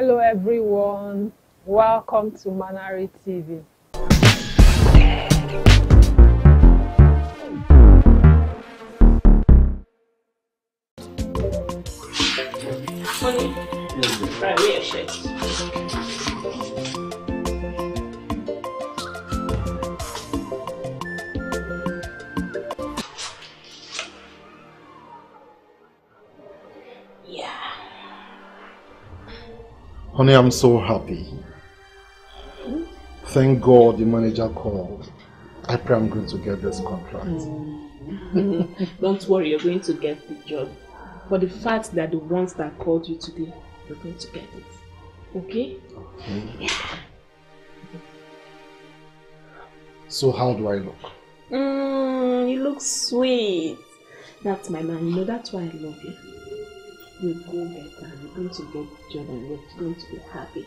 Hello everyone, welcome to Manari TV. Honey, right, wear your shirt. Honey, I'm so happy. Thank God the manager called. I pray I'm going to get this contract. Mm. Don't worry, you're going to get the job. But the fact that the ones that called you today, you're going to get it. Okay? So how do I look? Mmm, you look sweet. That's my man. You know, that's why I love you. You're going to get that. You're going to get job and you're going to be happy.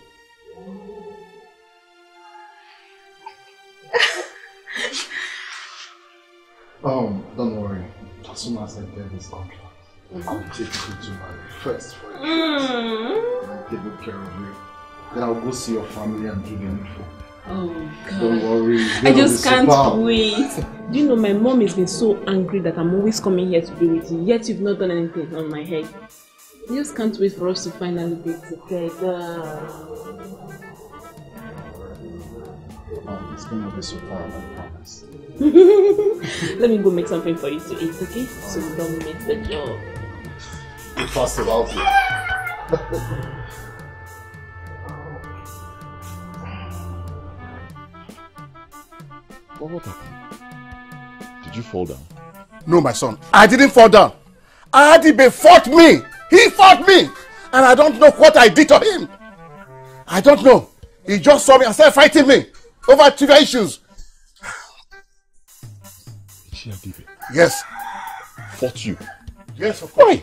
Um, don't worry. As soon as I get this contract, I'll take you to my first friend. Mm. Take good care of you. Then I'll go see your family and do the needful. Oh, God. Don't worry. I You're just can't be superb. wait. Do you know my mom has been so angry that I'm always coming here to be with you, yet you've not done anything on my head. I just can't wait for us to finally be together. Um, it's gonna be superb, I promise. Let me go make something for you to eat, okay? So you don't miss the job. Be fast about it. What happened? Did you fall down? No, my son. I didn't fall down. Adibe fought me. He fought me. And I don't know what I did to him. I don't know. He just saw me and started fighting me over trivial issues. Yes. fought you. Yes, of course.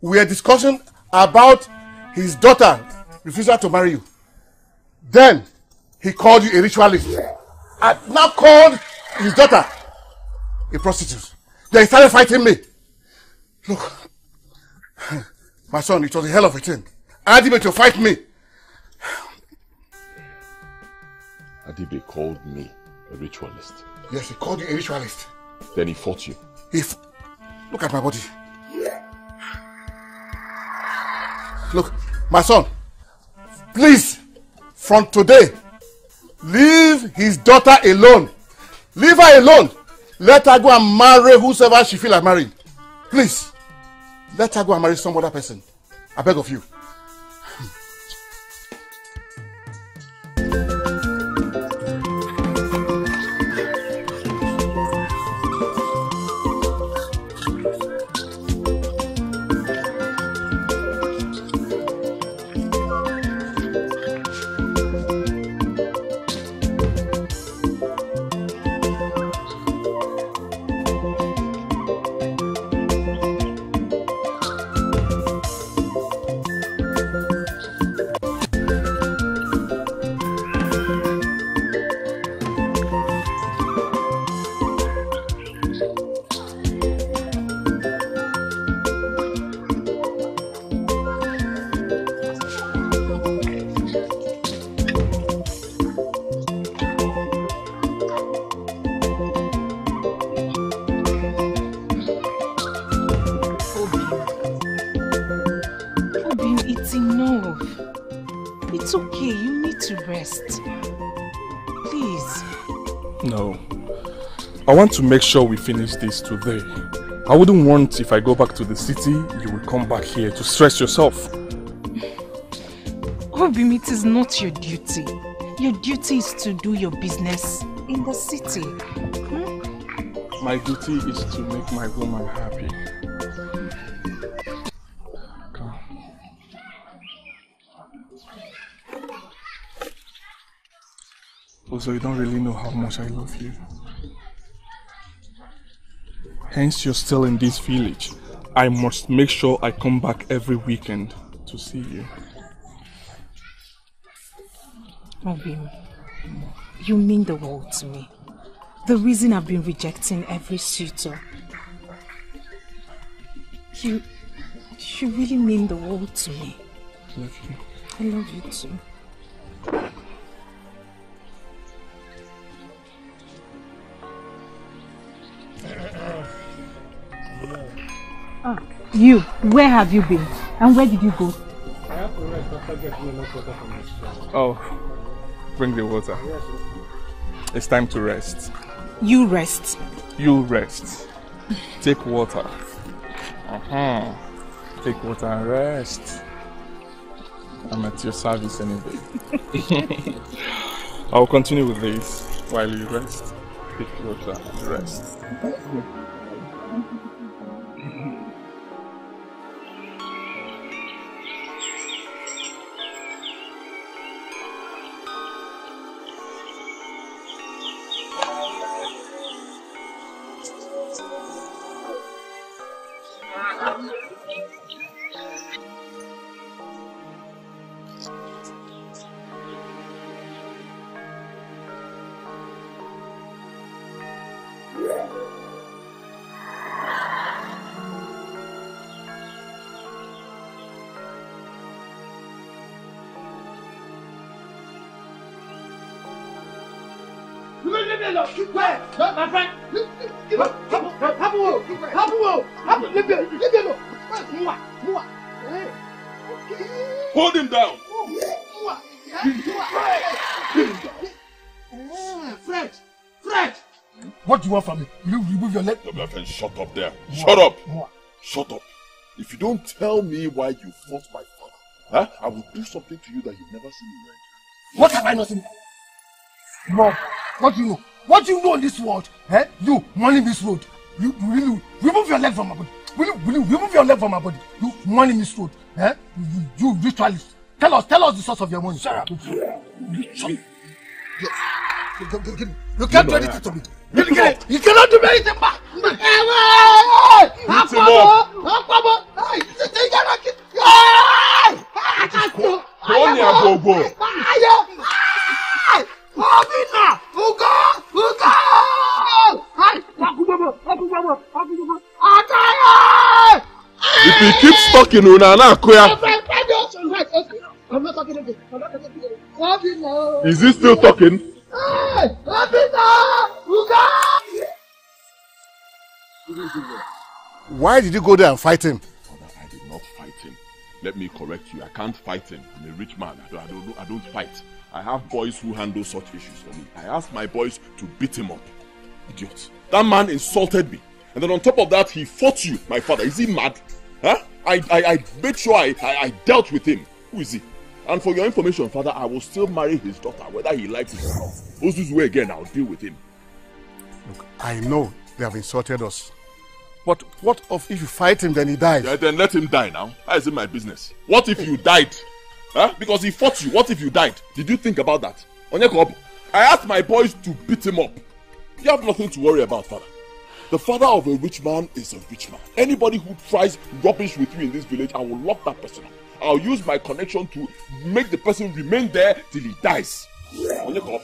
We were discussing about his daughter refusal to marry you. Then he called you a ritualist. And now called his daughter a prostitute. Then he started fighting me. Look, my son, it was a hell of a thing. Adibe to fight me. Adibe called me a ritualist. Yes, he called you a ritualist. Then he fought you. He f- look at my body. Look, my son, please, from today, leave his daughter alone. Leave her alone. Let her go and marry whosoever she feel like marrying. Please, let her go and marry some other person. I beg of you. Want to make sure we finish this today. I wouldn't want if I go back to the city, you will come back here to stress yourself. Obim, it is not your duty. Your duty is to do your business in the city. Hmm? My duty is to make my woman happy. Also, you don't really know how much I love you. Hence, you're still in this village. I must make sure I come back every weekend to see you. Obim, you mean the world to me. The reason I've been rejecting every suitor. You, you really mean the world to me. I love you. I love you too. Ah, you, where have you been? And where did you go? I have to rest after getting enough water from the stream. Oh, bring the water. It's time to rest. You rest. You rest. Take water. Uh-huh. Take water and rest. I'm at your service anyway. I'll continue with this while you rest. Take water and rest. Shut up there. Shut up. Mwah. Shut up. If you don't tell me why you fought my father, huh, I will do something to you that you've never seen in your life. What have I not seen? Mom, what do you know? What do you know in this world? Eh? You, money this road. You, will you remove your leg from my body? Will you, will you remove your leg from my body? You, money this road. Eh? You, you ritualist. Tell us, tell us the source of your money. Shut up. Shut up. You, you, you, you, you can't do anything to me. You, you, can, you cannot do me anything back. Beat him up. Kọ́ ni agogo. Obina! Ugo! Ugo! Hey! Wakubobo! Wakubobo! Wakubobo! Ataya! If he keeps talking, una na akoya. I'm not talking again. I'm not talking again. Obina! Is he still talking? Hey! Why did you go there and fight him? Father, I did not fight him. Let me correct you. I can't fight him. I'm a rich man. I don't, I don't, I don't fight. I have boys who handle such issues for me. I asked my boys to beat him up. Idiot. That man insulted me. And then on top of that, he fought you, my father. Is he mad? Huh? I, I, I made sure I, I, I dealt with him. Who is he? And for your information, father, I will still marry his daughter, whether he likes it or not. Who's way again, I'll deal with him. Look, I know they have insulted us. But what of if you fight him then he dies? Yeah, then let him die now. How is it my business? What if you died? Huh? Because he fought you. What if you died? Did you think about that? Onyekob, I asked my boys to beat him up. You have nothing to worry about, father. The father of a rich man is a rich man. Anybody who tries rubbish with you in this village, I will lock that person up. I'll use my connection to make the person remain there till he dies. Onyekob,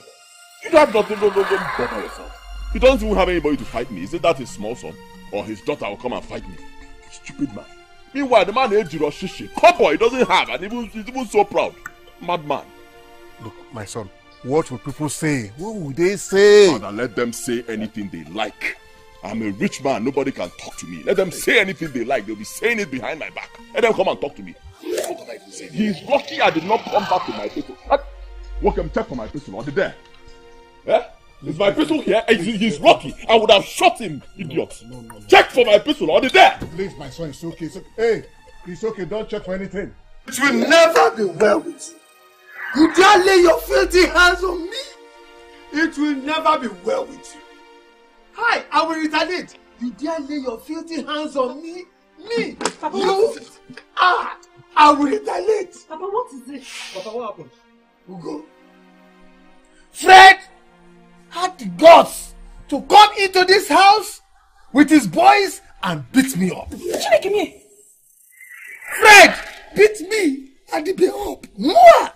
you don't have nothing, don't, don't, don't bother yourself. He doesn't even have anybody to fight me. Isn't that his small son? Or his daughter will come and fight me? Stupid man. Meanwhile, the man Ejiro Shishi, couple he doesn't have, and even, he's even so proud. Madman. Look, my son, what will people say? What will they say? Father, let them say anything they like. I'm a rich man, nobody can talk to me. Let them say anything they like, they'll be saying it behind my back. Let them come and talk to me. What can I? He's lucky I did not come back to my pistol. Walk him, check for my pistol. Are they there? Eh? Is my pistol here? He's, he's lucky. I would have shot him, idiot. No, no, no. Check for my pistol. Are they there? Please, my son, it's okay. It's okay. Hey, it's okay. Don't check for anything. It will never be well with you. You dare lay your filthy hands on me? It will never be well with you. Hi, I will retaliate. You dare lay your filthy hands on me? Me? you? Ah, I will retaliate. Papa, what is it? Papa, what happened? Ugo. Fred had the guts to come into this house with his boys and beat me up. Chineke, come here. Fred beat me and bay up. Mwah!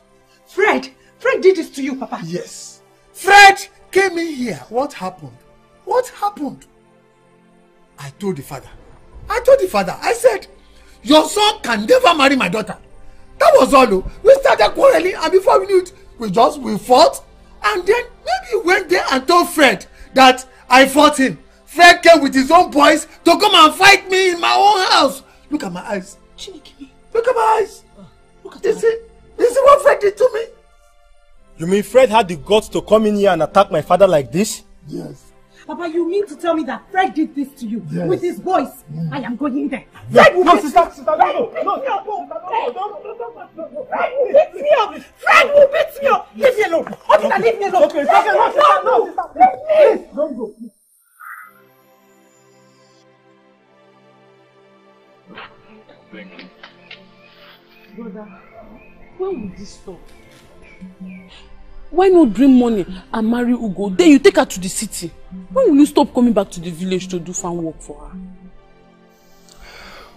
Fred, Fred did this to you, Papa. Yes. Fred came in here. What happened? What happened? I told the father. I told the father. I said, your son can never marry my daughter. That was all. oh. We started quarreling and before we knew it, we just we fought and then maybe he went there and told Fred that I fought him. Fred came with his own boys to come and fight me in my own house. Look at my eyes. Look at my eyes. Look at this. This is what Fred did to me. You mean Fred had the guts to come in here and attack my father like this? Yes. Papa, you mean to tell me that Fred did this to you Yes. with his voice? Mm. I am going there. No, Fred will no, beat sister, me. sister, no, no, Fred no, will beat me up. Fred will beat me up. Leave me alone. Otina, leave me alone. Okay, it's okay, no, sister, no, sister, Please. Don't go. Brother, when will this stop? Why not bring money and marry Ugo? Then you take her to the city. When will you stop coming back to the village to do farm work for her?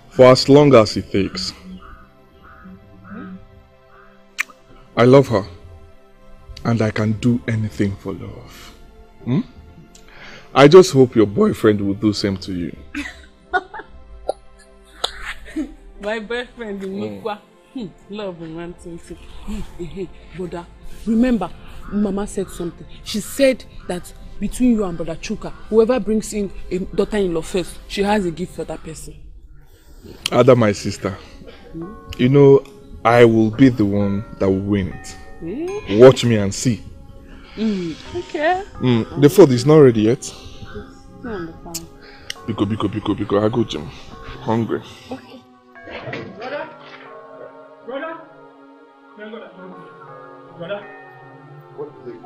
For as long as it takes. I love her. And I can do anything for love. Hmm? I just hope your boyfriend will do same to you. My boyfriend, Imikwa. Hmm, love romantic. Hmm, eh, eh, brother, remember, Mama said something. She said that between you and Brother Chuka, whoever brings in a daughter-in-law first, she has a gift for that person. Ada, my sister. You know, I will be the one that will win it. Eh? Watch me and see. Mm, okay. Mm, the food is not ready yet. I understand. Biko, biko, biko, biko. I go gym. Hungry. Brother, brother, brother. What is it?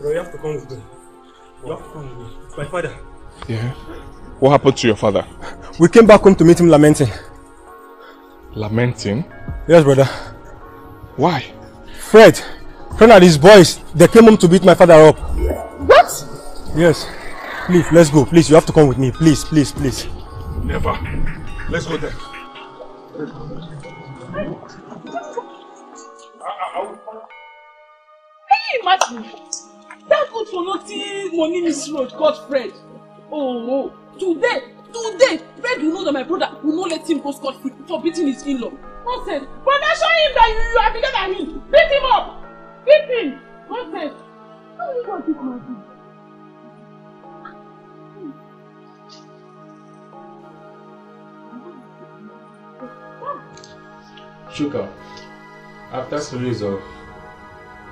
Bro, you have to come with me. You have to come with me. It's my father. Yeah. What happened to your father? We came back home to meet him lamenting. Lamenting? Yes, brother. Why? Fred, Fred and his boys, they came home to beat my father up. What? Yes. Please, let's go. Please, you have to come with me. Please, please, please. Never. Let's go there. Can you imagine? That good for nothing money misroad called Fred. Oh, today, today, Fred will know that my brother will not let him go scot free for beating his in-law. Nonsense. Brother, show him that you, you are bigger than him. Beat him up. Beat him. Nonsense. How you to beat my husband? Shuka, after series of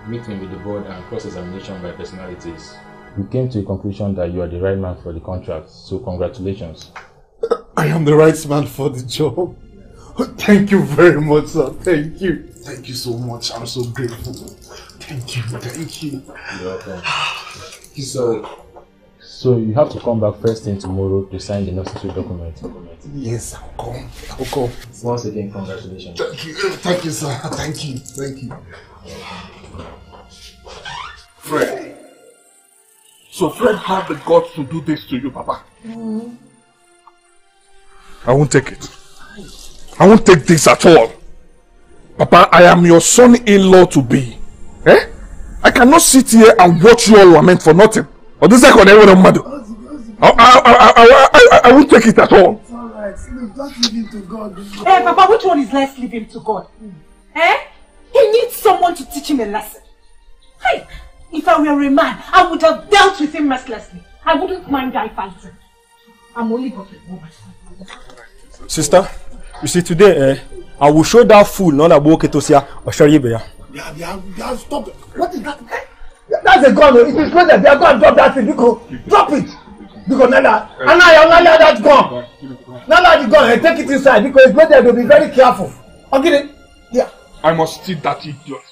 meeting with the board and cross-examination by personalities, we came to a conclusion that you are the right man for the contract. So congratulations. I am the right man for the job. Thank you very much, sir. Thank you. Thank you so much. I'm so grateful. Thank you. Thank you. You're welcome. So, so you have to come back first thing tomorrow to sign the necessary document. Yes, I'll come. I'll come. Once again, congratulations. Thank you. Thank you, sir. Thank you. Thank you. Fred. So Fred had the guts to do this to you, Papa. I won't take it. I won't take this at all. Papa, I am your son-in-law to be. Eh? I cannot sit here and watch you all lament for nothing. Or this is going to mad. I, I, I, I, I, I won't take it at all. It's alright. Look, just leave it to God. Hey, Papa, which one is let's leave him to God? Eh? He needs someone to teach him a lesson. Hey, if I were a man, I would have dealt with him mercilessly. I wouldn't mind guy fighting. I'm only but a woman. Sister, you see today, eh, I will show that fool Nona Boketosia Osharibeya. Yeah, yeah, yeah, stop it. What is that? That's a gun. oh. It is closer. They are going to drop that thing. Because, drop it. Because Nana, and now Nana, that gun. Nana, the gun. eh, Take it inside because it's to be very careful. Okay. I must see that idiot.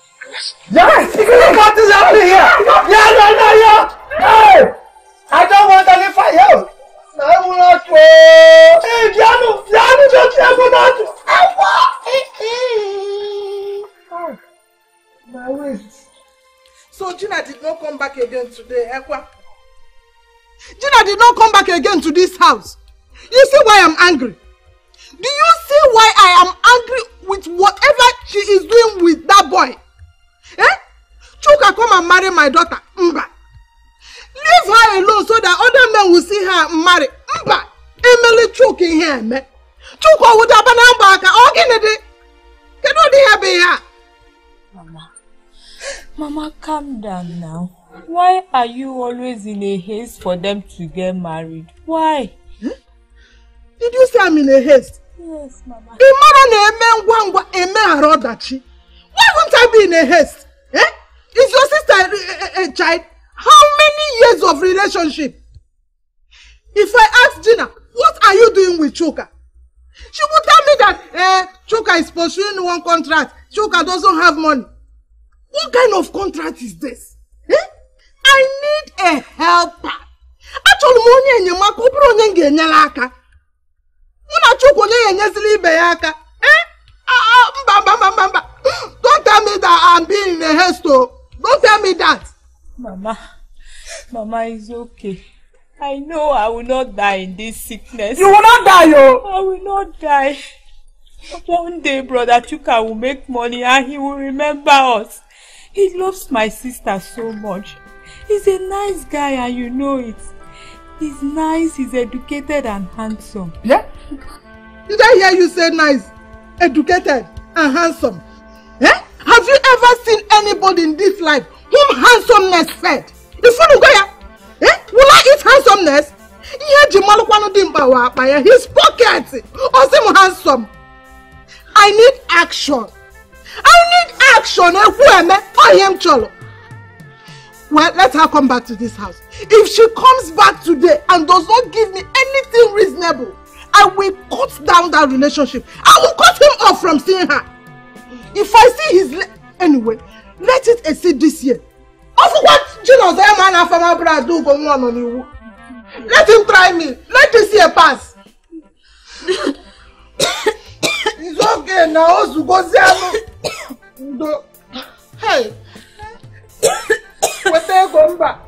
Yes, because what is happening here? Yeah, no, no, yeah. Hey, I don't want any fire. I will not go. Hey, Diano, Diano, don't you ever not? Ah, My waist. So Gina did not come back again today, Ekwa. Gina did not come back again to this house. You see why I'm angry? Do you see why I am angry with whatever she is doing with that boy? Eh? Chuka come and marry my daughter, Mba. Leave her alone so that other men will see her marry. Mba. Emily Chuka ihe eme. Chuka would have been back. Oh, kedu ụdị ihe bụ ihe a Mama, Mama, calm down now. Why are you always in a haste for them to get married? Why? did you say I'm in a haste. Ị mara na eme ngwa ngwa emeghara ọdachi. Why won't I be in a haste? Eh? is your sister a, child? How many years of relationship? If I ask Gina what are you doing with Chuka? She would tell me that eh, Chuka is pursuing one contract. Chuka doesn't have money. What kind of contract is this? Eh? I need a helper. Achọrọ m onye enyemaka ọ bụrụ onye m ga-enyere aka mụ na chukwu onye ya enyezila ibe ya aka eh? Ah, ah, mba mba mba mba mba don't tell me that I'm being in a haste o don't tell me that Mama, Mama is okay. I know I will not die in this sickness. You will not die, yo. I will not die. One day, Brother Chuka will make money and he will remember us. He loves my sister so much. He's a nice guy and you know it. He's nice, he's educated and handsome. Yeah? Did I hear you say nice, educated, and handsome? Eh? Have you ever seen anybody in this life whom handsomeness fed? Ifunu go ya? Eh? Will I eat handsomeness? Ihe eji malụkwanụ dị mkpa wa akpa ya, his pocket. Ọ sị m handsome. I need action. I need action. Ekwu eme, ọ ihe m chọrọ. Well, let her come back to this house. If she comes back today and does not give me anything reasonable, I will cut down that relationship. I will cut him off from seeing her. If I see his le- anyway, let it exceed this year. Of what Jesus man and Fama Brad do go on on you. Let him try me. Let this year pass. It's okay now. Ozugoziano. Ndo. Hey. Weta ego mba.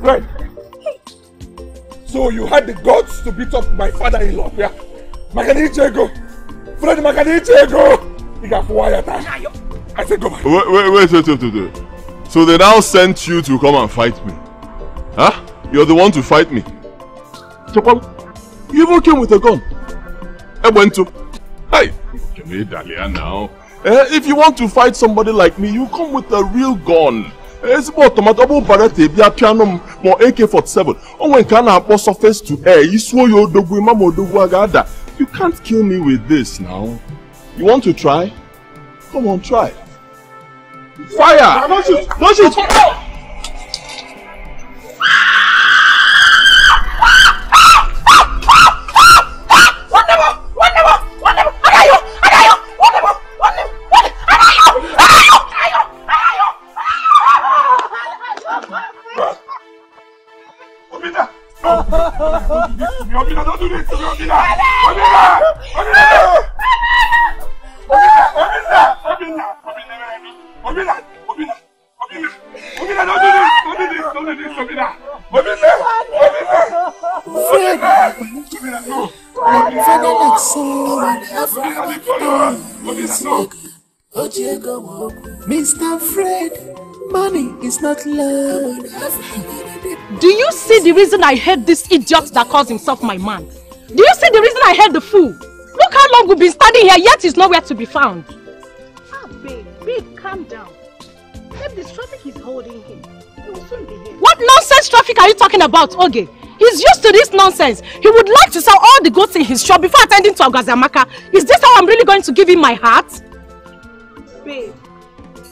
Right. So you had the guts to beat up my father-in-law, yeah? Makanichego! Fred Makanichego! You got four I said go back. Wait, wait, wait, wait, wait, wait, wait. So they now sent you to come and fight me. Huh? You're the one to fight me. Chapal, you even came with a gun. I went to. Hey, give me Dahlia now. Eh, if you want to fight somebody like me, you come with a real gun. ezigbo ọtọmatọbụ barata bịa piano m ma AK47 o nwere nke a na-akpọ surface to air. Isuo ya odogwu ịma ma odogwu a ga-ada. You can't kill me with this now. You want to try? Come on try. Fire! Don't shoot! don't shoot Obina, don't do this to me, Obina! Obina! Obina! Obina! Obina! Obina! Obina! Obina! Obina! Obina, don't do this! Don't do this! Don't do this, Obina! Obina! Obina! Obina! Obina, no! Father like someone Obina, leave me alone! Obina, no! Mr. Fred, money is not love. Do you see the reason I hate this idiot that calls himself my man? Do you see the reason I hate the fool? Look how long we've been standing here, yet he's nowhere to be found. Ah, babe, babe, calm down. If this traffic is holding him, he will soon be here. What nonsense traffic are you talking about, Oge? He's used to this nonsense. He would like to sell all the goods in his shop before attending to Agazamaka. Is this how I'm really going to give him my heart? Babe,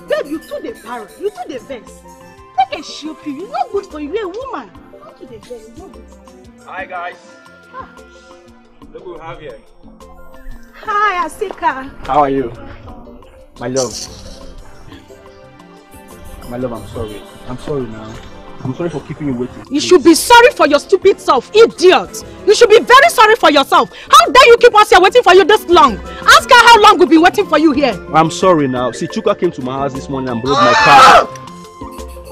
babe, you too the parrot, you too the vex. Take a pill, it's not good for you, you're a woman. Not to the vex, not good you. Hi, guys. Look who we have here. Hi, Asika. How are you? My love. My love, I'm sorry. I'm sorry now. I'm sorry for keeping you waiting. You should be sorry for your stupid self, idiot. You should be very sorry for yourself. How dare you keep us here waiting for you this long? Ask her how long we've been waiting for you here. I'm sorry now. See, Chuka came to my house this morning and broke my car.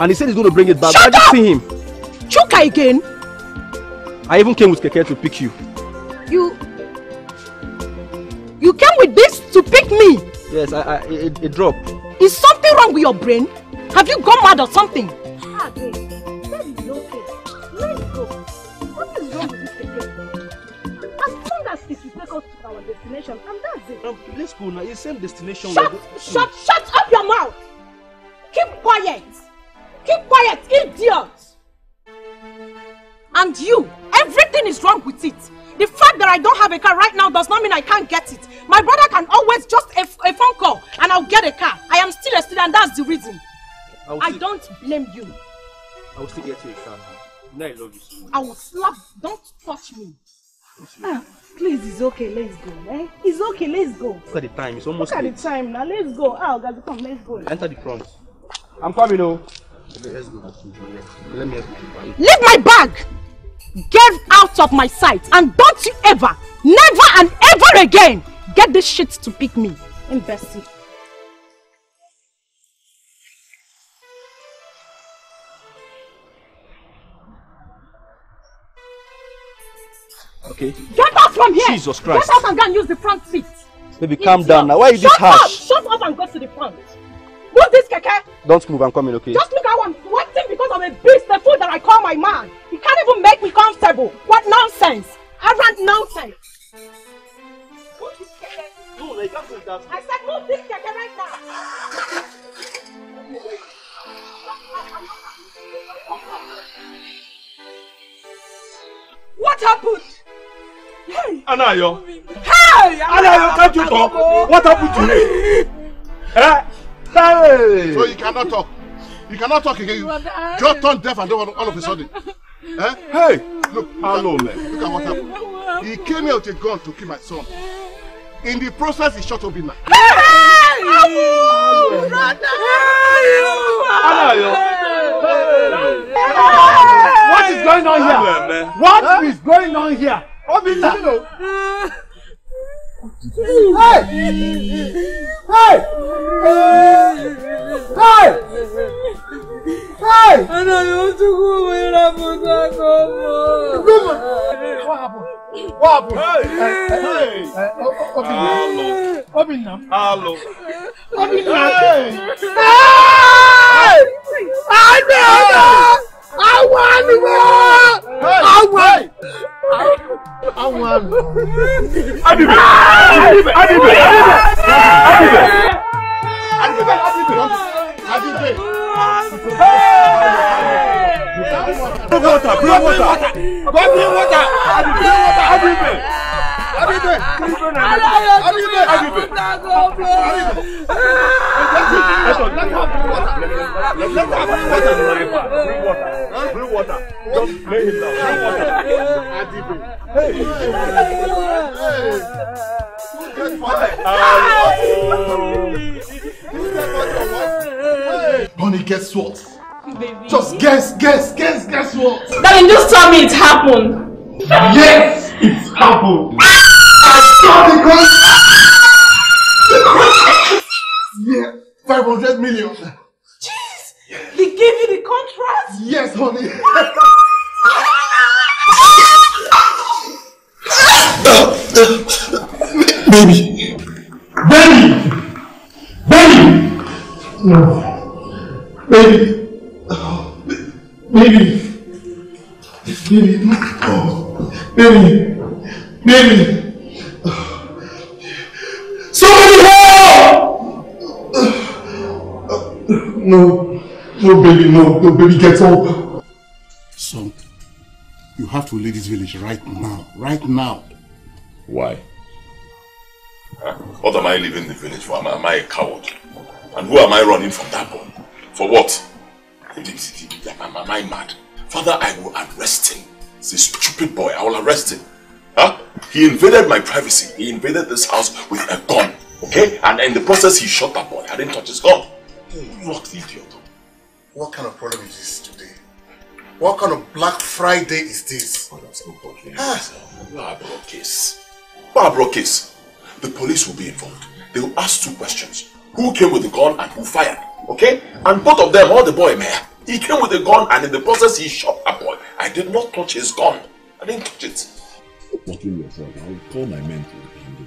And he said he's going to bring it back. Shut but I didn't up! see him. Chuka again? I even came with Keke to pick you. You... You came with this to pick me? Yes, I, I, it, it dropped. Is something wrong with your brain? Have you gone mad or something? Ah, it will take us to our destination, and that's it. Um, let's go now. It's the same destination. Shut, shut, shut up your mouth! Keep quiet! Keep quiet, idiot! And you, everything is wrong with it. The fact that I don't have a car right now does not mean I can't get it. My brother can always just a, a phone call and I'll get a car. I am still a student, and that's the reason. I I don't blame you. I will still get you a car. Now I love you so much. I will slap, don't touch me. Ah, please, it's okay. Let's go. Eh? It's okay. Let's go. Look at the time. It's almost Look at late. the time now. Let's go. Ah, guys, come. Let's go. Enter the front. I'm coming, oh. Let's go. Let me help you. Leave my bag! Get out of my sight and don't you ever, never and ever again get this shit to pick me. Imbecile. Okay. Get out from here! Jesus Christ. Get out and go and use the front seat. Baby, calm down now. Why are you this Shut up! harsh? Shut up and go to the front. Move this keke. Don't move. I'm coming, okay? Just look how I'm sweating because of a beast, the food that I call my man. He can't even make me comfortable. What nonsense! Arrant nonsense! Move this keke. No, you can't that. I said move this keke right now. What happened? Hey! Anayo. Hey! Anayo, can't you talk? What happened to me? Eh? Hey! So you cannot talk. You cannot talk again. You just turn deaf and all of a sudden. Eh? Hey, look, Hello, look, man. Look at what happened. He came here with a gun to kill my son. In the process, he shot Obina. What is going on here? What is going on here? Obina. Hey! Hey! Hey! Hey! Anayo tukú mi ra fúnta kọ́mọ. What happened? What happened? Hey! Hey! Obina. Obina. Hello. Obina. Hey! Hey! Adé! Àwọn àlùmọ́! Àwọn! Àwọn àlùmọ́. Adibe! Adibe! Adibe! Adibe! Adibe! Bring water! Bring water! Go bring water! Adibe! Adibe! Ra Adibe! fúnta kọ́mọ. Let her bring water to my bar. Bring water. Bring water. Just lay him down. Bring water. Hey. Honey, guess what? Just guess, guess, guess, guess what? Darling, just tell me it happened. Yes, it's happened. I saw the contract. Yeah, 500 million. They gave you the contract? Yes, honey. Baby. Baby. Baby. No. Baby. Oh, baby. Baby. Oh. Baby. Baby. Somebody help! No. No, baby, no. No, baby, get up. Son, you have to leave this village right now. Right now. Why? Huh? What am I leaving the village for? Am I, am I a coward? And who am I running from that boy? For what? Am, am I mad? Father, I will arrest him. A stupid boy. I will arrest him. Huh? He invaded my privacy. He invaded this house with a gun. Okay? And in the process, he shot that boy. I didn't touch his gun. What idiot. What kind of problem is this today? What kind of Black Friday is this? Barbara ah. case. Barbara case. The police will be involved. They will ask two questions. Who came with the gun and who fired? Okay? And both of them, all the boy, man. He came with a gun and in the process he shot a boy. I did not touch his gun. I didn't touch it. Stop bottling yourself. I will call my men to handle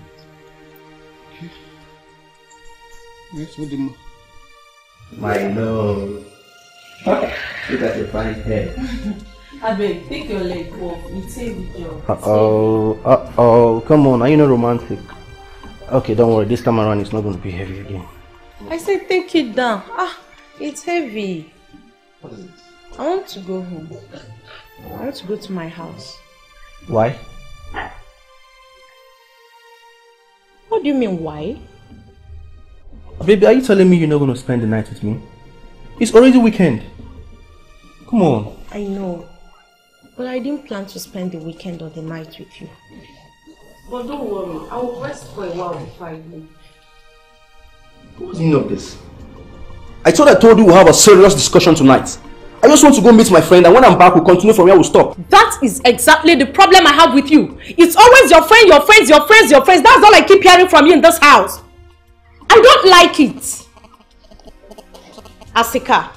it. Yes, what the ma- My love. Look at your fine hair. Abeg, take your leg off. It's a video. Uh oh, uh oh, come on, are you not romantic? Okay, don't worry, this time around it's not going to be heavy again. I said take it down. Ah, it's heavy. What is it? I want to go home. I want to go to my house. Why? What do you mean, why? Baby, are you telling me you're not going to spend the night with me? It's already weekend. Come on. I know. But I didn't plan to spend the weekend or the night with you. But don't worry, I will rest for a while before I leave. What's the meaning of this? I thought I told you we'll have a serious discussion tonight. I just want to go meet my friend and when I'm back we'll continue from where we stop. That is exactly the problem I have with you. It's always your friend, your friends, your friends, your friends. That's all I keep hearing from you in this house. I don't like it. Asika,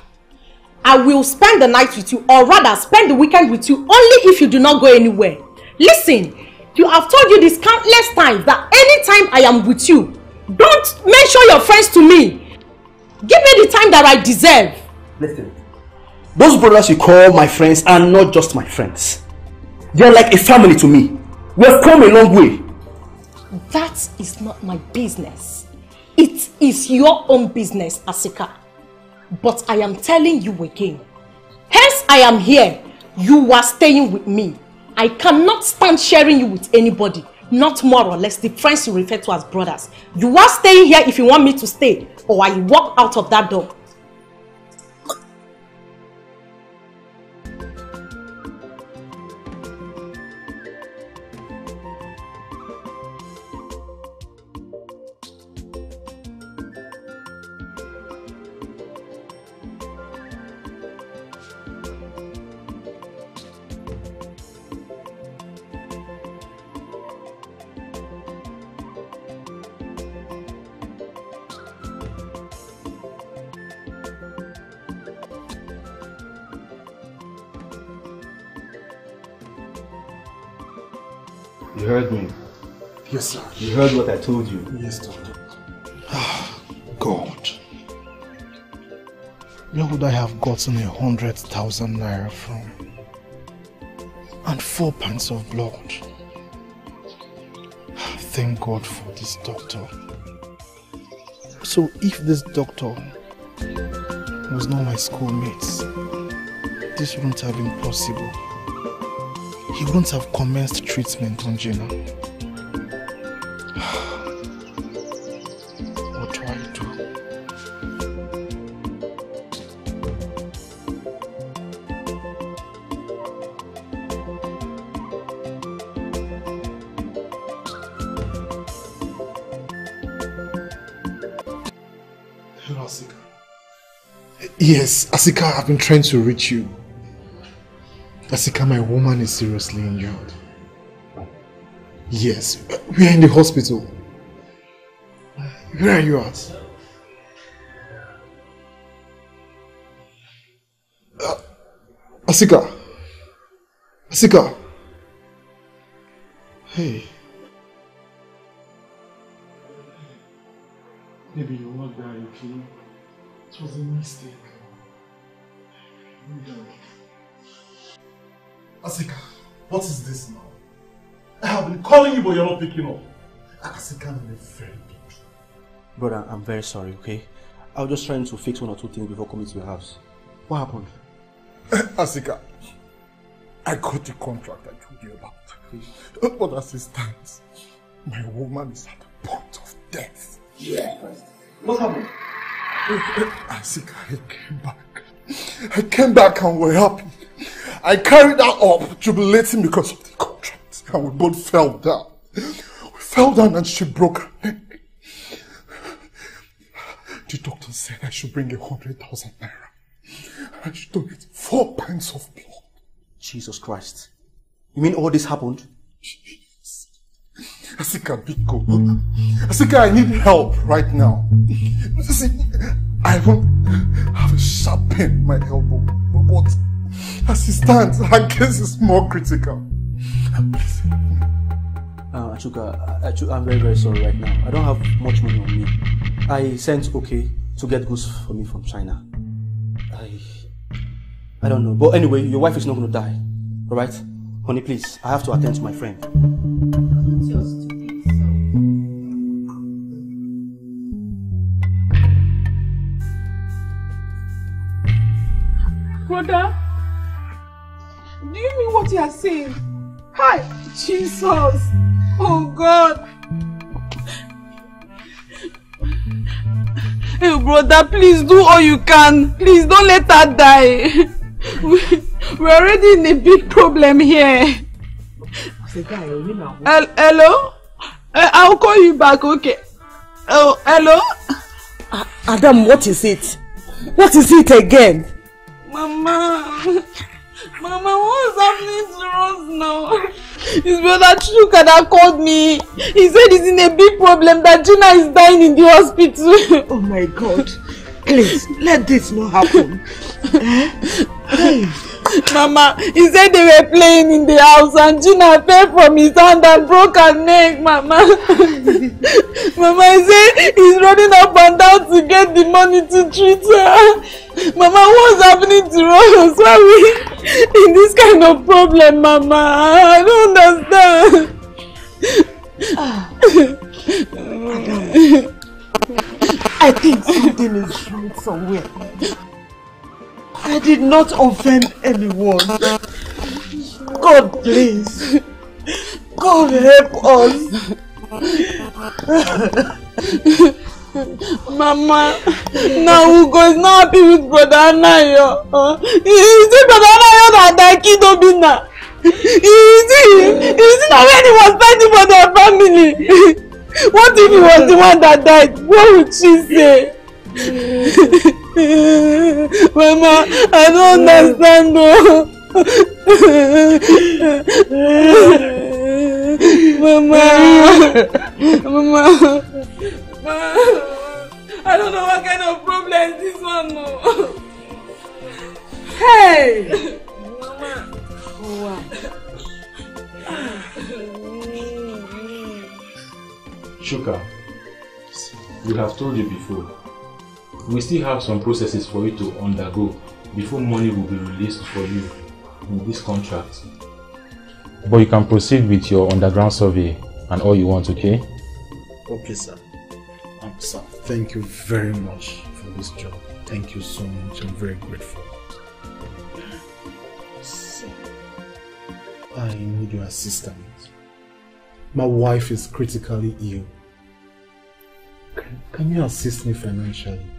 I will spend the night with you, or rather spend the weekend with you, only if you do not go anywhere. Listen, you have told you this countless times that anytime I am with you, don't mention your friends to me. Give me the time that I deserve. Listen. Those brothers you call my friends are not just my friends. They're like a family to me. We have come a long way. That is not my business. It is your own business, Asika. But I am telling you again. Hence I am here. You are staying with me. I cannot stand sharing you with anybody. Not more or less the friends you refer to as brothers. You are staying here if you want me to stay. Or I walk out of that door. You heard me. Yes, sir. You heard what I told you. Yes, doctor. Ah, God. Where would I have gotten a hundred thousand naira from? And four pints of blood. Thank God for this doctor. So if this doctor was not my schoolmate, this wouldn't have been possible. He wouldn't have commenced treatment on Gina. What do I do? Hello, Asika. Yes, Asika, I've been trying to reach you. Asika, my woman is seriously injured. Yes, we are in the hospital. Where are you at? Uh, Asika. Asika. Hey. Maybe you will not die, okay? It was a mistake. Asika, what is this but you're not picking up. Asika, I'm in a very big Brother, I'm very sorry, okay? I was just trying to fix one or two things before coming to your house. What happened? Asika, I got the contract I told you about. But as it stands, my woman is at the point of death. Yeah. What happened? Asika, I came back. I came back and we're happy. I carried her up, jubilating because of the contract. And we both fell down. Fell down and she broke her leg. The doctor said I should bring a hundred thousand naira. I should donate four pints of blood. Jesus Christ. You mean all this happened? Asika, Biko. Asika, I need help right now. See, I even have a sharp pain in my elbow. But as it stands, her case is more critical. Please. Uh, Achuka, Achuka, I'm very, very sorry right now. I don't have much money on me. I sent OK to get goods for me from China. I, I don't know. But anyway, your wife is not going to die. Alright? Honey, please, I have to attend to my friend. Brother, do you mean what you are saying? Hi, Jesus. Oh God. Hey, brother, please do all you can. Please don't let her die. We, we're already in a big problem here. Hel- Hello? Eh, I'll call you back, okay? Oh, hello? Adam, what is it? What is it again? Mama, Mama, what's happening to us now? His brother Chuka that called me. He said he's in a big problem that Gina is dying in the hospital. Oh my God. Please, let this not happen. Eh? Hey. Mama, he said they were playing in the house and Gina fell from his hand and broke her neck, Mama. Mama, he said he's running up and down to get the money to treat her. Mama, what's happening to us? Why are we in this kind of problem, Mama? I don't understand. I think something is wrong somewhere. I did not offend anyone. God, please. God, help us. Mama, now Ugo is not happy with Brother Anayo. Uh, he said Brother Anayo that died kid Obina. He see, he see that when he was fighting for their family. What if he was the one that died? What would she say? Mama, I don't understand though. Mama, Mama, I don't know what kind of problem is this one. No. Hey! Mama. Shuka, we have told you before, we still have some processes for you to undergo before money will be released for you in this contract. But you can proceed with your underground survey and all you want, okay? Okay, sir. Um, sir, thank you very much for this job. Thank you so much. I'm very grateful. Sir, I need your assistance. My wife is critically ill. Can, can you assist me financially, please?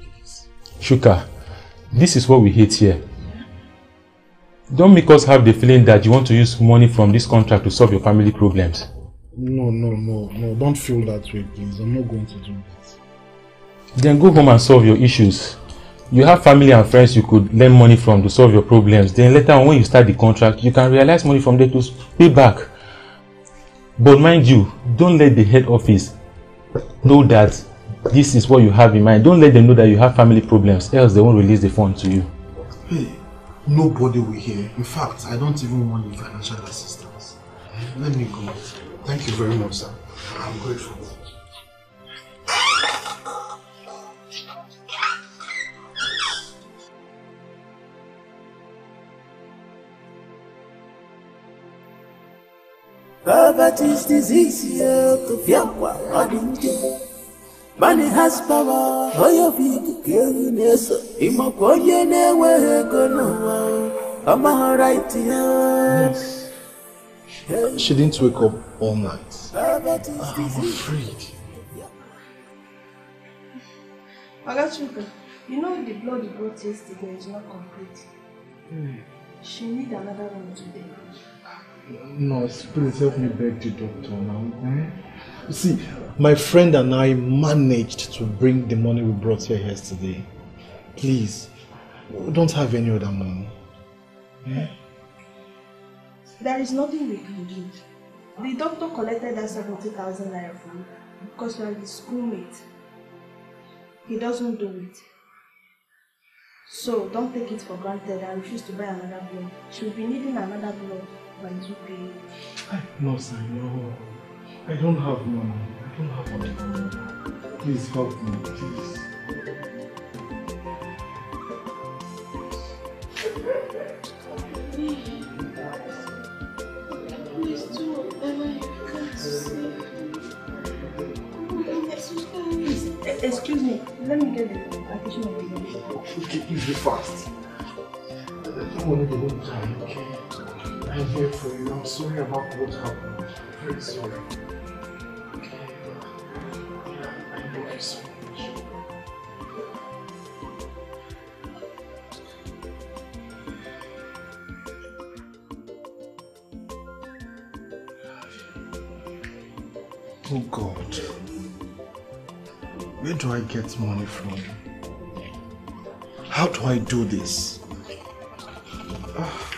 Chuka, this is what we hate here. Don't make us have the feeling that you want to use money from this contract to solve your family problems. No, no, no, no. Don't feel that way, please. I'm not going to do that. Then go home and solve your issues. You have family and friends you could lend money from to solve your problems. Then later on when you start the contract, you can realize money from there to pay back. But mind you, don't let the head office know that this is what you have in mind. Don't let them know that you have family problems, else they won't release the fund to you. Hey, nobody will hear. In fact, I don't even want your financial assistance. Let me go. Thank you very much, sir. I'm grateful. Poverty's disease here to fiakwa adinje. Money has power, oyo fiku kiri neso. Imoko onye na-enweghị ego n'ụwa, ọ maghị right ya. She didn't wake up all night. Poverty's I'm afraid. Agachuka, you know the blood you brought yesterday is not complete. She need another one today. Nurse, please help me beg the doctor now. eh? You see, my friend and I managed to bring the money we brought here yesterday. Please, we don't have any other money. Eh? There is nothing we can do. The doctor collected that 70,000 naira from you because you are his schoolmate. He doesn't do it. So don't take it for granted and refuse to buy another blood. She will be needing another blood by 2 p.m. No, sir, no. I don't have money. I don't have money. Please help me, please. Excuse me. Let me get the application of the bill. Okay, please be fast. I don't want to go time, okay? I'm here for you. I'm sorry about what happened. I'm very sorry. Much. Oh God. Where do I get money from? How do I do this? Ah.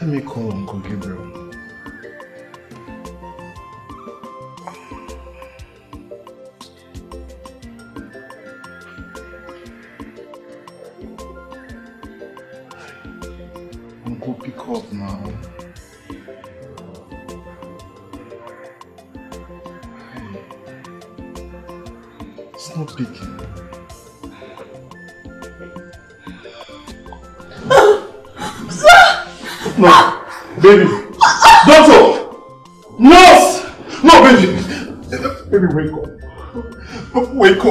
Let me call Uncle Gabriel.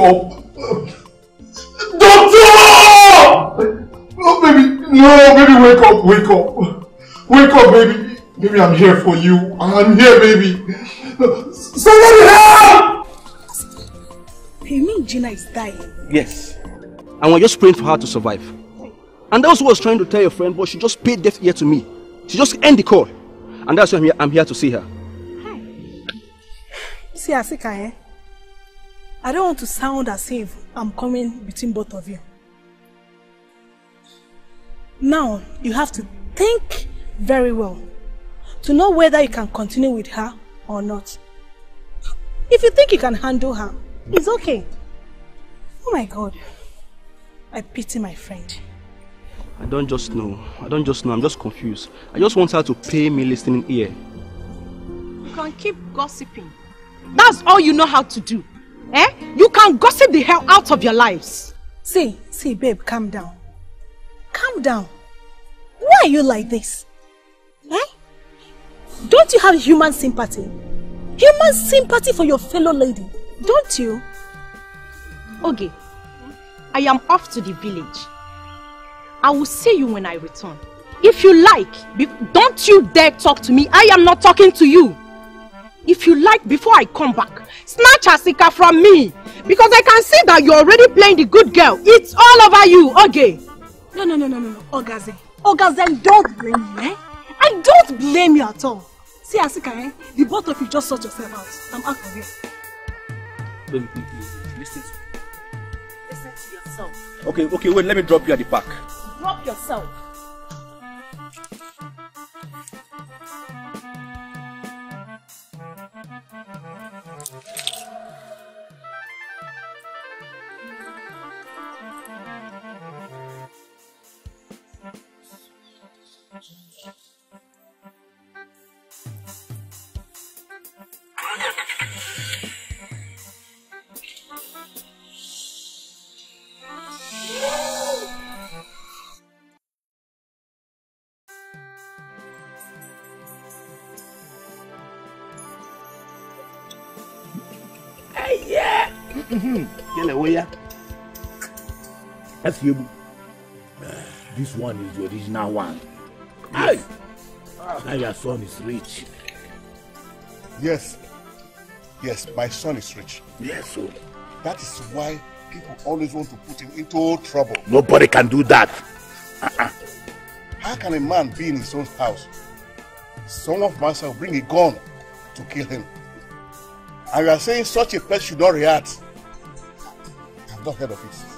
Up. Wake up. Doctor! No, baby. No, baby, wake up. Wake up. Wake up, baby. Baby, I'm here for you. I'm here, baby. Somebody help! You mean Gina is dying? Yes. And we're just praying for her to survive. And that's what I was trying to tell your friend, but she just paid deaf ear to me. She just end the call. And that's why I'm here, I'm here to see her. See, Asika, eh? I don't want to sound as if I'm coming between both of you. Now, you have to think very well to know whether you can continue with her or not. If you think you can handle her, it's okay. Oh my God. I pity my friend. I don't just know. I don't just know. I'm just confused. I just want her to pay me listening ear. You can keep gossiping. That's all you know how to do. Eh? You can gossip the hell out of your lives. See, see, babe, calm down. Calm down. Why are you like this? Eh? Don't you have human sympathy? Human sympathy for your fellow lady, don't you? Okay. I am off to the village. I will see you when I return. If you like, be- don't you dare talk to me. I am not talking to you. If you like, before I come back, snatch Asika from me. Because I can see that you're already playing the good girl. It's all over you, okay? No, no, no, no, no, no. Ogaze. Ogaze, don't blame me, eh? I don't blame you at all. See, Asika, eh? The both of you just sort yourself out. I'm out of here. Baby, please, please, listen to Listen to yourself. Okay, okay, wait, let me drop you at the park. Drop yourself. Yeah. That's you. This one is the original one. Hey. Now your son is rich. Yes. Yes, my son is rich. Yes, so. That is why people always want to put him into trouble. Nobody can do that. How can a man be in his own house? Someone from outside will bring a gun to kill him. And you are saying such a person should not react. I've not heard of it.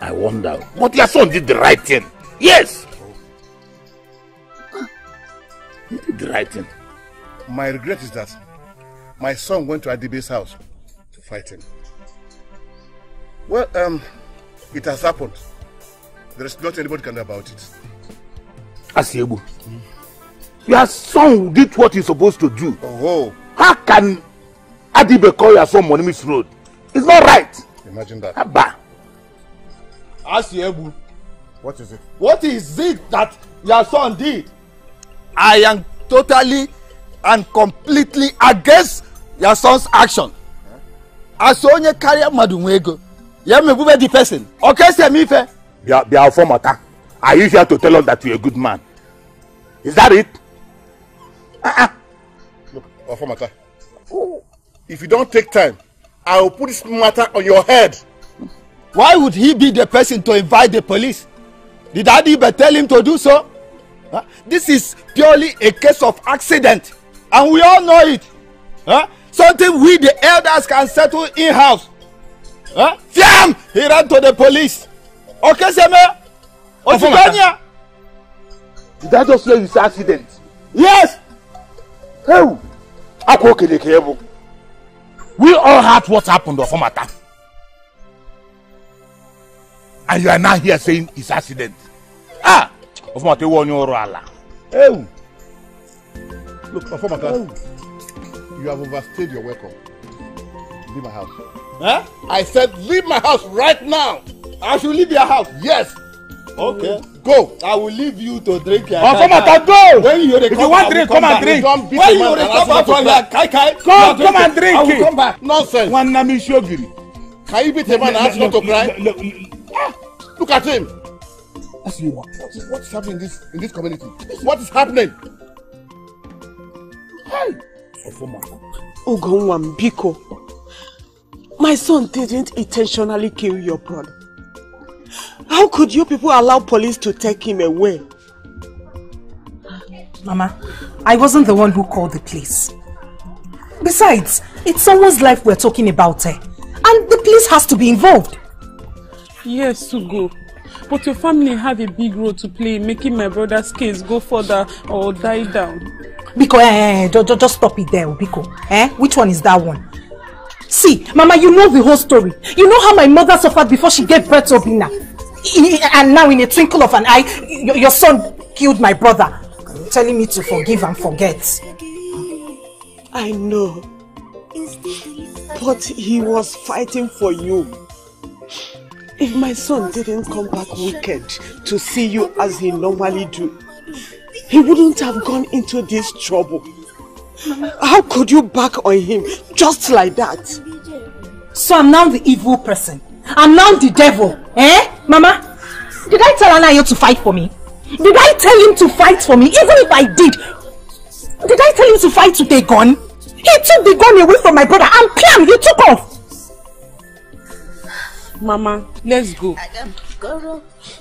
I wonder. But your son did the right thing. Yes. He did the right thing. My regret is that my son went to Adibe's house to fight him. Well, um, it has happened. There is nothing anybody can do about it. Asiebu, your son did what he's supposed to do. Oh, How can Adibe call your son Monimi's Road? It's not right. imagine that. Abba. Asiebu, What is it? what is it that your son did? I am totally and completely against your son's action. As onye karịa mmadụ nwe ego, ya megbube the person. Ọ ka esi eme ife? Bia, Bia Ofomata, are you here to tell us that you're a good man? Is that it? Look, Ofamata, if you don't take time, I will put this matter on your head. Why would he be the person to invite the police? Did Adibe tell him to do so? Huh? This is purely a case of accident and we all know it. Huh? Something we the elders can settle in-house. Huh? Fiam! He ran to the police. Okay, Seme? Otiganya? Did I just say accident? Yes! Hey! Akwa okele ka ebu. We all heard what happened Ofomata. And you are now here saying it's accident. Ah! Ofomata ewu onye ọrụ ala. Hey! Look, Ofamata, you have overstayed your welcome. Leave my house. Huh? I said leave my house right now. I should leave your house? Yes. Okay. Go. I will leave you to drink your Ofomata go! When you If you want drink, come and drink. When you from cry. your kai kai, Come, come and drink I will come back. Nonsense. One name is Shogiri. Can you beat a man and ask not to cry? Ah, Look at him. What is, what is happening in this in this community? What is happening? Hey! Ofomata. Ogonwam, Biko. My son didn't intentionally kill your brother. How could you people allow police to take him away? Mama, I wasn't the one who called the police. Besides, it's someone's life we're talking about here. And the police has to be involved. Yes, go. But your family have a big role to play in making my brother's case go further or die down. Biko, eh, eh, just, just stop it there, Biko. Eh? Which one is that one? See, Mama, you know the whole story. You know how my mother suffered before she gave birth to Obina. I- I- And now in a twinkle of an eye, your, your son killed my brother. Telling me to forgive and forget. I know. But he was fighting for you. If my son didn't come back wicked to see you as he normally do, he wouldn't have gone into this trouble. How could you back on him just like that? So I'm now the evil person. I'm now the devil. Eh? Mama, did I tell Anayo to fight for me? Did I tell him to fight for me? Even if I did, did I tell him to fight with a gun? He took the gun away from my brother and bam, he took off. Mama, let's go.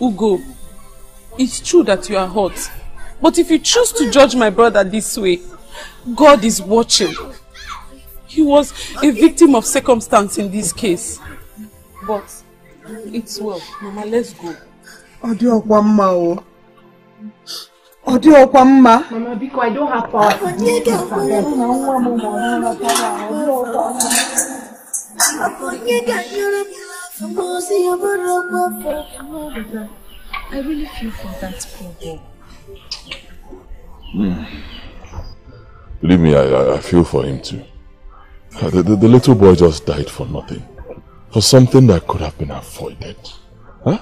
Ugo, it's true that you are hot. But if you choose to judge my brother this way, God is watching. He was a victim of circumstance in this case. But it's well. Mama, let's go. Ọ dị ọkwa mma o. Ọ dị ọkwa mma. Mama, Biko, I don't have power to do this. I really feel for that poor boy. Believe me, I, I, I feel for him too. Uh, The, the, the little boy just died for nothing. For something that could have been avoided. Huh?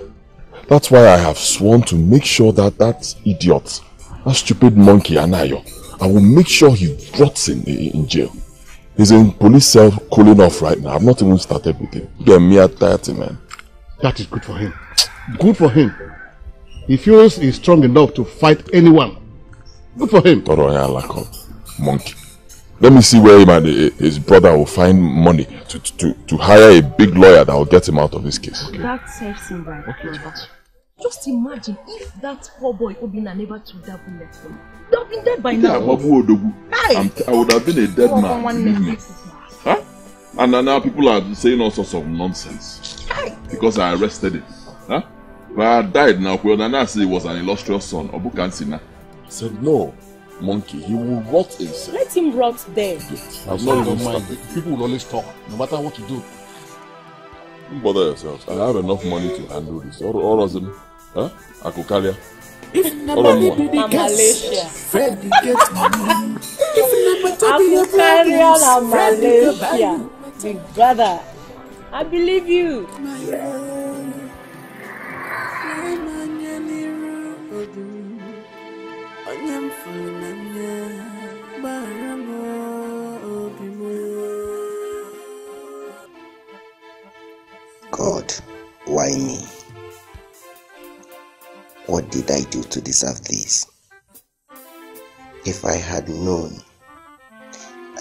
That's why I have sworn to make sure that that idiot, that stupid monkey Anayo, I will make sure he rots in, in, in jail. He's in police cell cooling off right now. I've not even started with him. A mere 30, man. That is good for him. Good for him. He feels he's strong enough to fight anyone. Good for him. Toro ya lako, monkey. Let me see where him and his brother will find money to, to, to, hire a big lawyer that will get him out of this case. That serves him right. Mama. Just imagine if that poor boy Obina never took that bullet from him. They would have been dead by Yeah, now. Hey! I would have been a dead Oh, man. me. Huh? And now people are saying all sorts of nonsense. Because I arrested him. Huh? My died now. Well, Nana said he was an illustrious son. Obukansina said, No, monkey, he will rot in sin. Let him rot there. I'm not even mind. People will always talk, no matter what you do. Don't bother yourselves. I have enough money to handle this. All, all of them, huh? Akukalia. If na All of money one. be the Na case, Malaysia. Fred dey get money. If na matter be your Aquarian problems, and Fred dey go buy Malaysia. you. Big brother. I believe you. Onye m fụrụ n'anya, gbara God, why me? What did I do to deserve this? If I had known,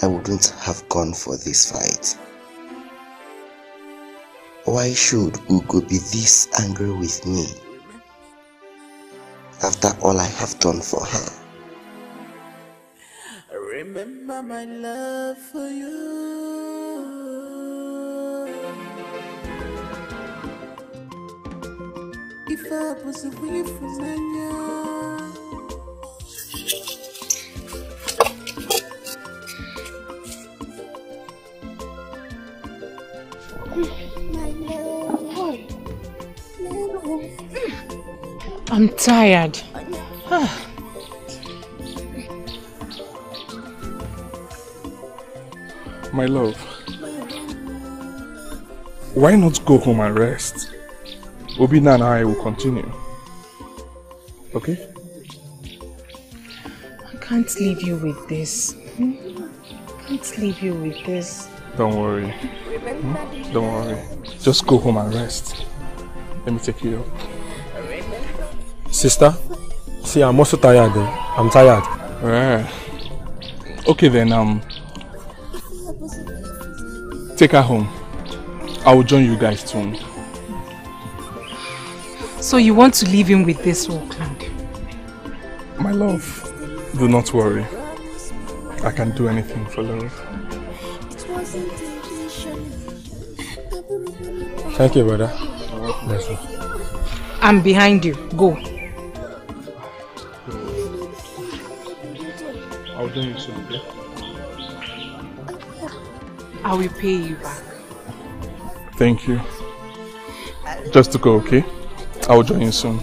I wouldn't have gone for this fight. Why should Ugo be this angry with me? After all I have done for her. Remember my love for you. If I was away from Nanya. I'm tired. My love, why not go home and rest? Obina and I will continue. Okay? I can't leave you with this. Hmm? Can't leave you with this. Don't worry. Hmm? Don't worry. Just go home and rest. Let me take you up. Sister, see, I'm also tired. eh. I'm tired. Right. Okay then, um, take her home. I will join you guys soon. So you want to leave him with this Oakland? My love, do not worry. I can do anything for love. Thank you, brother. You. I'm behind you. Go. I'll join you soon, okay? I will pay you back. Thank you. Just to go, okay? I will join you soon.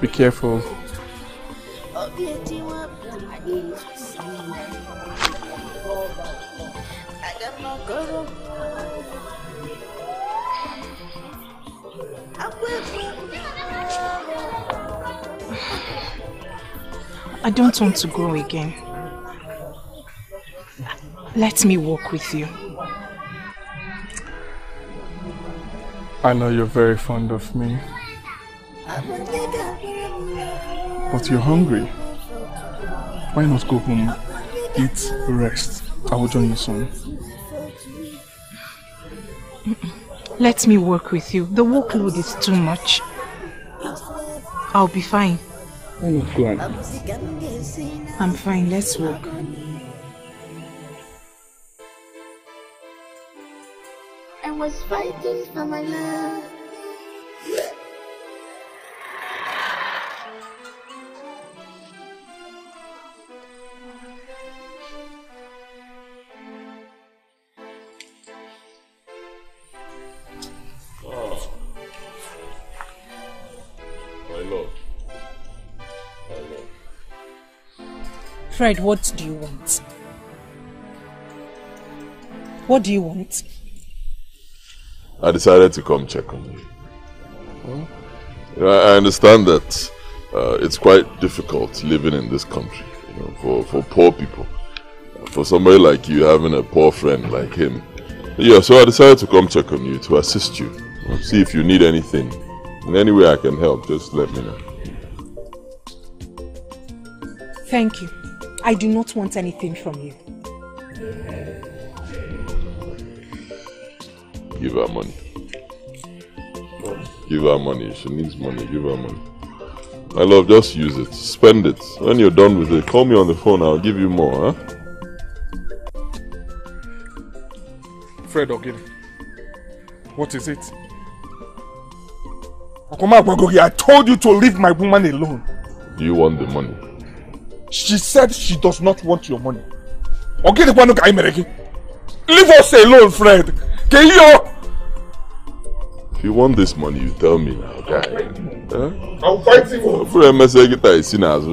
Be careful. I don't want to go again. Let me walk with you. I know you're very fond of me. But you're hungry. Why not go home, eat, rest? I will join you soon. Let me work with you. The workload is too much. I'll be fine. Why not go and I'm fine. Let's walk. I was fighting for my love. Fred, what do you want? What do you want? I decided to come check on you. You know, I understand that uh, it's quite difficult living in this country, you know, for, for poor people. For somebody like you having a poor friend like him. Yeah, so I decided to come check on you to assist you. you see if you need anything. In any way I can help, just let me know. Thank you. I do not want anything from you. Give her money. Give her money. She needs money. Give her money. My love, just use it. Spend it. When you're done with it, call me on the phone. I'll give you more, huh? Fred Ogini, what is it? Okoma Agbagogi, I told you to leave my woman alone. Do you want the money? She said she does not want your money. The one guy Mereki. Leave us alone, Fred. Can you? If you want this money, you tell me now, guy. Huh? I'll fight you. Fred Messi guitar is seen as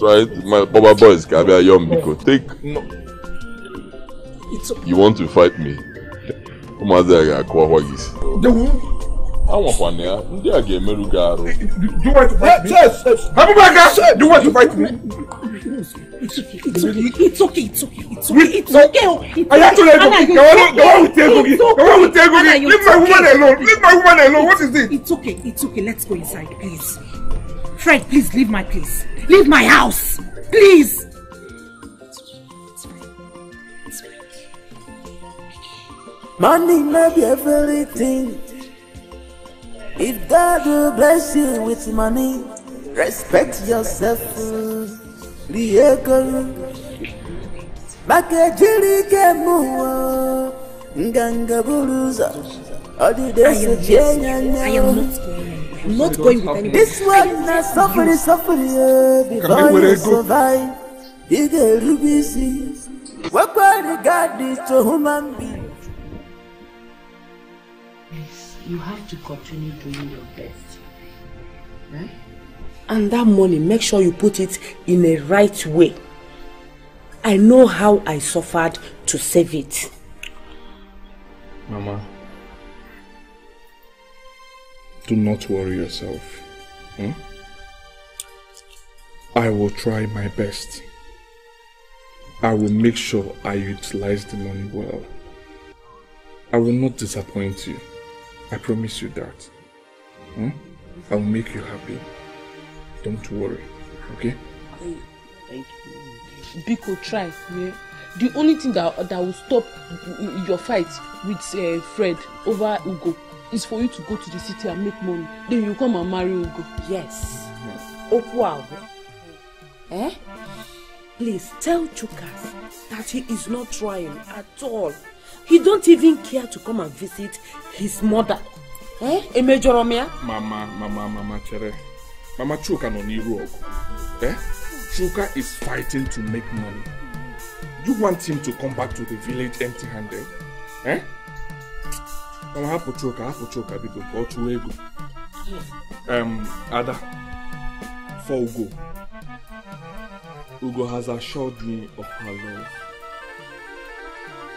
right. My Baba boys can be a young because take. No. It's. You want to fight me? Ụmụazị a ga-akụ ọhụa gị isi. Anwakwana ya, ndị a ga-emerụ gị arụ. Do you want to fight me? Yes, yes. Abubakar, do you want to fight me? It's okay. It's okay. It's okay. It's okay. It's okay. It's okay. I have to let go. you're Go on, okay. go on with Tegogi. It's Go on with Tegogi. Leave my woman alone. Leave my woman alone. What is this? It's okay. It's okay. Let's go inside, please. Fred, please leave my place. Leave my house. Please. Money may be everything. If God will bless you with money, respect yourself. Riego. Maka jiri ke muwa. Nganga buruza. Odide I am se here. jenya I am not going anywhere. I'm not going with anyone. This one na suffering, suffering, yeah. Before where I you go? survive, you get busy. What God this to human being? You have to continue doing your best. Right? And that money, make sure you put it in a right way. I know how I suffered to save it. Mama, do not worry yourself. Hmm? I will try my best. I will make sure I utilize the money well. I will not disappoint you. I promise you that. Hmm? I will make you happy. Don't worry, okay? Thank you. Biko, try. Yeah? The only thing that that will stop your fight with uh, Fred over Ugo is for you to go to the city and make money. Then you come and marry Ugo. Yes. Okwu Eh? Please tell Chukas that he is not trying at all. He don't even care to come and visit his mother. Eh? Emejoro m ya? Mama, mama, mama, chere. Mama Chuka no n'iru ọgụ. Eh? Chuka is fighting to make money. You want him to come back to the village empty-handed? Eh? Mama, hapụ Chuka, hapụ Chuka biko ka ọ chụwa ego. Um, Ada, for Ugo. Ugo has assured me of her love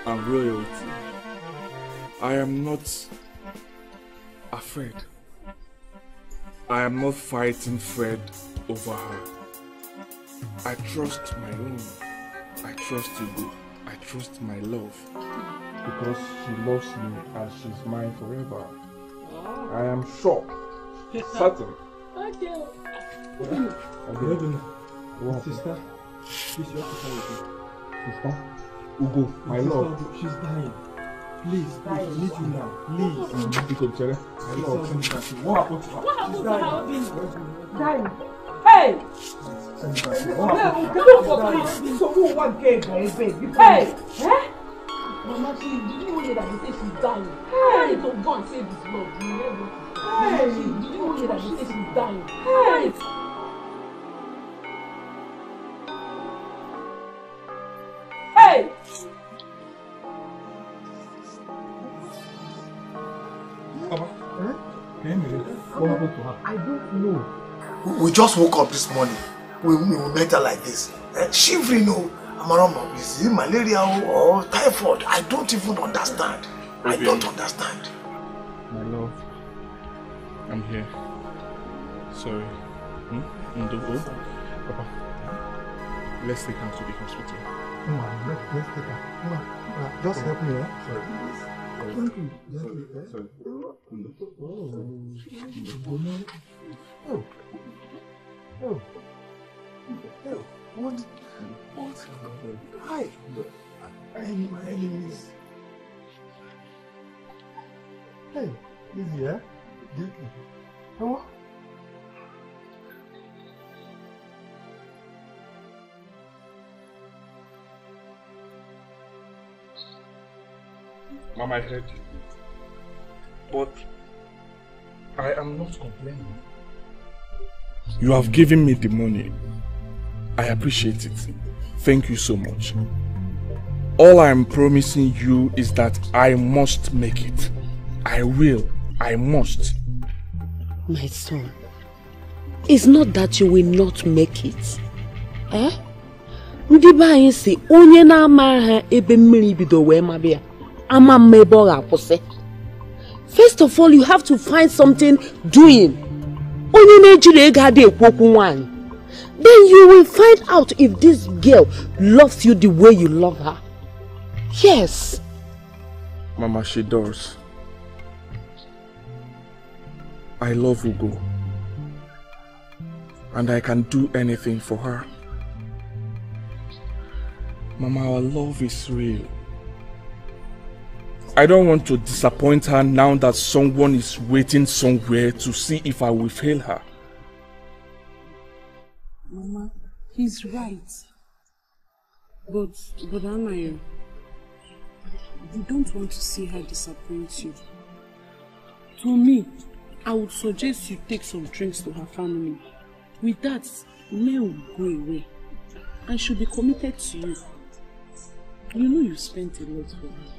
and loyalty. I am not afraid. I am not fighting Fred over her. I trust my own. I trust Ugo. I trust my love. Because she loves me and she's mine forever. I am sure. Certain. Okay. What? Sister, please, you have to come with me. Sister? Ugo, my Sister, love. She's dying. Please, please, I need you now. Please. Biko chere. My love. Sister, What happened to her? What happened She's to her dying. husband? Dying. Hey! What happened? Hey, look for me. So who want gay guy, babe? Hey! Eh? Mama, she did you know that they say she's dying? Hey! to go and save his blood. You never. Hey! Did you know that they say she's dying? Hey! Hey! What happened to her? I don't know. We just woke up this morning. We, we met her like this. Uh, shivering, no. Amarama, is it malaria or typhoid? I don't even understand. I Baby. don't understand. My love. I'm here. Sorry. Hmm? Ndogo? Papa. Let's take her to the hospital. Come on, let, let's take her. Come on, come on. Just help me, eh? Sorry. I am. Hey, easy, eh? Gently. Come I heard you. But I am not complaining. You have given me the money. I appreciate it. Thank you so much. All I am promising you is that I must make it. I will. I must. My son, it's not that you will not make it. Eh? Ndị si onye na-ama ha ebe mmiri bido wee mabịa ama mma ebe ọ ga-akwụsị. First of all, you have to find something doing. Onye na-ejiri ego adị ekwu okwu nwaanyị. Then you will find out if this girl loves you the way you love her. Yes. Mama, she does. I love Ugo. And I can do anything for her. Mama, our love is real. I don't want to disappoint her now that someone is waiting somewhere to see if I will fail her. Mama, he's right. But, but Anayo, you don't want to see her disappoint you. To me, I would suggest you take some drinks to her family. With that, May will go away and she'll be committed to you. You know you spent a lot for her.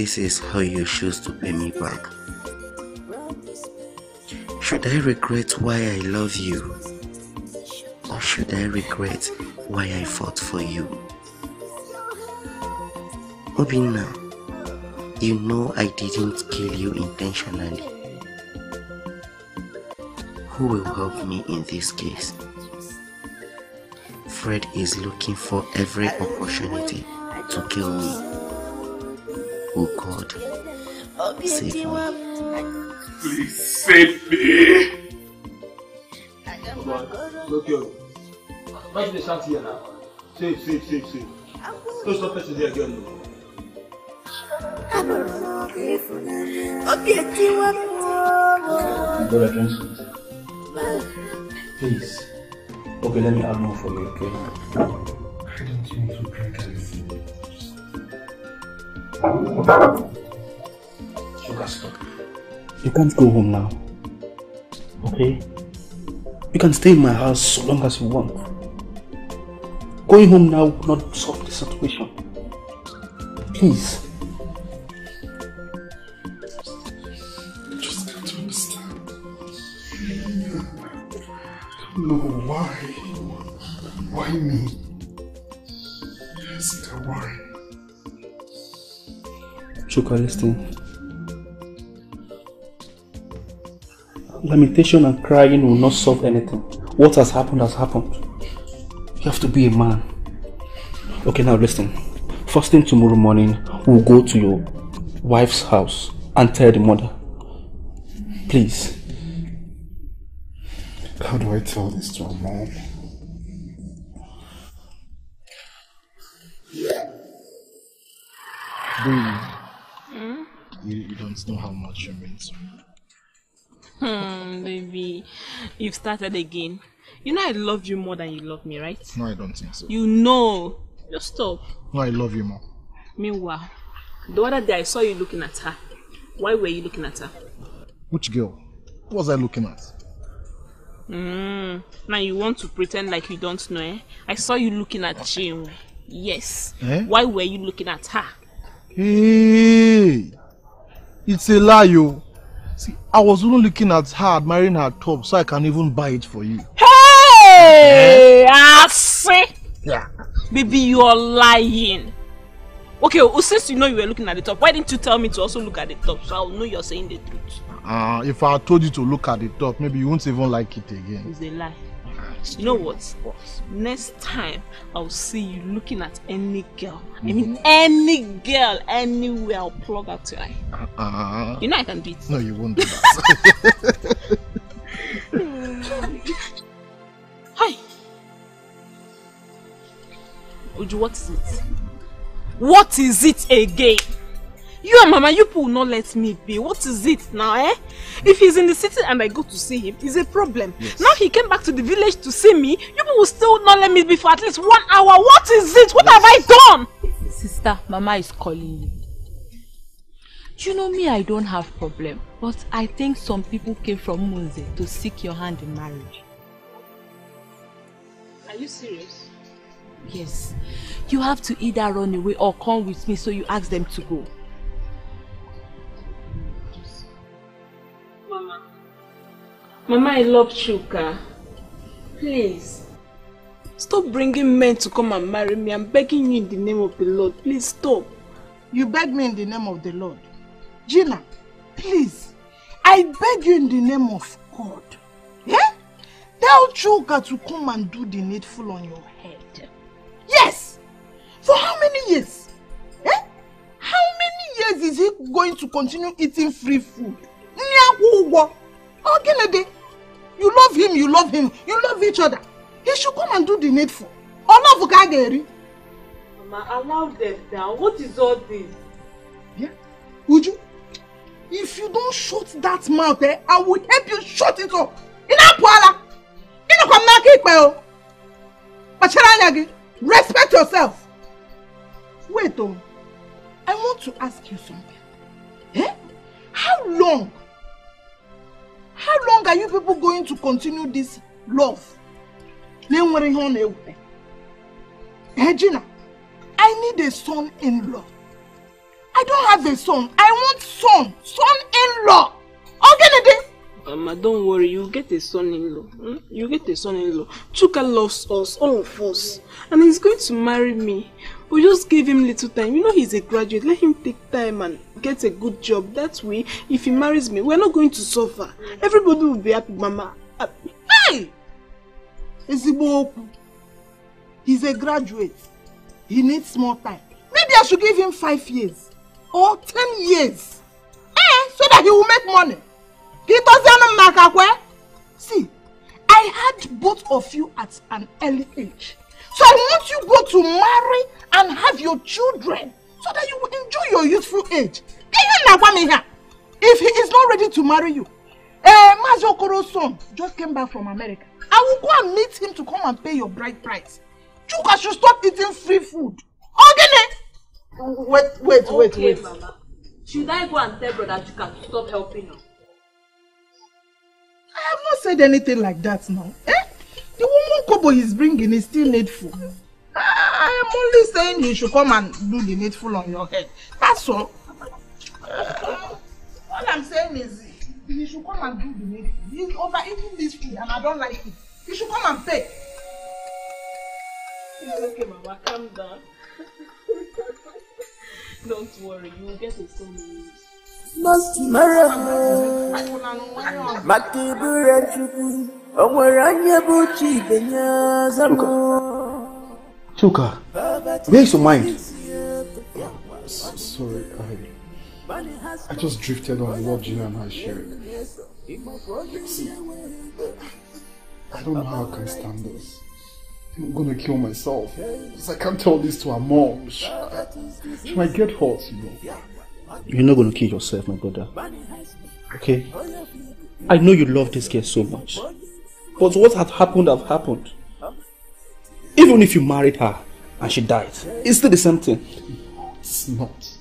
this is how you choose to pay me back. Should I regret why I love you? Or should I regret why I fought for you? Obina, you know I didn't kill you intentionally. Who will help me in this case? Fred is looking for every opportunity to kill me. Oh God, save me. Please save me. Look here. Why did they shout here now? Save, save, save, save. Don't stop person here again. Brother Johnson, please. Okay, let me add more for you, okay? I don't to drink anything. Sugar, stop. You can't go home now. Okay? You can stay in my house so long as you want. Going home now will not solve the situation. Please. Just can't understand. No, why? Why me? Yes, the why? Listen. Lamentation and crying will not solve anything. What has happened has happened. You have to be a man. Okay, now listen. First thing tomorrow morning, we'll go to your wife's house and tell the mother. Please. How do I tell this to her mom? Baby, you, you don't know how much you mean to me. Hmm, baby, you've started again. You know I love you more than you love me, right? No, I don't think so. You know. Just stop. No, I love you more. Meanwhile, the other day I saw you looking at her. Why were you looking at her? Which girl? What was I looking at? Mm. Now you want to pretend like you don't know, eh? I saw you looking at Chinwe. Yes. Eh? Why were you looking at her? Hey! It's a lie, yo. See, I was only looking at her admiring her top so I can even buy it for you. Hey! I see. Yeah. Baby, you are lying. Okay, well, since you know you were looking at the top, why didn't you tell me to also look at the top so I'll know you're saying the truth? Uh, if I told you to look at the top, maybe you won't even like it again. It's a lie. You know what? what? Next time I'll see you looking at any girl. I mean any girl anywhere. I'll plug out your eye. Uh, You know I can do it. No, you won't do that. Hi. Uju, what is it? What is it again? You and Mama, you people will not let me be. What is it now, eh? If he's in the city and I go to see him, it's a problem. Now he came back to the village to see me, you people will still not let me be for at least one hour. What is it? What have I done? Sister, Mama is calling you. You know me, I don't have problem. But I think some people came from Munze to seek your hand in marriage. Are you serious? Yes. You have to either run away or come with me so you ask them to go. Mama, I love Chuka. Please. Stop bringing men to come and marry me. I'm begging you in the name of the Lord. Please stop. You beg me in the name of the Lord. Gina, please, I beg you in the name of God. Eh? Tell Chuka to come and do the needful on your head. Yes! For how many years? Eh? How many years is he going to continue eating free food? Nyakwụ ụgwọ. Ọ gịnị dị? You love him, you love him, you love each other. He should come and do the needful. Ọ love ka a ga-eri. Mama, allow them down. What is all this? Yeah. Would you? if you don't shut that mouth, eh, I will help you shut it up. Ị na-apụala. Ị nọkwa m n'aka ikpe o. Kpachara anya gị. Respect yourself. Wait o. I want to ask you something. Eh? How long? How long are you people going to continue this love? Na-enwere ihe ọ na-ewute. Eh, Gina, I need a son-in-law. I don't have a son. I want son. Son-in-law. Ogenede. Mama, don't worry. You get a son-in-law. Hmm? You get a son-in-law. Chuka loves us, all of us. And he's going to marry me. We just give him little time. You know he's a graduate. Let him take time and get a good job. That way, if he marries me, we're not going to suffer. Everybody will be happy, Mama. Hey! Ezigbo. He's a graduate. He needs more time. Maybe I should give him five years. Or ten years. Eh, so that he will make money. See, I had both of you at an early age. So I want you both to marry and have your children so that you will enjoy your youthful age. Ihe na-agwa m ihe a. If he is not ready to marry you, eh, Mazi Okoro's son just came back from America. I will go and meet him to come and pay your bride price. Chuka should stop eating free food. Ogene! Wait, wait, wait, okay, wait. Mama. Should I go and tell Brother Chuka to stop helping us? I have not said anything like that now. Eh? The woman Kobo he's bringing is still needful. I, am only saying you should come and do the needful on your head. That's all. Uh, all I'm saying is you should come and do the needful. He's overeating this food and I don't like it. You should come and pay. It's okay, Mama. Calm down. Don't worry. You will get a son in Must mara maka ibure chukwu o nwere onye bụ chi ibe ya Chuka, where is your mind? S- Sorry, I, I just drifted on what Gina and I shared. See, I don't know how I can stand this. I'm gonna kill myself. Because I can't tell this to her mom. She, she might get hurt, you know. You're not gonna kill yourself, my brother. Okay? I know you love this girl so much. But what had happened have happened. Even if you married her and she died, it's still the same thing. It's not.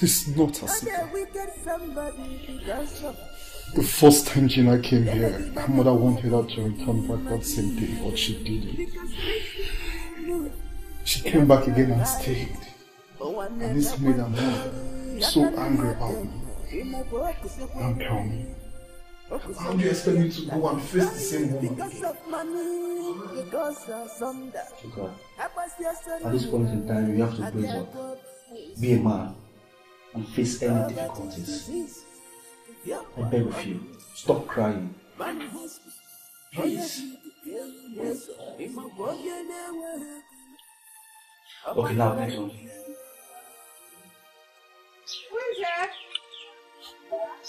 It's not Asika. The first time Gina came here, her mother wanted her to return back that same day, but she didn't. She came back again and stayed. And this made her mom so angry about me. Now tell me, how do you expect me to go and face the same woman again? God, at this point in time, you have to brace up. Be a man and face any difficulties. I beg of you, stop crying. Please. Okay, now next one. Who is there?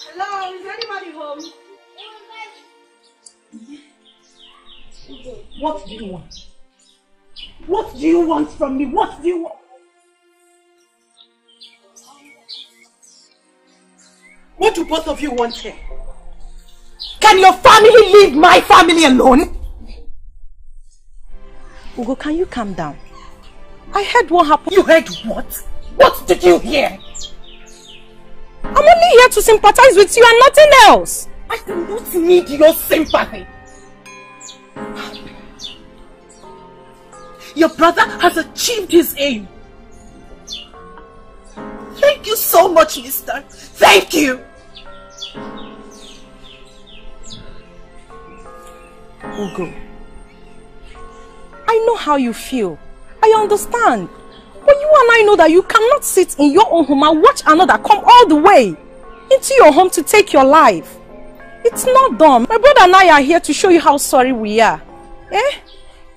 Hello, is anybody home? What do you want? What do you want from me? What do you want? What do both of you want here? Can your family leave my family alone? Ugo, can you calm down? I heard what happened. You heard what? What did you hear? I'm only here to sympathize with you and nothing else. I do not need your sympathy. Your brother has achieved his aim. Thank you so much, mister. Thank you. Ugo, I know how you feel. I understand. But you and I know that you cannot sit in your own home and watch another come all the way into your home to take your life. It's not done. My brother and I are here to show you how sorry we are. Eh?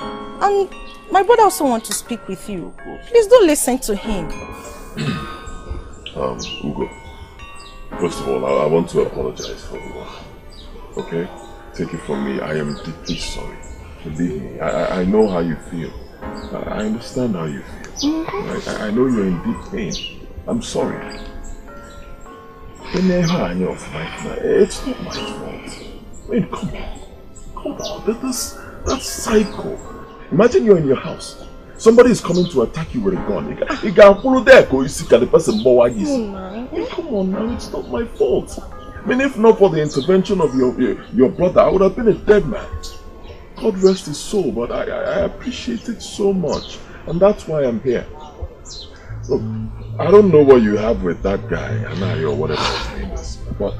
And my brother also wants to speak with you. Please don't listen to him. Um, Ugo, first of all, I, I want to apologize for Ugo. Okay? Take it from me, I am deeply sorry. Believe me, I, I- I know how you feel. I, I understand how you feel. Right? I, I know you're in deep pain. I'm sorry. It's not my fault. I mean, come on. Come on. That- That's, that's psycho. Imagine you're in your house. Somebody is coming to attack you with a gun. You can, you can follow there, go. You see, can the person more I mean, Come on now, it's not my fault. I mean, if not for the intervention of your, your, your brother, I would have been a dead man. God rest his soul, but I, I, I appreciate it so much. And that's why I'm here. Look, I don't know what you have with that guy, Anai, or whatever his name is, but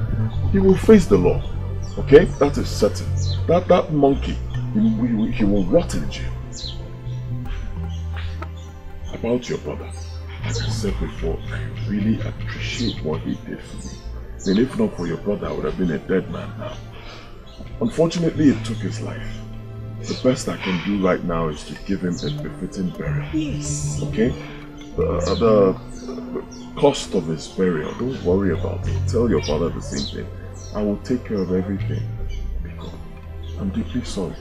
he will face the law. Okay? That is certain. That that monkey, he, he, he will rot in jail. About your brother, like I said before, I really appreciate what he did for me. And if not for your brother, I would have been a dead man now. Unfortunately, it took his life. The best I can do right now is to give him a befitting burial. Yes. Okay? The, the, the cost of his burial, don't worry about it. Tell your father the same thing. I will take care of everything. I'm deeply sorry.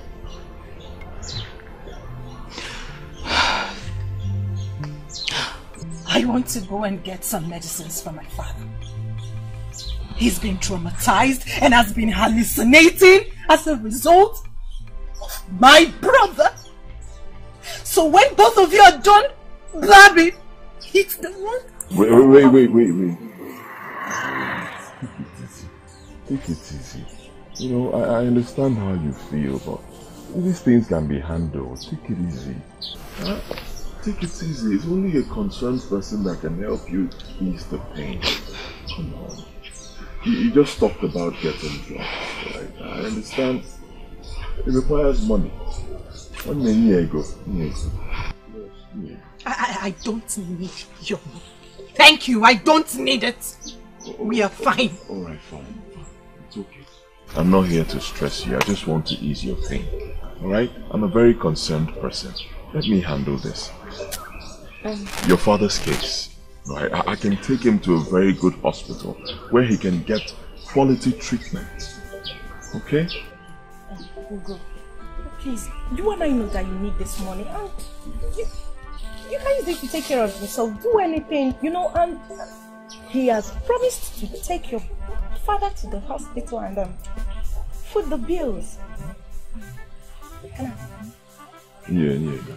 I want to go and get some medicines for my father. He's been traumatized and has been hallucinating as a result of my brother. So when both of you are done blabbing, the one. Wait, wait, wait, wait, wait. Take it easy. You know, I, I understand how you feel, but these things can be handled. Take it easy. Huh? Take it easy. It's only a concerned person that can help you ease the pain. Come on. You, you just talked about getting drugs, right? I understand. It requires money. One year ago. Yes. Yes. I, I, I don't need your money. Thank you, I don't need it. We are fine. Alright, fine. It's okay. I'm not here to stress you. I just want to ease your pain. Alright? I'm a very concerned person. Let me handle this. Your father's case. Right? I, I can take him to a very good hospital where he can get quality treatment. Okay? Ugo, please, you and I know that you need this money. And you, you guys need to take care of yourself. Do anything, you know, and he has promised to take your father to the hospital and um, foot the bills. Can I- Yeah, yeah.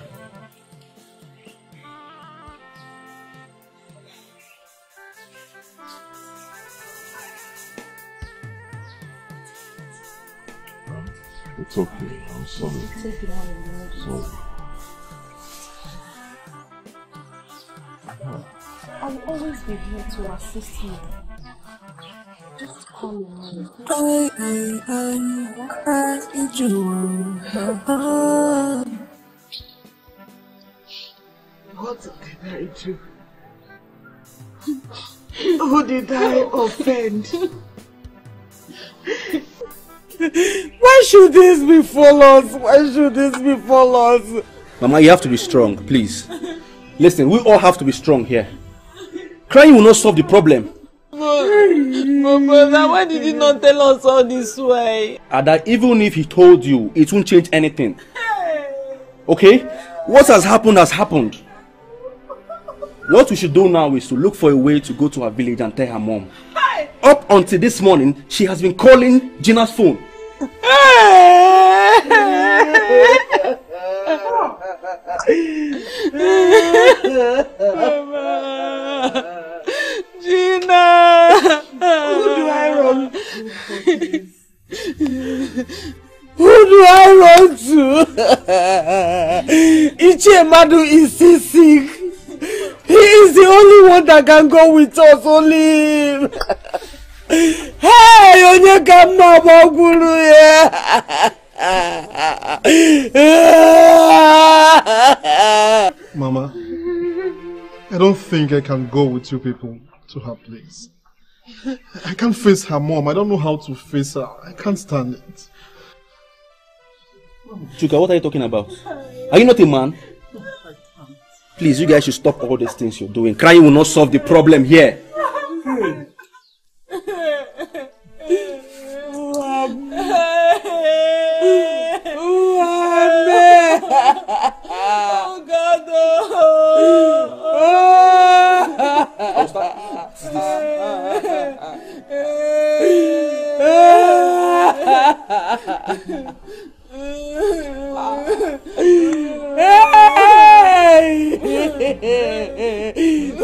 It's okay. I'm sorry. Take the money, you know. Sorry. Uh-huh. I will always be here to assist you. Just call me. I, I, I, I need you. What did I do? Who did I offend? Why should this befall us? Why should this befall us? Mama, you have to be strong, please. Listen, we all have to be strong here. Crying will not solve the problem. Brother, why did you not tell us all this way? And that even if he told you, it won't change anything. Okay? What has happened has happened. What we should do now is to look for a way to go to her village and tell her mom. Up until this morning, she has been calling Gina's phone. Mama. Gina! Who do I run Who do I run to? Ichemadu is still sick. He is the only one that can go with us, only him. Hey, onye ka mma gbagburu ya. Mama, I don't think I can go with you people to her place. I can't face her mom. I don't know how to face her. I can't stand it. Chuka, what are you talking about? Are you not a man? Please, you guys should stop all these things you're doing. Crying will not solve the problem here. Oh God!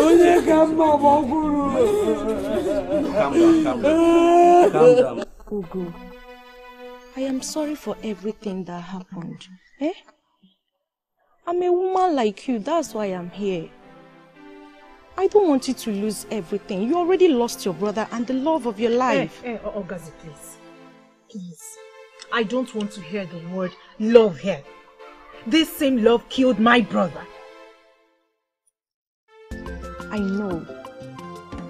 Onye ka mma gbagburu. Calm down, calm down. Calm down. Ugo, I am sorry for everything that happened. Eh? I'm a woman like you, that's why I'm here. I don't want you to lose everything. You already lost your brother and the love of your life. Eh, eh, Ogazi, please. Please. I don't want to hear the word love here. This same love killed my brother. I know.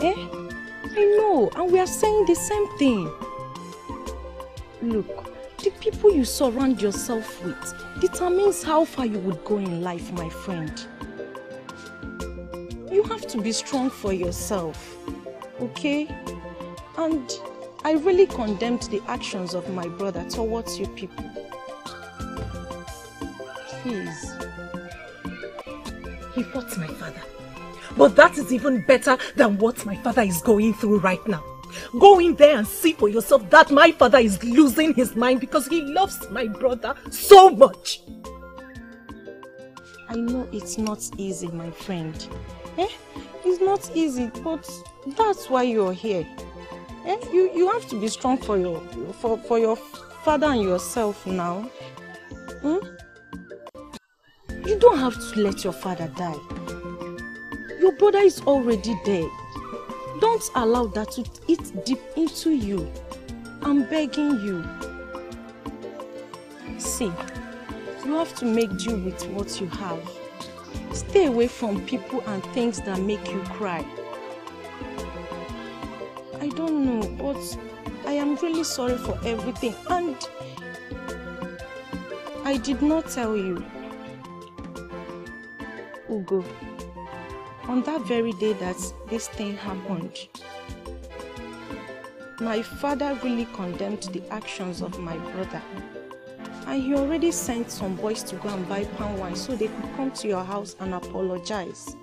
Eh? I know, and we are saying the same thing. Look, the people you surround yourself with determines how far you would go in life, my friend. You have to be strong for yourself, okay? And I really condemned the actions of my brother towards you people. Please. He fought my father. But that is even better than what my father is going through right now. Go in there and see for yourself that my father is losing his mind because he loves my brother so much. I know it's not easy, my friend. Eh? It's not easy, but that's why you're here. Eh? You you have to be strong for your for, for your father and yourself now. Hmm? You don't have to let your father die. Your brother is already dead. Don't allow that to eat deep into you. I'm begging you. See, you have to make do with what you have. Stay away from people and things that make you cry. I don't know, but I am really sorry for everything and I did not tell you. Ugo, on that very day that this thing happened, my father really condemned the actions of my brother. And he already sent some boys to go and buy palm wine so they could come to your house and apologize.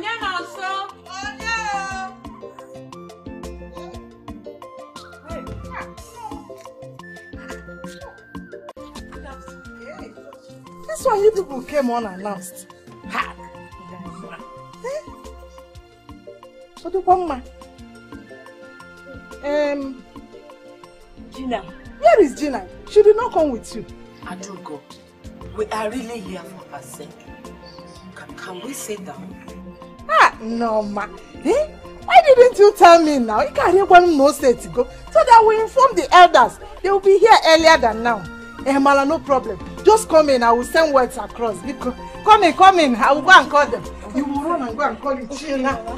Onye nọ nso? Onye. This one you people came unannounced. Ha! Eh? Ọ dịkwa mma. Um, Gina. Where is Gina? She did not come with you. Adugo, we are really here for her sake. Can, can we sit down? Ah, no, ma. Eh? Why didn't you tell me now? You can't even no say to go. So that we inform the elders. They will be here earlier than now. Eh, Mala, no problem. Just come in. I will send words across. Come in, come in. I will go and call them. You will run and go and call it. Oh,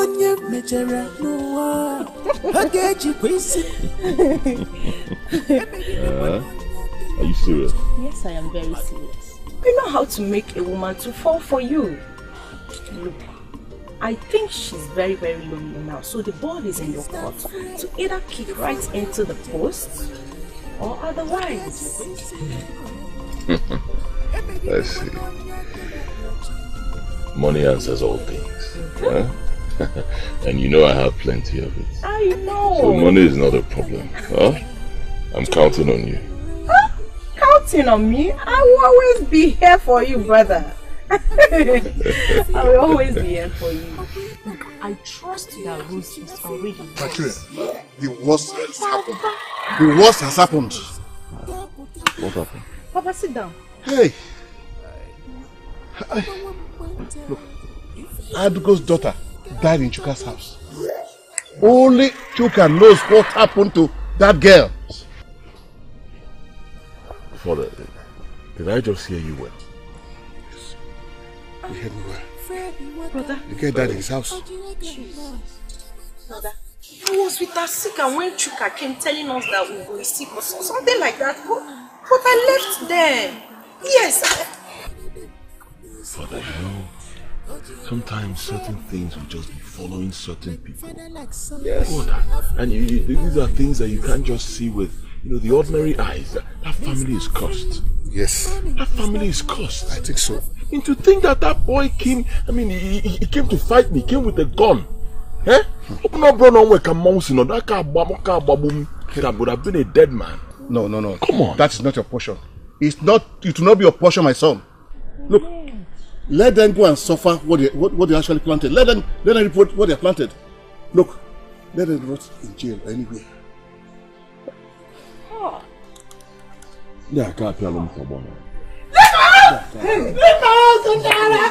onye mejere n'ụwa ọ ga-ejikwa isi Uh, are you serious? Yes, I am very serious. You know how to make a woman to fall for you. Look, I think she's very, very lonely now. So the ball is in your court to either kick right into the post or otherwise. Let's see. Money answers all things. Huh? and you know I have plenty of it. I know. So money is not a problem. Huh? I'm counting on you. Counting on me, I will always be here for you, brother. I will always be here for you. Look, I trust that Rose is already yours. Bakire, the worst has happened. The worst has happened. What happened? Papa, sit down. Hey. I, Look, Adugo's daughter died in Chuka's house. Only Chuka knows what happened to that girl. Father, did I just hear you well? Yes. You heard me well. Brother. The girl died in his house. Brother. I was with that sick and when Chuka came telling us that we were sick or something like that. But, but I left there. Yes. Father, you know, sometimes certain things will just be following certain people. Yes. Father, and you, you, these are things that you can't just see with, you know, the ordinary eyes. That, that family is cursed. Yes. That family is cursed. I think so. And to think that that boy came, I mean, he, he, came to fight me, came with a gun. Eh? Open up, run on a mouse, you know, that car, car, boom, that would have been a dead man. No, no, no. Come on. That is not your portion. It's not. It will not be your portion, my son. Look, let them go and suffer what they what, what they actually planted. Let them let them report what they planted. Look, let them rot in jail anyway. Yeah, I can't tell him for one. Leave my house, Ndara!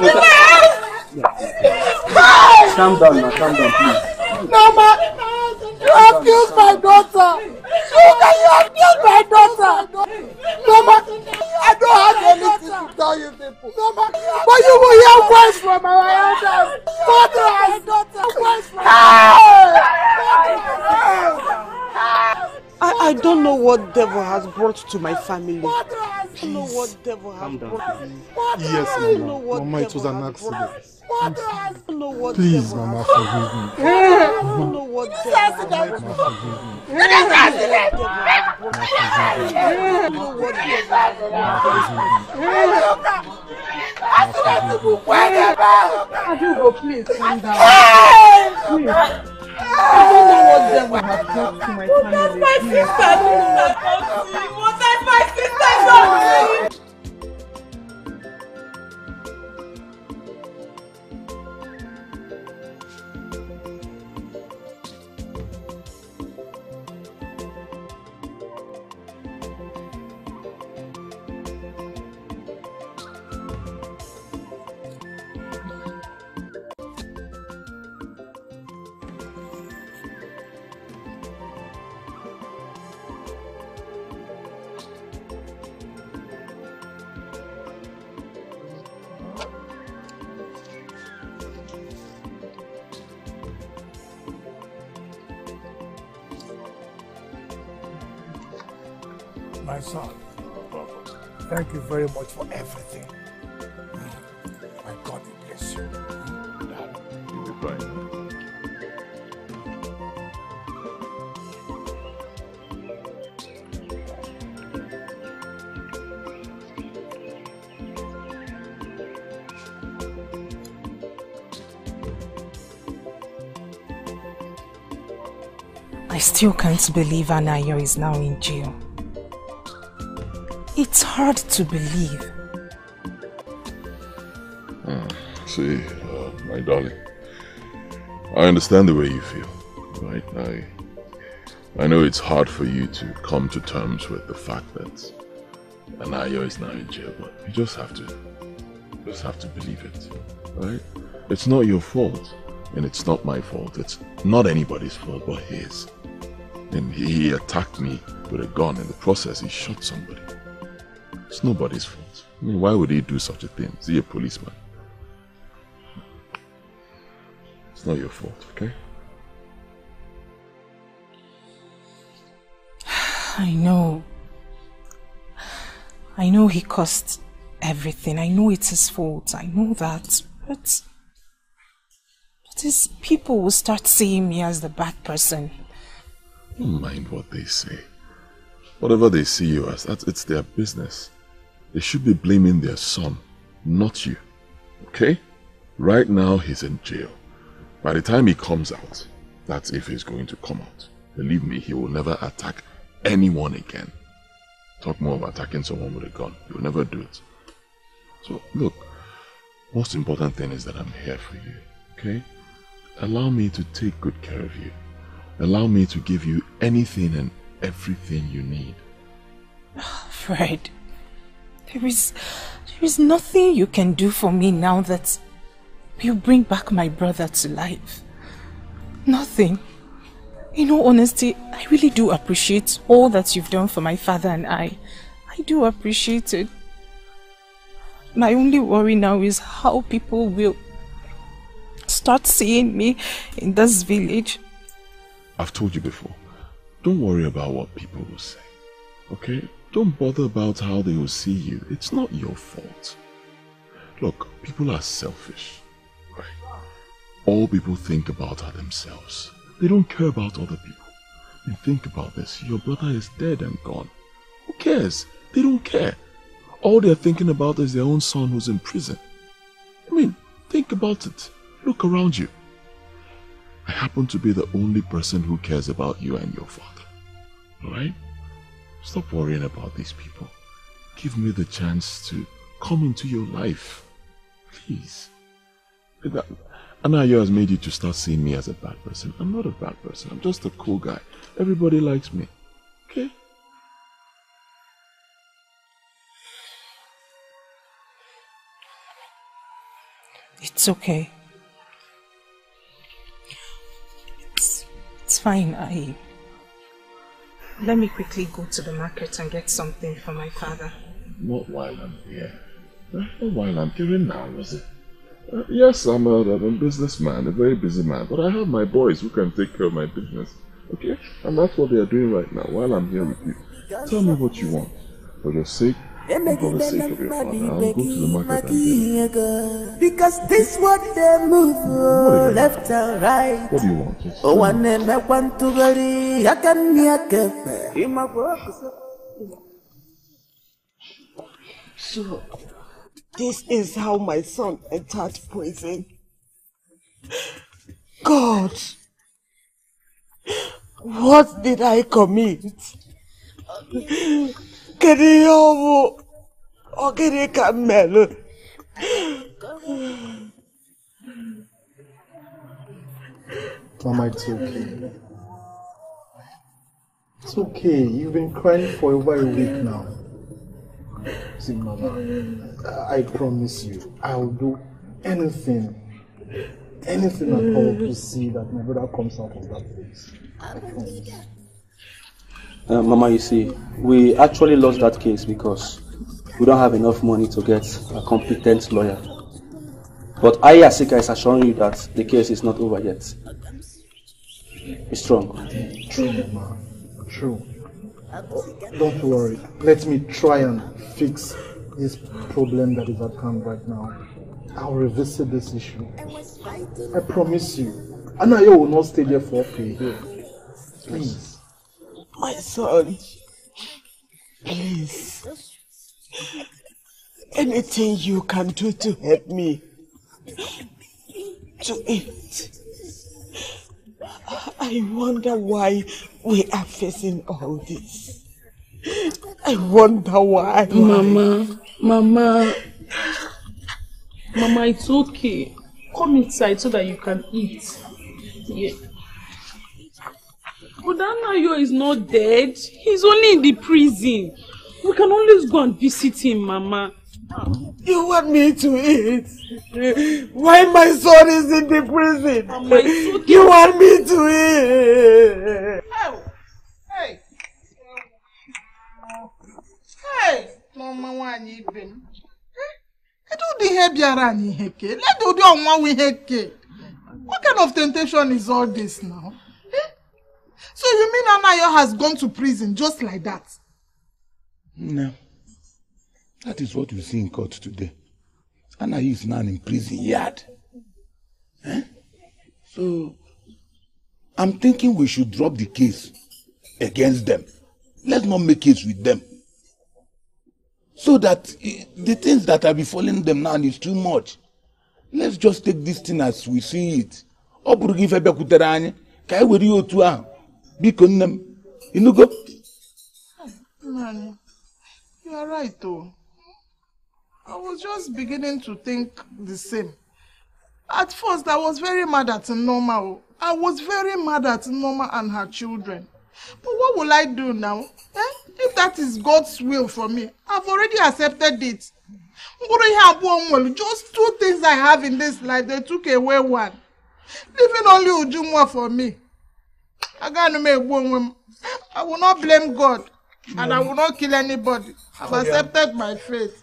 Leave my house! Calm down now, calm down, please. Mama, you have killed my daughter. You have killed my daughter. Mama, I don't have anything to tell you people. Mama, but you will hear voice from our elders. Father has voice from I, I don't know what devil has brought to my family. I don't know what devil has Calm down, brought. please. Yes, Mama. Mama, it was an accident. I don't know what Please, devil Mama, has forgive brought. me. I don't know what devil has brought. Mama, forgive me. I don't know what devil has brought. I don't know what devil has brought. Adugo, please calm down. Please. I don't know what devil has brought to my family. My Please. sister did not come to me. What if my sister don't much for everything. Mm. My God bless you. Fine. I still can't believe Anayo is now in jail. It's hard to believe. Hmm. See, uh, my darling, I understand the way you feel, right? I, I know it's hard for you to come to terms with the fact that Anayo is now in jail, but you just have to, just have to believe it, right? It's not your fault, and it's not my fault. It's not anybody's fault but his. And he attacked me with a gun. In the process, he shot somebody. It's nobody's fault. I mean, why would he do such a thing? Is he a policeman? It's not your fault, okay? I know. I know he caused everything. I know it's his fault. I know that. But. But his people will start seeing me as the bad person. Don't mind what they say. Whatever they see you as, that's it's their business. They should be blaming their son, not you. Okay? Right now he's in jail. By the time he comes out, that's if he's going to come out. Believe me, he will never attack anyone again. Talk more of attacking someone with a gun. Will never do it. So, look, most important thing is that I'm here for you, okay? Allow me to take good care of you. Allow me to give you anything and everything you need. Fred, there is, there is nothing you can do for me now that will bring back my brother to life. Nothing. In all honesty, I really do appreciate all that you've done for my father and I. I do appreciate it. My only worry now is how people will start seeing me in this village. I've told you before, don't worry about what people will say. Okay? Don't bother about how they will see you. It's not your fault. Look, people are selfish. Right? All people think about are themselves. They don't care about other people. And think about this. Your brother is dead and gone. Who cares? They don't care. All they're thinking about is their own son who's in prison. I mean, think about it. Look around you. I happen to be the only person who cares about you and your father. Alright? Stop worrying about these people. Give me the chance to come into your life. Please. Anayo has made you to start seeing me as a bad person. I'm not a bad person. I'm just a cool guy. Everybody likes me. Okay? It's okay. It's, it's fine. I. Let me quickly go to the market and get something for my father. Not while I'm here. Not while I'm here now, was it? Uh, yes, I'm a, I'm a businessman, a very busy man, but I have my boys who can take care of my business. Okay? And that's what they are doing right now while I'm here with you. Tell me what you want. For your sake, and for the sake of your father, I'll go to the market and get it. Because this what they move oh, left and right. What do you want? Yes. Oh, one and back one to body. I can be a kepe. In my work. So, this is how my son entered prison. God, what did I commit? Ọ gịnị ka m mere? Mama, it's okay. It's okay. You've been crying for over a week now. See, Mama, I promise you, I'll do anything, anything at all to see that my brother comes out of that place. I promise. Uh, Mama, you see, we actually lost that case because we don't have enough money to get a competent lawyer. But I, Asika, is assuring you that the case is not over yet. Be strong. True. True. Don't worry. Let me try and fix this problem that is at hand right now. I'll revisit this issue. I promise you. Anayo will not stay there for free here. Please. My son, please. Anything you can do to help me to eat. I wonder why we are facing all this. I wonder why. Mama, Mama, Mama, it's okay. Come inside so that you can eat. Yeah. But Anayo is not dead. He's only in the prison. We can always go and visit him, Mama. You want me to eat? Why my son is in the prison? Mama, okay. You want me to eat? Hey! Hey! N'ọma nwaanyị ibe m. Kedu ụdị ihe bịara anyị ihe ke? Ledị ụdị ọnwa ihe ke? What kind of temptation is all this now? So you mean Anayo has gone to prison just like that? No. That is what we see in court today. Anayi is now in prison yard. Eh? So, I'm thinking we should drop the case against them. Let's not make case with them. So that eh, the things that are befalling them now is too much. Let's just take this thing as we see it. Ọ bụrụ gị ife bịakwutere anyị ya otu ahụ. Biko nne m? Nani, you are right though. I was just beginning to think the same. At first, I was very mad at Norma. oh. I was very mad at Norma and her children. But what will I do now? Eh? If that is God's will for me, I've already accepted it. Just two things I have in this life, they took away one. Leaving only Ujunwa for me. Agaghị m egbu onwe m. I will not blame God. And I will not kill anybody. I've accepted my fate.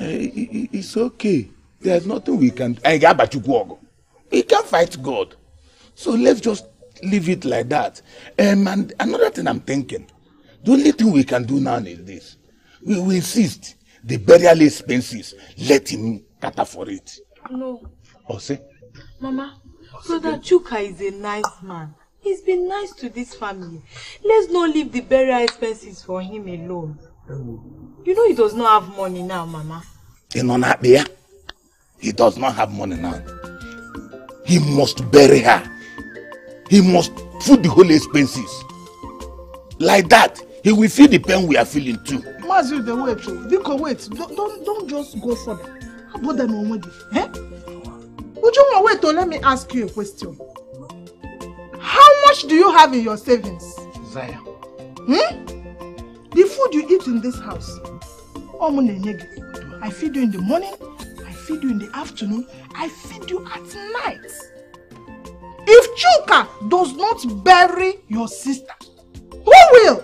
Eh, It's okay. There's nothing we can. Anyị ga-abachukwu ọgụ. We can't fight God. So let's just leave it like that. Um, and another thing I'm thinking, the only thing we can do now is this. We will insist the burial expenses, let him cater for it. No, say, Mama, Brother Chuka is a nice man. He's been nice to this family. Let's not leave the burial expenses for him alone. You know he does not have money now, Mama. ị nọ n'akpa ya? He does not have money now. He must bury her. He must foot the whole expenses. Like that, he will feel the pain we are feeling too. Mazi Ude, wait, oh. Biko, wait. Don't, don't, don't just go further. Abode na onwe gị. Eh? Ujunwa, wait, oh, let me ask you a question. How much do you have in your savings? Zaya. Hmm? The food you eat in this house. Ọmụ na-enye gị. I feed you in the morning. I feed you in the afternoon. I feed you at night. If Chuka does not bury your sister, who will?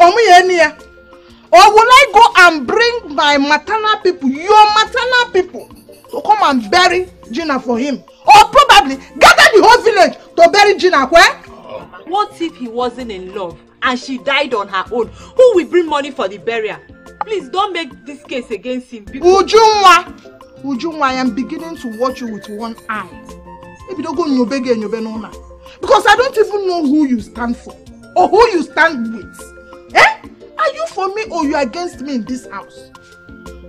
Ọmụ ya eni ya. Or will I go and bring my maternal people, your maternal people, to come and bury Gina for him? Or probably gather the whole village to bury Gina, where? What if he wasn't in love and she died on her own? Who will bring money for the burial? Please don't make this case against him. because- Ujunwa, Ujunwa, I am beginning to watch you with one eye. Maybe don't go nyobe ge nyobe n'ụlọ a. Because I don't even know who you stand for or who you stand with. Eh? Are you for me or you against me in this house?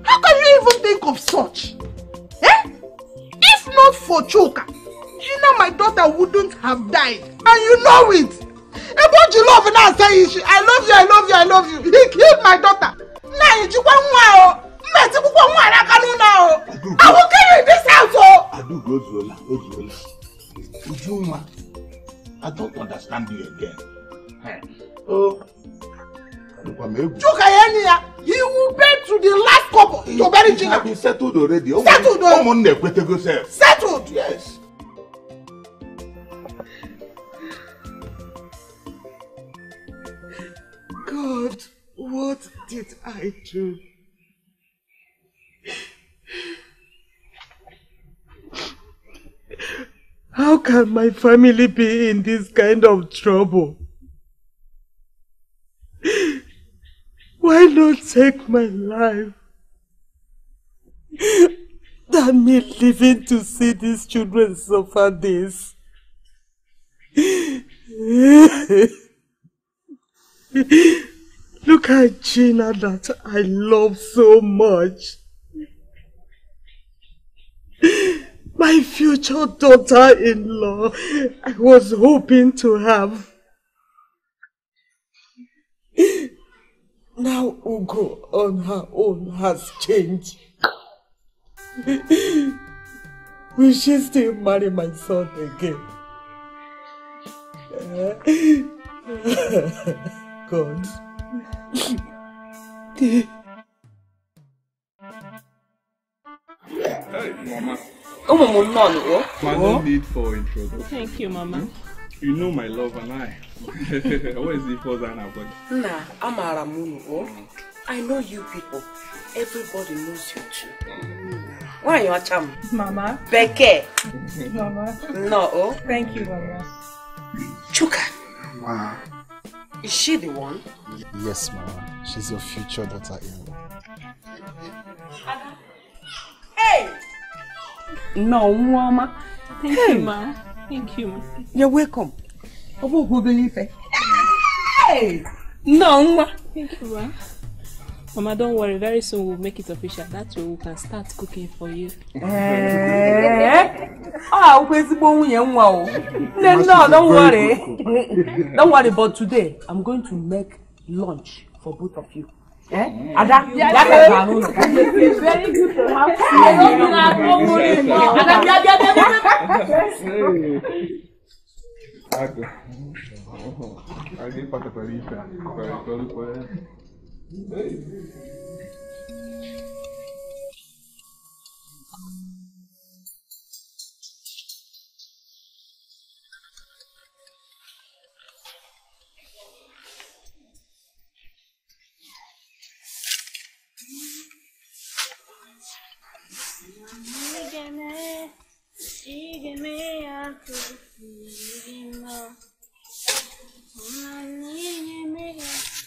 How can you even think of such? Eh? If not for Chuka, Gina, my daughter, wouldn't have died. And you know it. Ebo ji love now say she, I love you, I love you, I love you. He killed my daughter. Now you jikwa nwa o. Mmetikwa nwa n'aka n'ụlọ o. I will kill you in this house o. Adugo ozuola, ozuola. Ujunwa, I don't understand you again. Eh, Oh. Chuka ya enyi ya, he will pay to the last couple to bury been settled already. Settled o. Ụmụnna ekwetego sef. Settled. Yes. God, what did I do? How can my family be in this kind of trouble? Why not take my life? Than me living to see these children suffer this. Look at Gina that I love so much. My future daughter-in-law I was hoping to have. Now Ugo on her own has changed. Will she still marry my son again? God. Hey, oh, Mama. ụmụ m nnọọ nụọ Ma no need for introduction. Thank you, Mama. Hmm? You know my love and I. Where is the first and our body? nna amaara m unu o oh. i know you people everybody knows you too nwaanyị ọcha m Mama. bekee Mama. nnọọ o oh. Thank you, Mama. chuka Ma. Is she the one Yes, Mama. She's your future daughter-in-law. hey nnọọ nwa ọma Thank Hey. you, Ma. Thank you, Ma. You're welcome. Obere ife. Hey! Nnọọ nwa. Thank you, Ma. Mama, don't worry. Very soon we'll make it official. That way we can start cooking for you. Ee, ọ akwụkwọ ezigbo nwunye nwa o. Nne nnọọ, don't worry. Don't worry, but today I'm going to make lunch for both of you. Eh? Ada, ka gaa n'ụlọ. Very good to have Ada, bịa, bịa, bịa, bịa. Kwere. You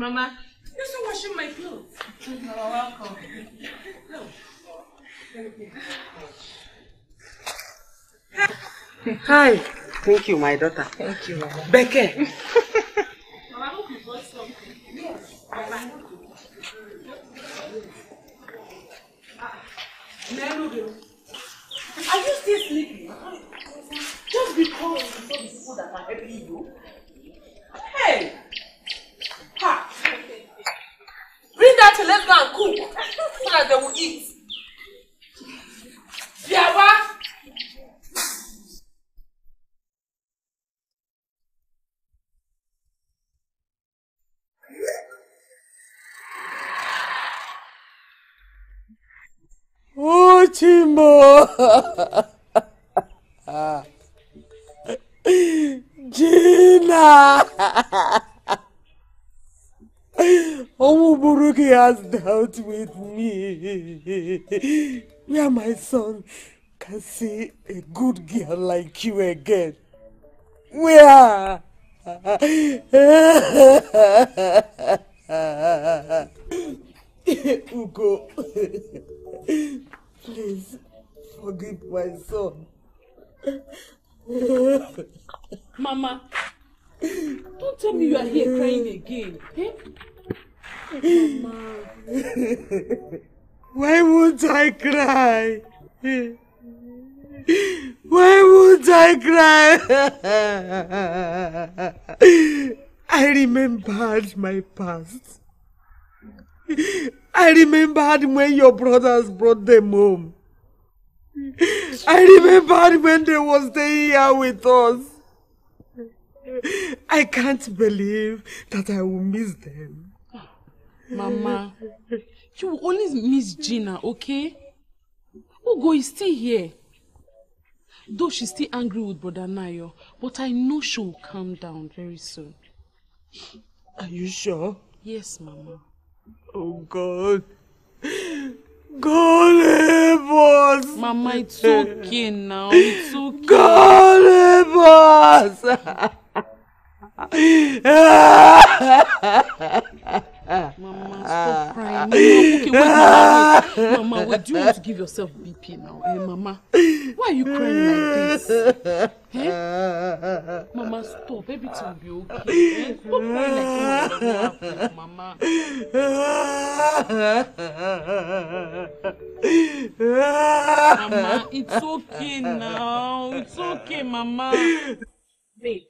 Mama. You're still washing my clothes. You're welcome. No. Hi. Thank you, my daughter. Thank you, Mama. Becky. Mama, I hope you bought something. Yes. Mama. Merudu. Are you still sleeping? Just because you saw the people that are helping you? Hey! Ha! Bring that to let's go and cook so that they will eat. Biawa! Chimo. Gina. Oh, Buruki has dealt with me. Where my son can see a good girl like you again. Where? Ugo, please forgive my son. Mama, don't tell me you are here crying again. Eh? Mama. Why won't I cry? Why won't I cry? I remembered my past. I remembered when your brothers brought them home. I remembered when they were staying here with us. I can't believe that I will miss them. Mama, you will always miss Gina, okay? Oh, Ugo is still here. Though she's still angry with Brother Anayo, but I know she will calm down very soon. Are you sure? Yes, Mama. Oh God. God help us. Mama, it's okay now. It's okay. God help us. Mama, stop crying. Mama, okay, wait, Mama, wait. Mama. Do you want to give yourself BP now? Eh, Mama, why are you crying like this? Eh? Mama, stop. Everything will be okay. Eh? Stop crying like this. Mama, Mama. Mama, it's okay now. It's okay, Mama. Babe,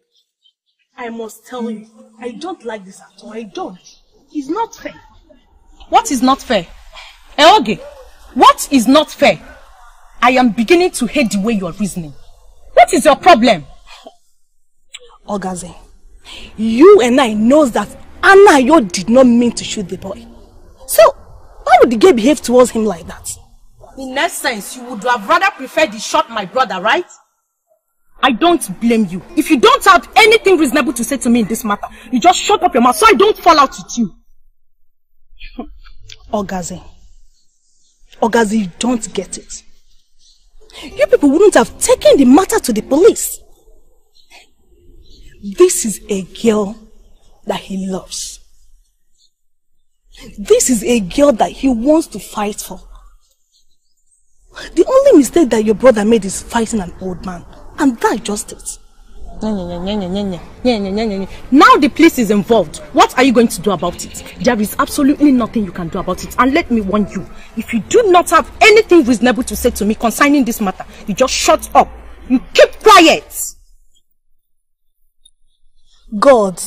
I must tell you, I don't like this at all. I don't. It's not fair. What is not fair? Eoge, what is not fair? I am beginning to hate the way you are reasoning. What is your problem? Ogaze, you and I knows that Anna Ayo did not mean to shoot the boy. So, why would the girl behave towards him like that? In essence, you would have rather preferred he shot my brother, right? I don't blame you. If you don't have anything reasonable to say to me in this matter, you just shut up your mouth so I don't fall out with you. Ogaze. Ogaze, you don't get it. You people wouldn't have taken the matter to the police. This is a girl that he loves. This is a girl that he wants to fight for. The only mistake that your brother made is fighting an old man. And that's just it. Now the police is involved. What are you going to do about it? There is absolutely nothing you can do about it. And let me warn you, if you do not have anything reasonable to say to me concerning this matter, you just shut up. You keep quiet. God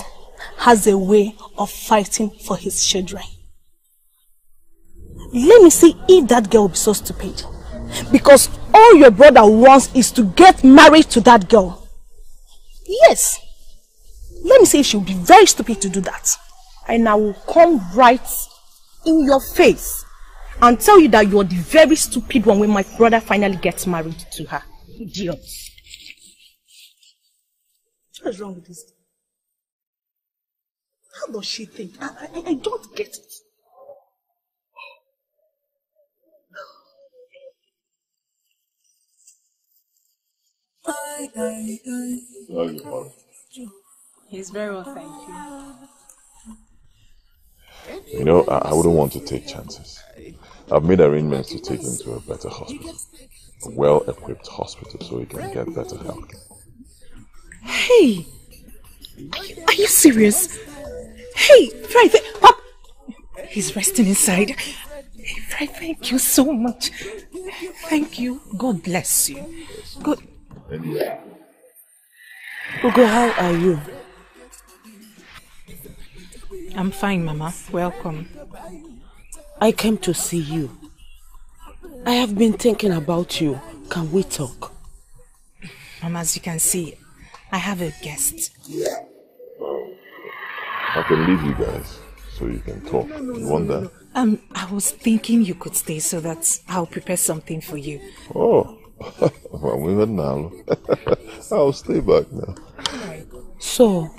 has a way of fighting for his children. Let me see if that girl will be so stupid. Because all your brother wants is to get married to that girl. Yes. Let me say she'll be very stupid to do that. And I will come right in your face and tell you that you're the very stupid one when my brother finally gets married to her. Idiot. What's wrong with this? How does she think? I, I, I don't get it. He's very well, thank you. You know, I, I wouldn't want to take chances. I've made arrangements to take him to a better hospital. A well-equipped hospital so he can get better help. Hey! Are you serious? Hey, Fry, th- Pop! He's resting inside. Hey, Fry, thank you so much. Thank you. God bless you. God. Ugo, how are you? I'm fine, Mama. Welcome. I came to see you. I have been thinking about you. Can we talk? Mama, as you can see, I have a guest. I can leave you guys so you can talk. You want that? Um, I was thinking you could stay so that I'll prepare something for you. Oh, well, we went now. I'll stay back now. So,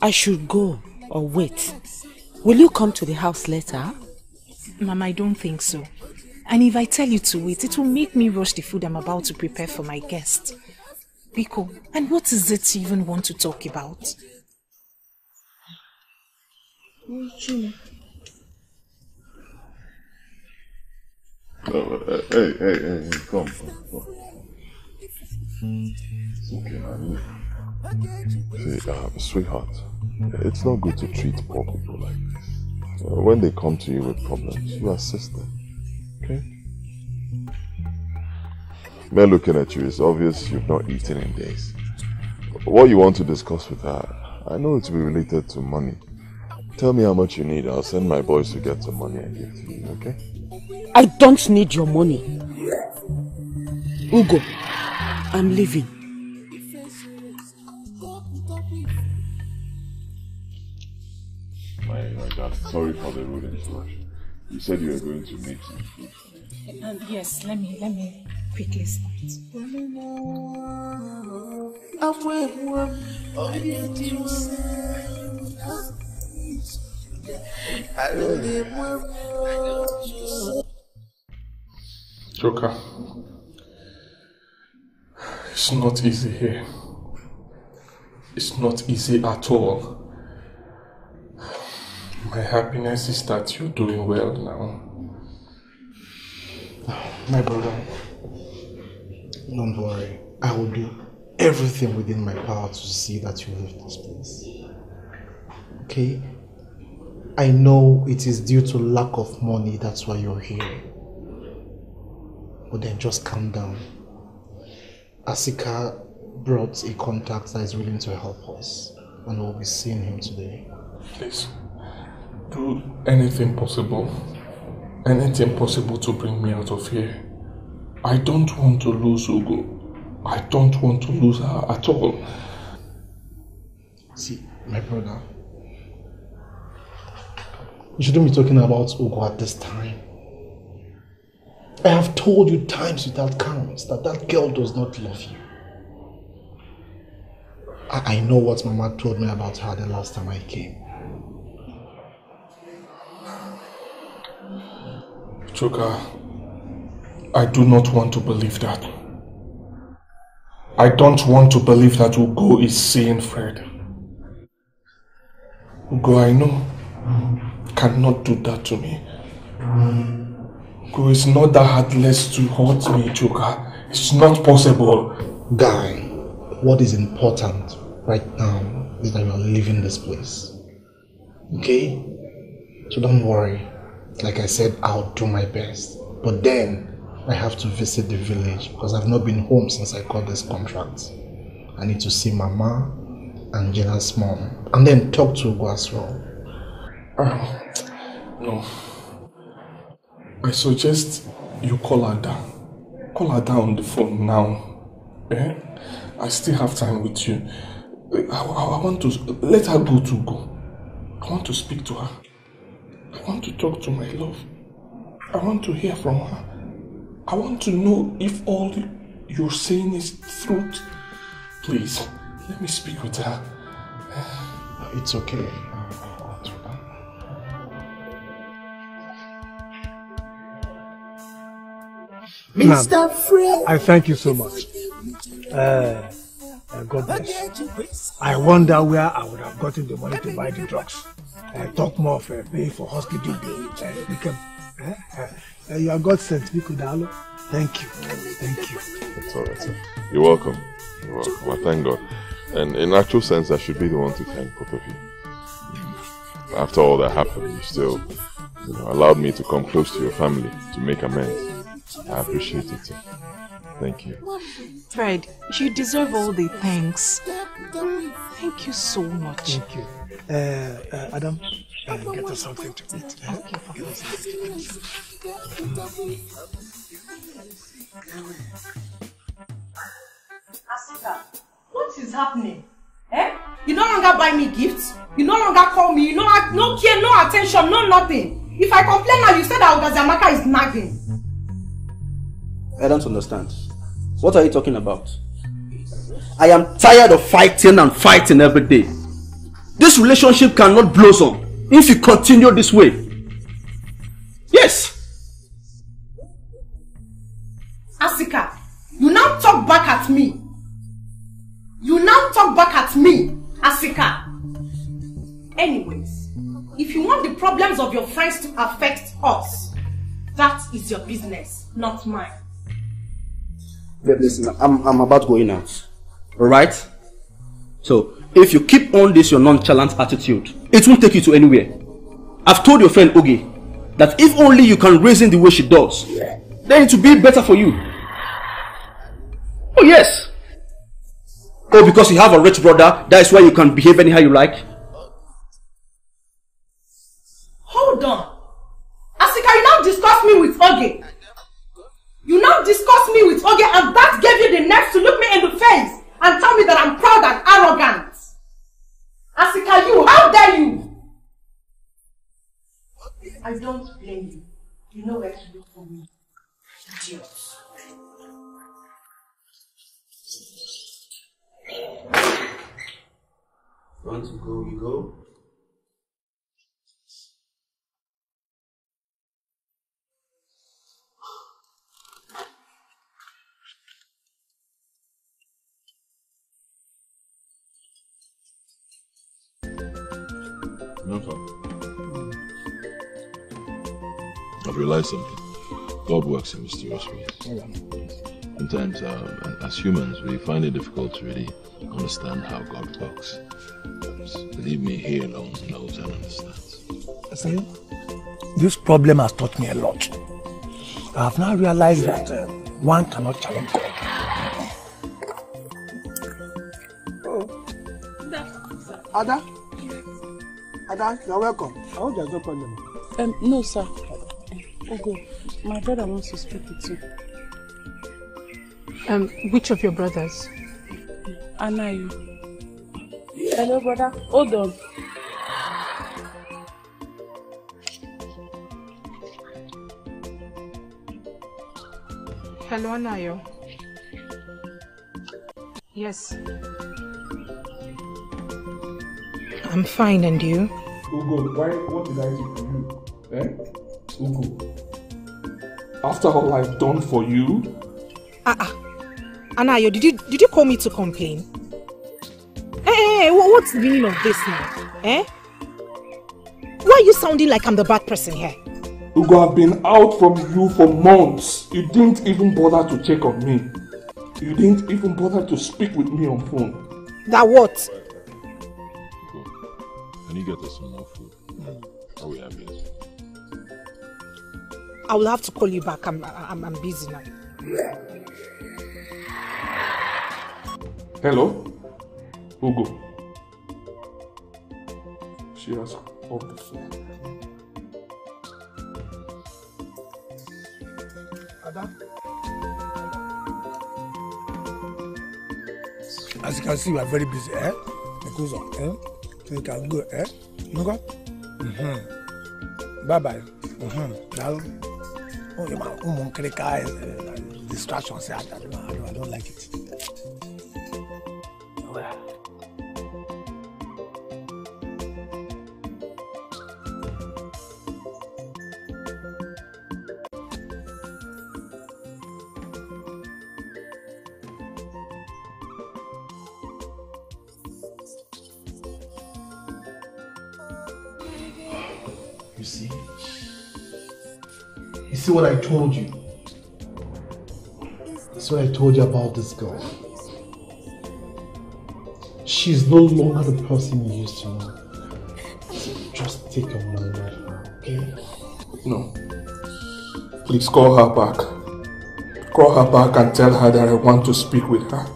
I should go or wait. Will you come to the house later? Mama, I don't think so. And if I tell you to wait, it will make me rush the food I'm about to prepare for my guest. Biko, and what is it you even want to talk about? Oh, uh, hey, hey, hey, come, come. See, uh, sweetheart, it's not good to treat poor people like this. Uh, when they come to you with problems, you assist them. Okay? Men looking at you, it's obvious you've not eaten in days. What you want to discuss with her, I know it's related to money. Tell me how much you need. I'll send my boys to get some money and give to you, okay? I don't need your money. Ugo, I'm leaving. My, my God, sorry for the rude interruption. You said you were going to make some food for me. Um, yes, let me, let me Quickly start. Chuka, it's not easy here. It's not easy at all. My happiness is that you're doing well now. My brother, don't worry. I will do everything within my power to see that you leave this place. Okay? I know it is due to lack of money, that's why you're here. But then just calm down. Asika brought a contact that is willing to help us, and we'll be seeing him today. Please, do anything possible. Anything possible to bring me out of here. I don't want to lose Ugo. I don't want to lose her at all. See, my brother, you shouldn't be talking about Ugo at this time. I have told you times without counts that that girl does not love you. I, I know what Mama told me about her the last time I came. Chuka, I do not want to believe that. I don't want to believe that Ugo is seeing Fred. Ugo, I know, cannot do that to me. Ugo is not that heartless to hurt me, Chuka. It's not possible. Guy, what is important right now is that you are leaving this place. Okay? So don't worry. Like I said, I'll do my best. But then, I have to visit the village because I've not been home since I got this contract. I need to see Mama and Jenna's mom. And then talk to Ugo as well. Uh, no. I suggest you call her down. Call her down on the phone now. Eh? I still have time with you. I, I, I want to let her go to go. I want to speak to her. I want to talk to my love. I want to hear from her. I want to know if all you're saying is truth. Please, let me speak with her. It's okay. Mr. Fred. I thank you so much. Uh, uh, God bless. I wonder where I would have gotten the money to buy the drugs. Uh, talk more of uh, pay for hospital bills. Uh, become, uh, uh, uh, you are God sent. Mikudalo. Thank you. Thank you. That's all right, sir. You're welcome. You're welcome. Well, thank God. And in actual sense, I should be the one to thank both of you. After all that happened, you still you know, allowed me to come close to your family to make amends. I appreciate it. Thank you. Fred, you deserve all the thanks. Thank you so much. Thank you. Uh, uh, Adam, uh, get us something to eat. Eat. Asika, what is happening? Eh? You no longer buy me gifts. You no longer call me. You no, no care, no attention, no nothing. If I complain now, you said that Ogazamaka is nagging. I don't understand. What are you talking about? I am tired of fighting and fighting every day. This relationship cannot blossom if you continue this way. Yes. Asika, you now talk back at me. You now talk back at me, Asika. Anyways, if you want the problems of your friends to affect us, that is your business, not mine. Listen, I'm, I'm about going out. Alright? So, if you keep on this your nonchalant attitude, it won't take you to anywhere. I've told your friend Oge that if only you can reason the way she does, then it will be better for you. Oh yes. Oh, because you have a rich brother, that is why you can behave anyhow you like. Hold on. Asika, you now discuss me with Oge. You now discuss me with Oge and that gave you the nerve to look me in the face and tell me that I'm proud and arrogant. Asika, you, how dare you? I don't blame you. You know where to look for me. Idiot. Want to go, you go. No, sir. I've realized something. God works in mysterious ways. Sometimes, um, as humans, we find it difficult to really understand how God works. Believe me, He alone knows and understands. See, this problem has taught me a lot. I have now realized that uh, one cannot challenge God. Oh. Ada? Ada, you're welcome. I hope there's no problem. Um, no, sir. Ogo, my brother wants to speak with you. Um, which of your brothers? Anayu. Hello, brother. Hold on. Hello, Anayo. Yes. I'm fine, and you? Ugo, why, what did I do for you? Eh? Ugo. After all I've done for you, Ah, ah. Anayo, did you did you call me to complain? Hey, hey, hey, what's the meaning of this now? Eh? Why are you sounding like I'm the bad person here? Ugo, I've been out from you for months. You didn't even bother to check on me. You didn't even bother to speak with me on phone. That what? Can you get us some more food? Or we have? I will have to call you back. I'm I'm, I'm busy now. Hello? Ugo. She has off the phone. Ada? As you can see, we are very busy, eh? Because of, eh? So you can go, eh? You go? Mm-hmm. Bye-bye. Mm-hmm. Now, oh, you man, um, krika, uh, distractions, eh? I don't, I don't, I don't like it. Well. See what I told you? That's what I told you about this girl. She's no longer the person you used to know. Just take a moment, okay? No. Please call her back. Call her back and tell her that I want to speak with her.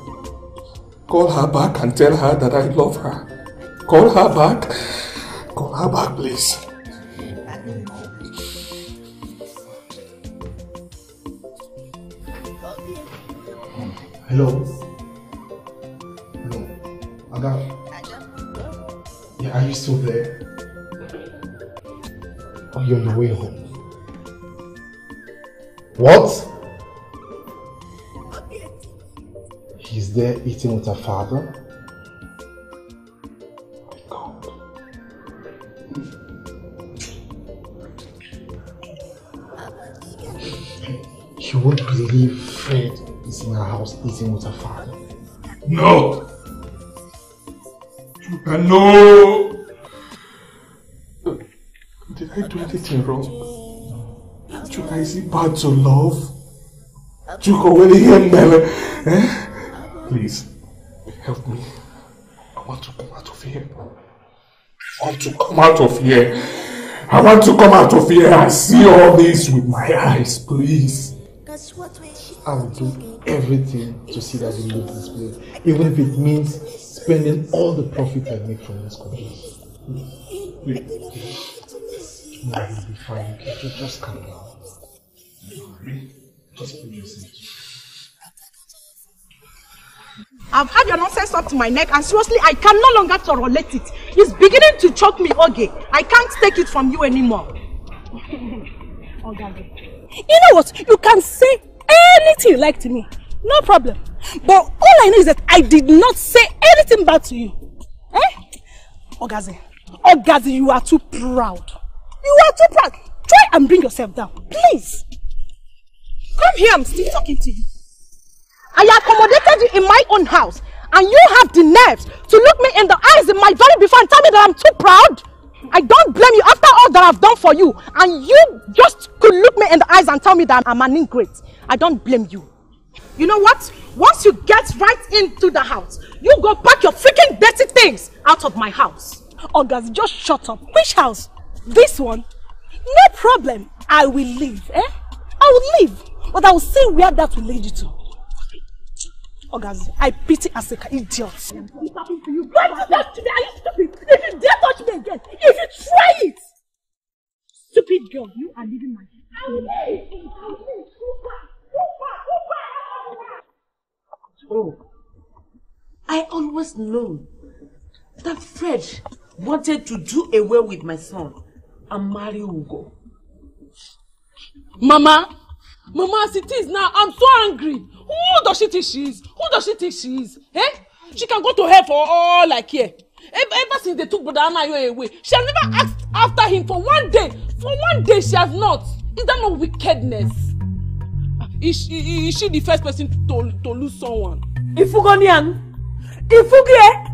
Call her back and tell her that I love her. Call her back. Call her back, please. Hello? Hello? Aga? Yeah, are you still there? Oh, you're on your way home. What? He's there eating with her father? My God. You won't believe Fred is in her house eating with her father. No! No! Did I do anything wrong? Chuka, is it bad to love? Chuka, when you hear Mele, eh? Please, help me. I want to come out of here. I want to come out of here. I want to come out of here and see all this with my eyes, please. I will do everything to see that you leave this place, even if it means spending all the profit I make from this country. No, you'll be fine. Okay? Just, just calm down. Just put yourself. I've had your nonsense up to my neck and seriously, I can no longer tolerate it. It's beginning to choke me, Oge. I can't take it from you anymore. Oga, You know what? You can say anything you like to me. No problem. But all I know is that I did not say anything bad to you. Eh? Ogazi, Ogazi, you are too proud. You are too proud. Try and bring yourself down, please. Come here, I'm still talking to you. I accommodated you in my own house, and you have the nerves to look me in the eyes in my very before and tell me that I'm too proud. I don't blame you after all that I've done for you, and you just could look me in the eyes and tell me that I'm an ingrate. I don't blame you. You know what? Once you get right into the house, you go pack your freaking dirty things out of my house. August, just shut up. Which house? This one? No problem. I will leave, eh? I will leave. But I will see where that will lead you to. August, I pity Asika, idiot. What's happening to you? Why did you touch me? Are you stupid? If you dare touch me again, if you try it! Stupid girl, you are leaving my Oh, I always know that Fred wanted to do away with my son and marry Ugo. Mama, Mama, as it is now, I'm so angry. Who does she think she is? Who does she think she is? Eh? She can go to hell for all I care. Ever, ever since they took Brother Anayo away, she has never asked after him for one day. For one day, she has not. Is that not wickedness? Is, she- is she the first person to, to lose someone? Ifugonian, Ifugie,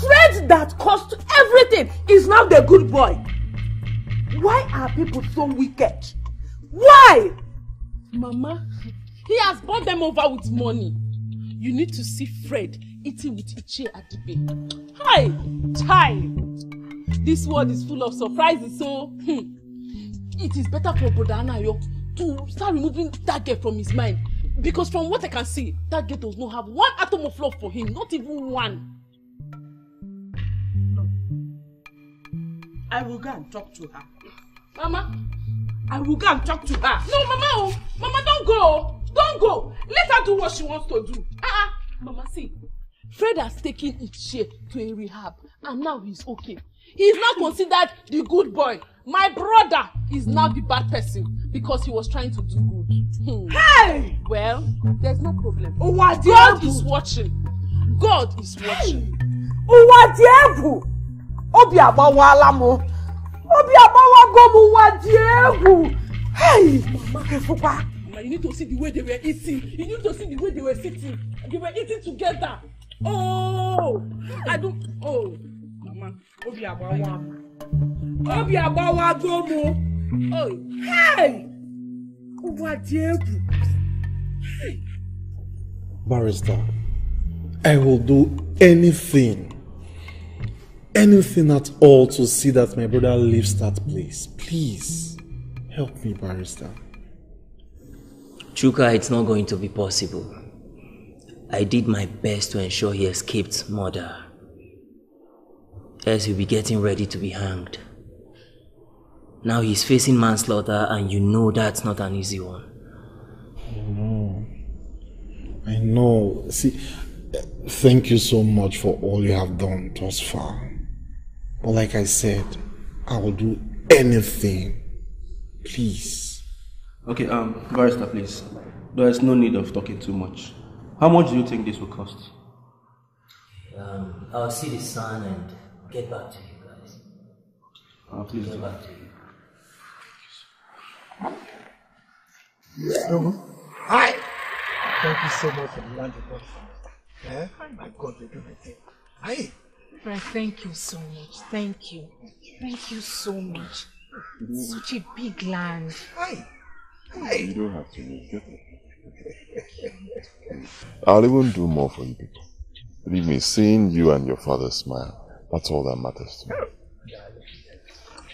Fred that caused everything is now the good boy. Why are people so wicked? Why? Mama, he has bought them over with money. You need to see Fred eating with Ichie Adibe. Hi, hi. This world is full of surprises, so hmm, it is better for Brother Anayo to start removing that girl from his mind. Because from what I can see, that girl does not have one atom of love for him, not even one. I will go and talk to her. Mama, I will go and talk to her. No, Mama, oh, Mama, don't go. Don't go. Let her do what she wants to do. Ah, uh-uh. Mama, see, Fred has taken Ichie to a rehab, and now he's okay. He is now considered the good boy. My brother is now the bad person because he was trying to do good. Hmm. Hey! Well, there's no problem. Dị God is watching. God is watching. Ụwa dị egwu. Obi agbawala m. Obi agbawago m ụwa dị egwu. Hey! Mama efukwa. Mama, you need to see the way they were eating. You need to see the way they were sitting. They were eating together. Oh, I don't. Oh, Mama, Obi agbawa. Obi agbawago m. Oh, Hey! Ụwa dị egwu. Barrister, I will do anything, anything at all to see that my brother leaves that place. Please, help me, Barrister. Chuka, it's not going to be possible. I did my best to ensure he escaped murder. Else he'll be getting ready to be hanged. Now he's facing manslaughter, and you know that's not an easy one. I know. I know. See, thank you so much for all you have done thus far. But like I said, I will do anything. Please. Okay, um, barrister, please. There is no need of talking too much. How much do you think this will cost? Um, I'll see the son and get back to you guys. Uh, please. Get back to you. Hi. Thank you so much for the land you brought for me. Eh? My God, you do the thing. Hi. Fred, thank you so much. Thank you. Thank you so much. Such a big land. Hi. You don't have to leave. Get it. I'll even do more for you people. Believe me, seeing you and your father smile, that's all that matters to me.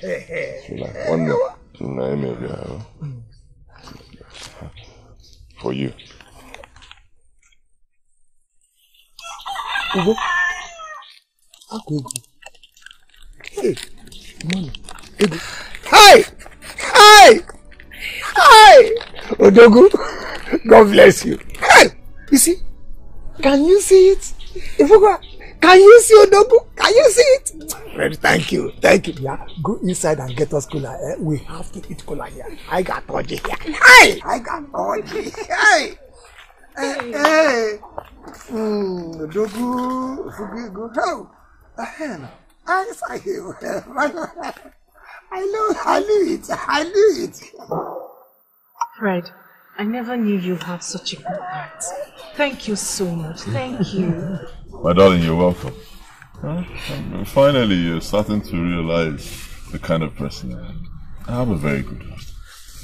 Hey, hey. So like, one minute, tonight maybe, uh, for you. Ako Ugo. Hey, man. Ego. Hi! Hi! Hi! Odogu, God bless you. Hey! You see? Can you see it? Ifuga, can you see Odogu? Can you see it? Fred, thank you. Thank you. Yeah, go inside and get us cola. Eh? We have to eat cola here. I got Toji here. Hey! I got Toji. Hey! Hey! Hey! Hmm, Odogu, Ifuga, go. How? Ahem. I saw him. I know, I knew it. I knew it. Fred, I never knew you had such a good heart. Thank you so much. Thank you. My darling, you're welcome. Huh? Um, Finally, you're starting to realize the kind of person I am. I have a very good heart.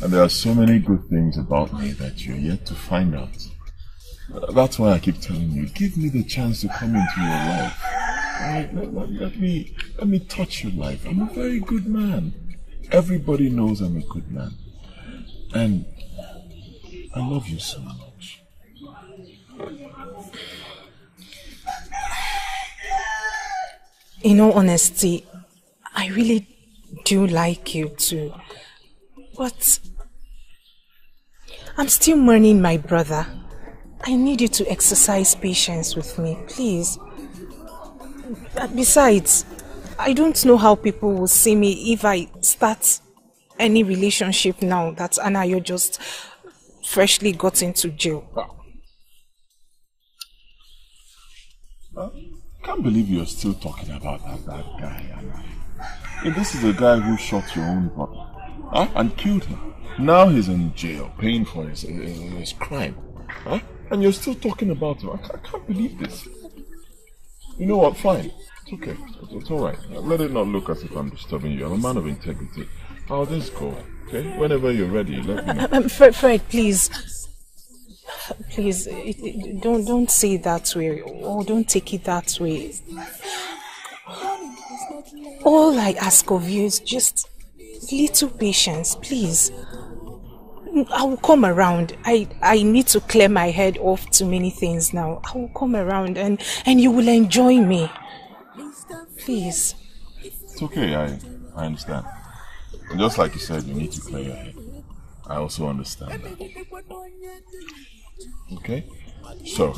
And there are so many good things about me that you're yet to find out. Uh, That's why I keep telling you, give me the chance to come into your life. Alright, let, let- let me let me touch your life. I'm a very good man. Everybody knows I'm a good man. And I love you so much. In all honesty, I really do like you too. But I'm still mourning my brother. I need you to exercise patience with me, please. Besides, I don't know how people will see me if I start any relationship now that Anayo just freshly got into jail. Can't believe you're still talking about that bad guy, Anna. Hey, this is the guy who shot your own brother huh? and killed him. Now he's in jail, paying for his, his, his crime. Huh? And you're still talking about him. I can't believe this. You know what? Fine. It's okay. It's, it's alright. Let it not look as if I'm disturbing you. I'm a man of integrity. I'll just go. Okay? Whenever you're ready, let me know. Um, Fred, Fred, please. Please, don't don't say it that way, or don't take it that way. All I ask of you is just little patience, please. I will come around. I I need to clear my head off too many things now. I will come around, and and you will enjoy me. Please. It's okay, I, I understand. And just like you said, you need to clear your head. I also understand that. Okay? So,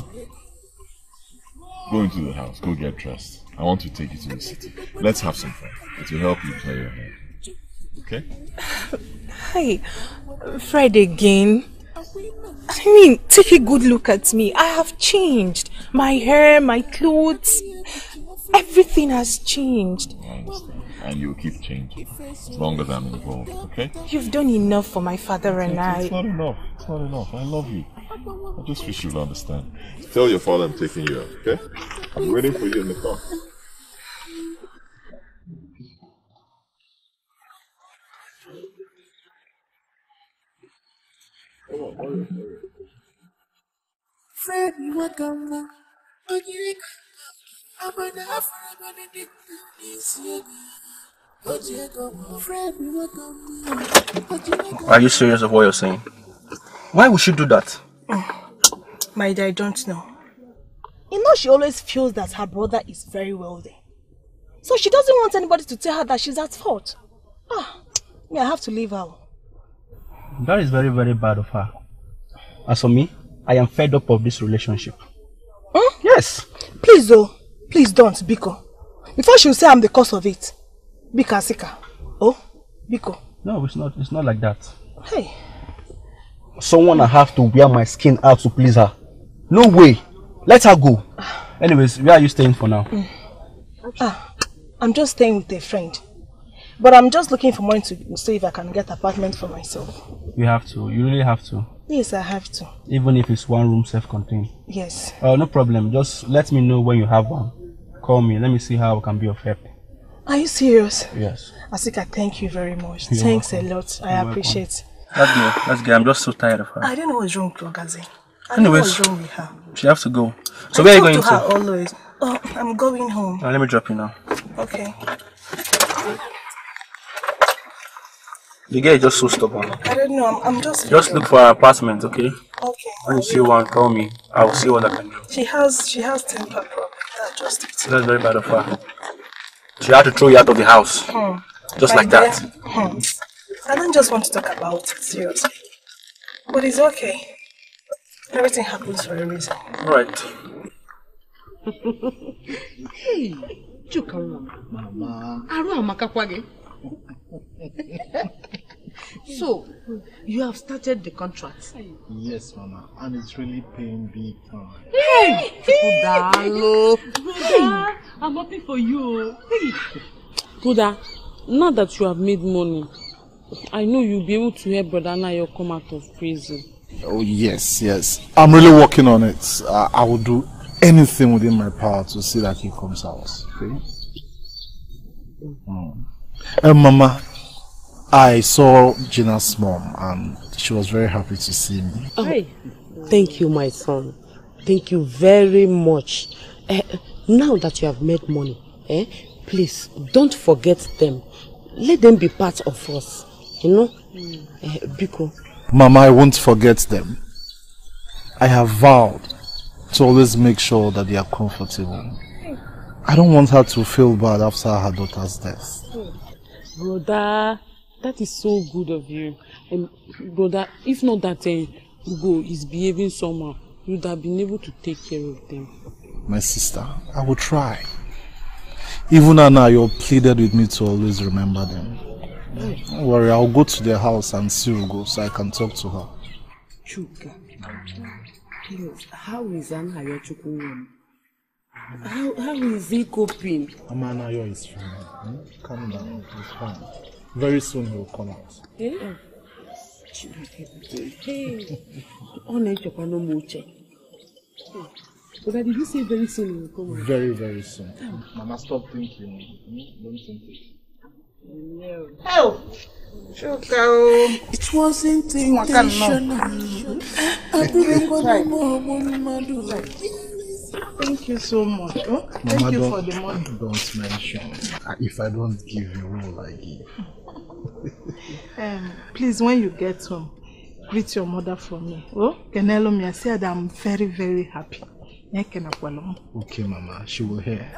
go into the house, go get dressed. I want to take you to the city. Let's have some fun. It will help you clear your head. Okay? Hi, Fred again. I mean, take a good look at me. I have changed. My hair, my clothes, everything has changed. I understand. And you'll keep changing. As long as I'm involved, okay? You've done enough for my father and I. It's not enough. It's not enough. I love you. I just wish you'd understand. Tell your father I'm taking you out, okay? I'm waiting for you in the car. Come on, hurry up, hurry up. Fred, you want come Ogiri Abana Afrabana Nisi Ojiego Fred, you want come Are you serious of what you're saying? Why would she do that? My dear, I don't know. You know she always feels that her brother is very wealthy. So she doesn't want anybody to tell her that she's at fault. Ah, me, I have to leave her. That is very, very bad of her. As for me, I am fed up of this relationship. Hmm? Yes. Please, though. Please don't, Biko. Before she'll say I'm the cause of it. Bika Sika. Oh, Biko. No, it's not. It's not like that. Hey. Someone I have to wear my skin out to please her. No way. Let her go. Anyways, where are you staying for now? Mm. Ah, I'm just staying with a friend. But I'm just looking for money to see if I can get apartment for myself. You have to. You really have to. Yes, I have to. Even if it's one room self-contained. Yes. Uh, no problem. Just let me know when you have one. Call me. Let me see how I can be of help. Are you serious? Yes. Asika, thank you very much. You're Thanks welcome. a lot. I You're welcome. appreciate That girl. That girl. I'm just so tired of her. I don't know what's wrong with Ogazi. I don't know what's wrong with her. she has to go. So I where are you going to to? her always. Oh, I'm going home. Uh, let me drop you now. Okay. The girl is just so stubborn. I don't know. I'm, I'm just. Just look for an apartment, okay? Okay. When you see one, call me. I will see what I can do. She has she has temper problem. That's just it. That's very bad of her. She had to throw you out of the house. Hmm. Just My like that. Hmm. I don't just want to talk about it seriously. But it's okay. Everything happens for a reason. Alright. Hey, Chuka nwa m. Mama. Arụ amakakwa gị. So, you have started the contract. Yes, Mama, and it's really paying big time. Hey! Kudalo. Brother, I'm happy for you. Hey. Brother, now that you have made money, I know you'll be able to help Brother Nayo come out of prison. Oh, yes, yes. I'm really working on it. I, I will do anything within my power to see that he comes out. Okay? Mm. And Mama, I saw Gina's mom and she was very happy to see me. Hey, thank you, my son. Thank you very much. Eh, now that you have made money, eh, please don't forget them. Let them be part of us. You know, eh, Biko. Mama, I won't forget them. I have vowed to always make sure that they are comfortable. I don't want her to feel bad after her daughter's death. Brother, that is so good of you. Um, brother, if not that uh, Ugo is behaving somehow, you would have been able to take care of them. My sister, I will try. Even Anna, you pleaded with me to always remember them. Don't worry, I'll go to their house and see Ugo so I can talk to her. Chuka, please, how is Anayochukwu? How, how is he coping? Mama Anayo is fine. Hmm? Calm down, he's fine. Very soon he will come out. Eh? Hey. Brother, did you say very soon you will come out? Very, very soon. Mama, stop thinking. Hmm? Don't think it. Oh, Chuka, oh. It wasn't intentional. I didn't want to. Thank you so much. Oh, thank you for the money. Don't mention. Uh, If I don't give you, all I give? Um, please, when you get home, greet your mother for me. Oh, Kenelo me, I said I'm very, very happy. Kenakwalo m. Okay, Mama, she will hear.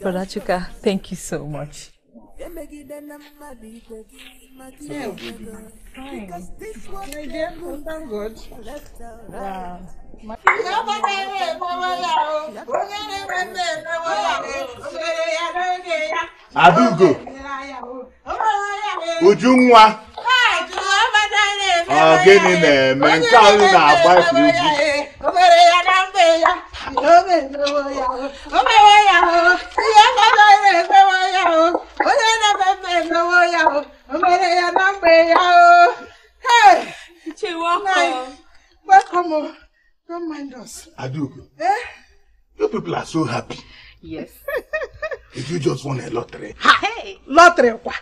Brother Chuka, thank you so much. emegide na mmadụ ikpe gị maka ihe obodo because this was the good and good left out right N'ọba na-enwe emewe ya o, onye na-enwe nne emewe ya o, nwere ya n'oge ya. Adaugo. Ujunwa. Ọ gịnị na-eme nke ahụ na-agba ifuru ji? O mere ya na mbe ya, o mewe ya o, o mewe ya o, ihe ọ na-emewe efu ugwu? Welcome, oh. Don't mind us. Adugo, Eh? you people are so happy. Yes. Did you just won a lottery? Hey, lottery kwa.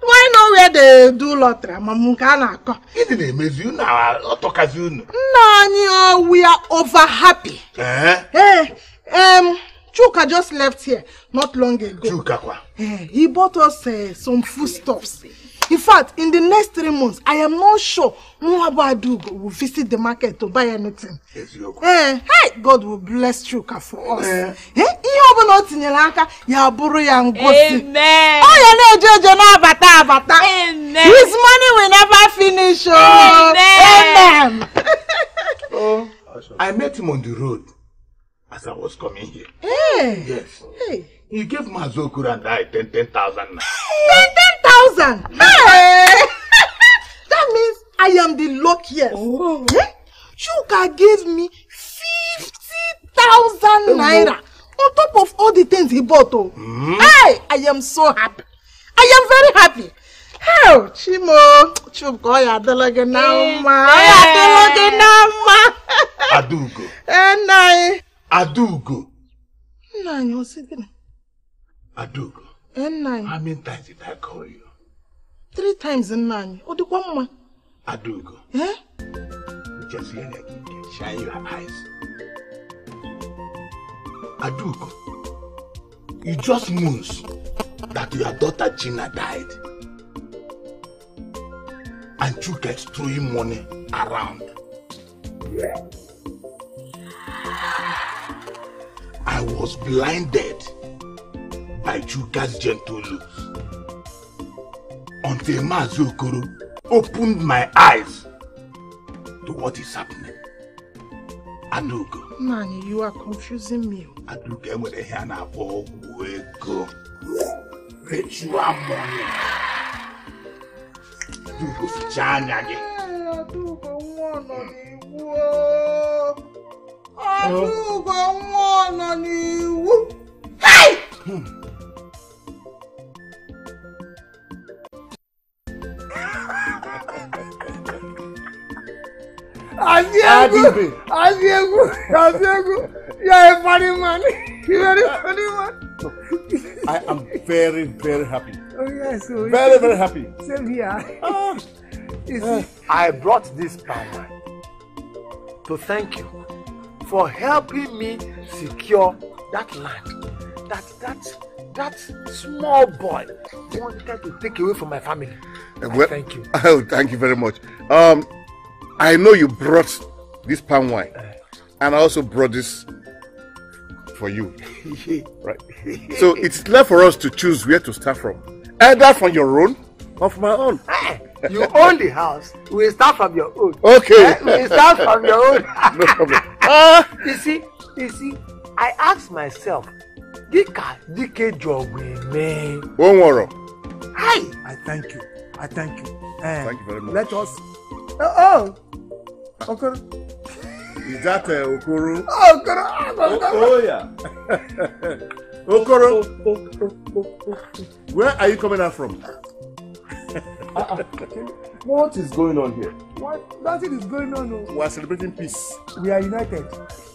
Why know where they do lottery? Amamu nke a na-akọ. Gịnị na-emezi unu a- ọtọkazi unu? Nna anyị we are over happy. Eh? Hey, um, Chuka just left here not long ago. Chuka kwa. Eh, he bought us uh, some foodstuffs. In fact, in the next three months, I am not sure Nwabadugo will visit the market to buy anything. Eziokwu. Eh, hey, God will bless Chuka for us. Eh, ihe ọbụla o tinyere aka ya bụrụ ya ngozi. Amen. Ọ ya na-eje eje na-abata abata. Amen. His money will never finish. Oh. Amen. Amen. Oh, I met him on the road as I was coming here. Hey. Yes. Hey. He gave Mazokuru and I 10 10,000 naira. Ten ten thousand. Hey. that means I am the luckiest. Oh. Eh? Chuka gave me fifty thousand naira on top of all the things he bought. Oh. Hey, I am so happy. I am very happy. Oh, Chimo, Chuka, oya adịla gị na mma. Oya adịla gị na mma. Adugo. Eh, nna anyị. Adugo. Ọ sị gịnị? Adugo. Eh, nna anyị. How many times did I call you? Three times nna anyị. Ọ dịkwa mma. Adugo. Eh? Just hear that again. Shine your eyes. Adugo. You just moons that your daughter Gina died. And you get throwing money around. I was blinded by Chuka's gentle looks until Mazi Okoro opened my eyes to what is happening. Adugo, Nna anyị, you are confusing me. Adugo enwere ihe a na-akpọ ọgwụ ego. Ritual money. adugosicha anya gị Adaugo nwa nọ n'iwu o. Adaugo nwa nọ n'iwu. Hey! Asiegu, Asiegu, Asiegu, you are a funny man. You are a funny man. I am very, very happy. Oh yes, oh, Very, very happy. Same here. you see, I brought this wine to thank you for helping me secure that land that that that small boy wanted to take away from my family. Well, thank you. Oh, thank you very much. Um, I know you brought this palm wine, and I also brought this for you. right. So it's left for us to choose where to start from, either from your own or from my own. You own the house. We start from your own. Okay. Eh, We start from your own. no problem. you see, you see, I ask myself, Dika Dike Jogweme. One more. Hi. I thank you. I thank you. Eh, Thank you very much. Let us. Oh, oh. Okay. Is that uh, Okoro? Oh, Okoro. Oh, oh, yeah. Okoro. Where are you coming out from? What is going on here? What? Nothing is going on. No. We are celebrating peace. We are united.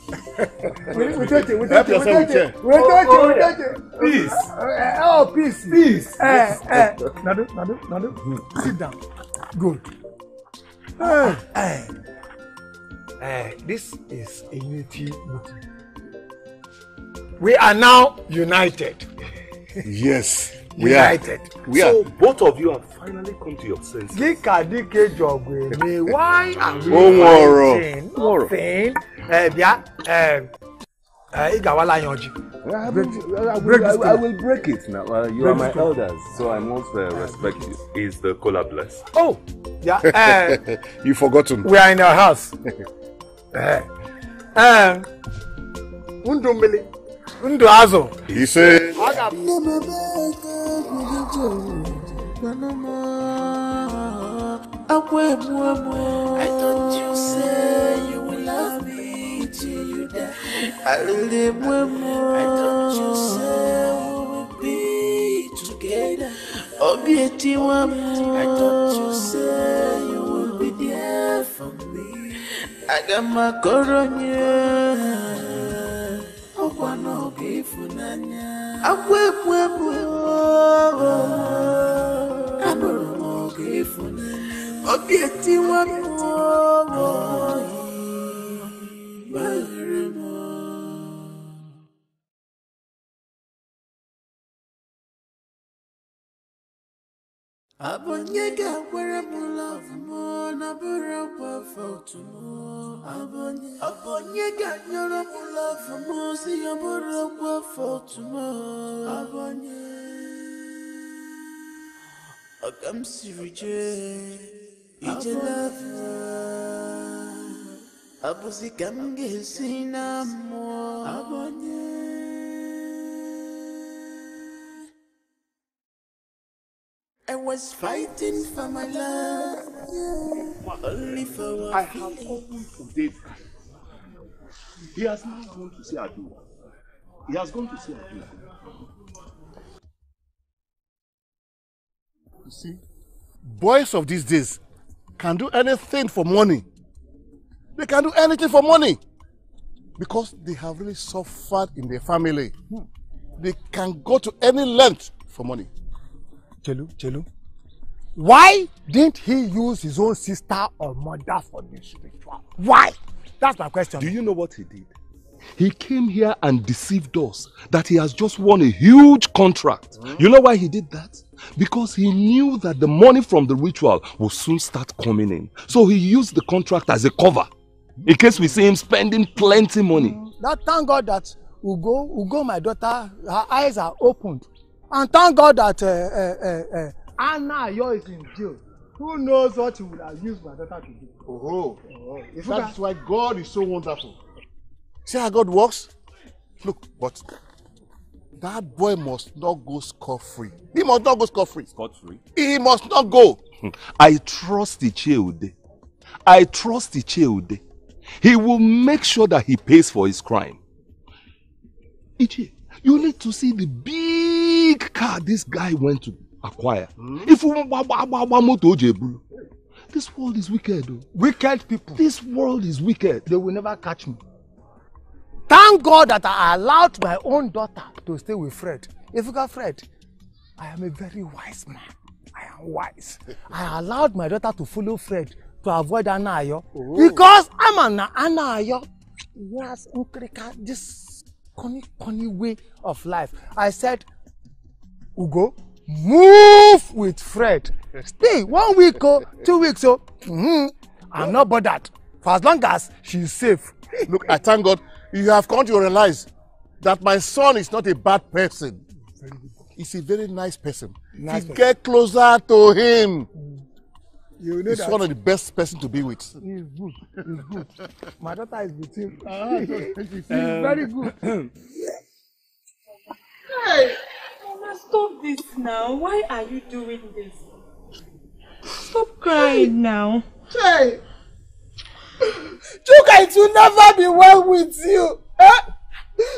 we, we take it. We Help take it. We take it. We take Oh, it. We yeah. take it. Peace. Uh, oh, peace. Peace. Eh, eh. Nadu, Nadu, Nadu. Sit down. Good. Eh, eh. Eh, this is a unity meeting. We are now united. Yes, we are. united. We so, are. both of you have finally come to your senses. Dika Dike Jogweme, why are we Oh, fighting? Nothing. Eh, bia, eh, eh, ị ga-awala ya ọjị. I Break- will, I break will, this I thing. will break it now. Uh, you Break are my elders, so I must uh, respect you. Is the color blessed? Oh, yeah. Eh, you forgotten. we are in your house. Eh, eh, ndụ mmiri, ndụ azụ. He said, Ọ ga- I thought you say you will love me till you die. I thought you say we will be together. Obieti I thought you say you will be there for me. Agama koronye. Ọkwa n'oge ịfụnanya. Akwa ekwu ekwu. Abụrụ m ịfụnanya. Obi etiwa m gbaghara m Abụ onye ga-agwara m love m na bụrụ akwa Abụ onye ga-anyọrọ m si ya bụrụ akwa onye Ọka m siri jee ije Abụzi ka m ga-esi na mmụọ Abụ I was fighting for my love, only for I a have opened David. He has now gone to see Adu. He has gone to see Adu. You see, boys of these days can do anything for money. They can do anything for money because they have really suffered in their family. Hmm. They can go to any length for money. Chelu, Chelu. Why didn't he use his own sister or mother for this ritual? Why? That's my question. Do you know what he did? He came here and deceived us that he has just won a huge contract. You know why he did that? Because he knew that the money from the ritual will soon start coming in. So he used the contract as a cover in case we see him spending plenty money. That thank God that Ugo, Ugo, my daughter, her eyes are opened. And thank God that uh, uh, uh, uh, Anna Ayo is in jail. Who knows what he would have used my daughter to do? Oh, Oh, that's why God is so wonderful. See how God works? Look, but that boy must not go scot-free. He must not go scot-free. Scot-free? He must not go. I trust Icheude. I trust Icheude. He will make sure that he pays for his crime. Ichie, you need to see the big car this guy went to acquire. If we moto Ojebu, this world is wicked. oh. Wicked people. This world is wicked. They will never catch me. Thank God that I allowed my own daughter to stay with Fred. If you got Fred, I am a very wise man. I am wise. I allowed my daughter to follow Fred to avoid Anayo because I'm an Anayo. Yes, Nkrika, this funny, funny way of life. I said, Ugo, move with Fred. Stay one week, oh, two weeks, oh. Mm-hmm. I'm not bothered. For as long as she's safe. Look, I thank God you have come to realize that my son is not a bad person. He's a very nice person. Nice you person. get closer to him. You know He's that. one of the best person to be with. He's good. He's good. My daughter is with him. Ah, He's um, very good. Hey, Mama, stop this now. Why are you doing this? Stop crying now. Hey! Chuka, it will never be well with you. Eh?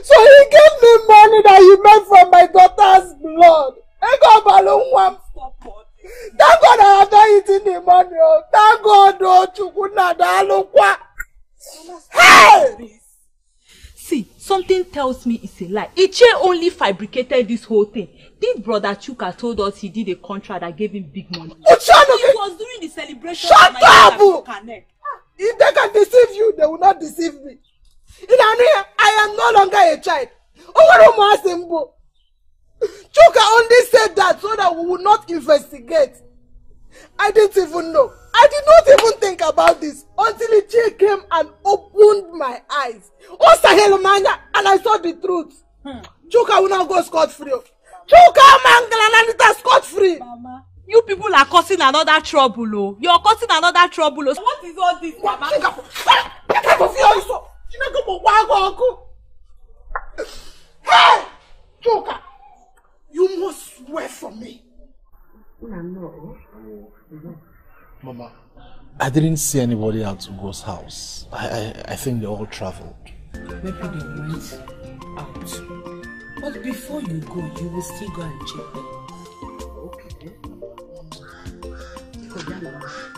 So he gave me money that he made from my daughter's blood. Ego balloon one Thank God I have not eaten the money. Oh. Thank God, oh, Chukuna, Dalukwa. Hey! See, something tells me it's a lie. Iche only fabricated this whole thing. This brother Chuka told us he did a contract that gave him big money. Uchanuke! It was during the celebration Shut up! If they can deceive you, they will not deceive me. In Ania, I am no longer a child. Owero Masimbo. Chuka only said that so that we would not investigate. I didn't even know. I did not even think about this until Ichie came and opened my eyes. Oh, Sahel Manya, and I saw the truth. Chuka will not go scot-free. Chuka Mangala Nanita scot-free. Mama, you people are causing another trouble, oh. You're causing another trouble, oh. What is all this, Mama? Hey! Chuka, you must swear for me. Mama, I didn't see anybody at Ugo's house. I, I, I think they all traveled. Maybe they went out. But before you go, you will still go and check them. Okay.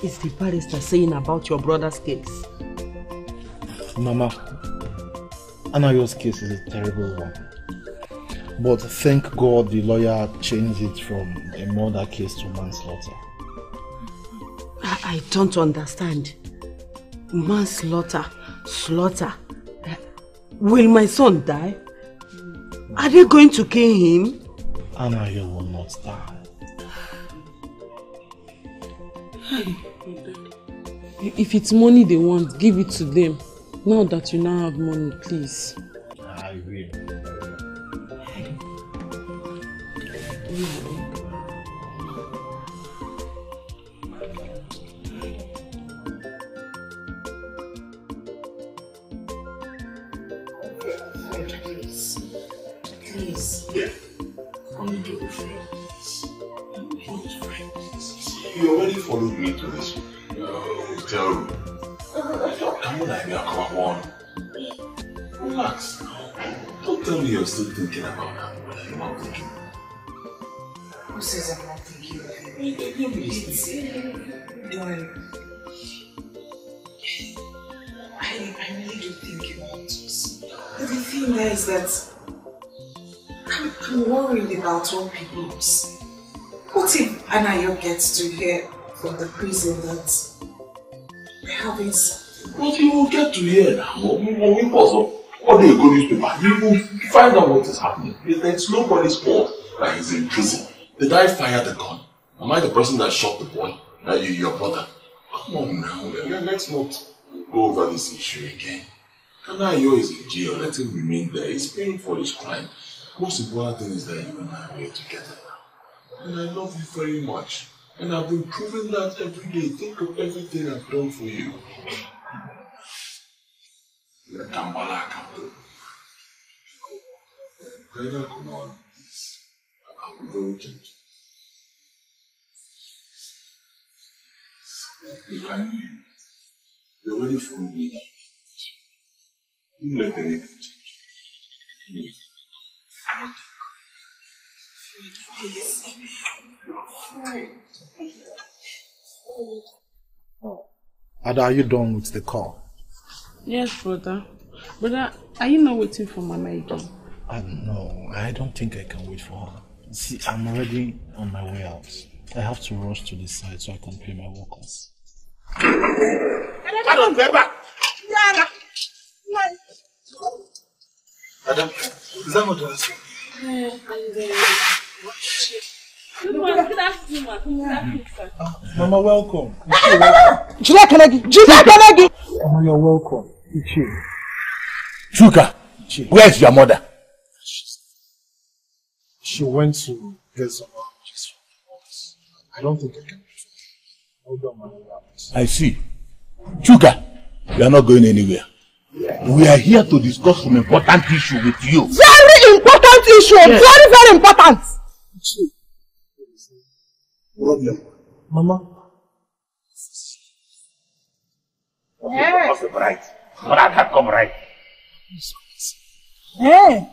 What is the barrister saying about your brother's case? Mama, Anayo's case is a terrible one. But thank God the lawyer changed it from a murder case to manslaughter. I, I don't understand. Manslaughter, slaughter. Will my son die? Are they going to kill him? Anayo will not die. If it's money they want, give it to them. Now that you now have money, please. I will. Please. Please. Only do it for You already followed me to this uh, hotel room. Come on, Anya, come on. Relax. Don't tell me you're still thinking about that. What are you not thinking? Who says I'm not thinking of him? Darling. I, I really do think about us. But the thing is that I'm, I'm worried about what people say. What if Anayo gets to hear from the prison that we're having something? Will get to hear now. We pause up, all the go newspaper, you will find out what is happening. It's nobody's fault that he's in prison. Did I fire the gun? Am I the person that shot the boy? That you, your brother? Come on now, let- let's not go over this issue again. Kanayo is in jail. Let him remain there. He's paying for his crime. Most important thing is that you and I are together. And I love you very much. And I've been proving that every day. Think of everything I've done for you. You're a Kambala Kambu. Brother, come on. I'm broken. Can You're ready for me. You let anything change. Ada, are you done with the call? Yes, brother. Brother, are you not waiting for Mama again? Uh, no, I don't think I can wait for her. See, I'm already on my way out. I have to rush to the site so I can pay my workers. Adam, go back. Yara. Adam, is that what you're Mama, welcome. Jide Kenegi! Jide Kenegi! Mama, you're welcome. Ichi. Chuka, where's your mother? She went to get some. I don't think I can. Hold on, out. I see. Chuka, you are not going anywhere. We are here to discuss some important issue with you. Very important issue! Yes. Very, very important! Problem. Mama. What's the right? But I can't come right. Hey,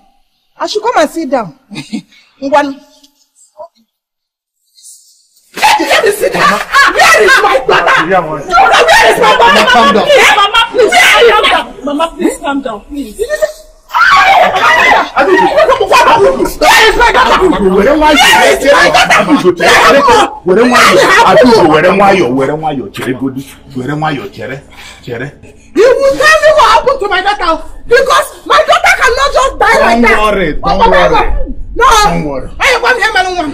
I should come and sit down. Ngwan. Let me sit down. Where is my brother? Chuka, where is my brother? Mama, calm down. Yes, Mama, please. Where is my brother? Mama, please calm down, please. Where is my brother? Were nwayọ chere Adugo chere were nwayọ Adugo were nwayọ were nwayọ chere godi were nwayọ chere chere. You will tell me what happened to my daughter because my daughter cannot just die like Don't that. worry, don't Oh, my worry. God. No. Don't worry. I want him alone.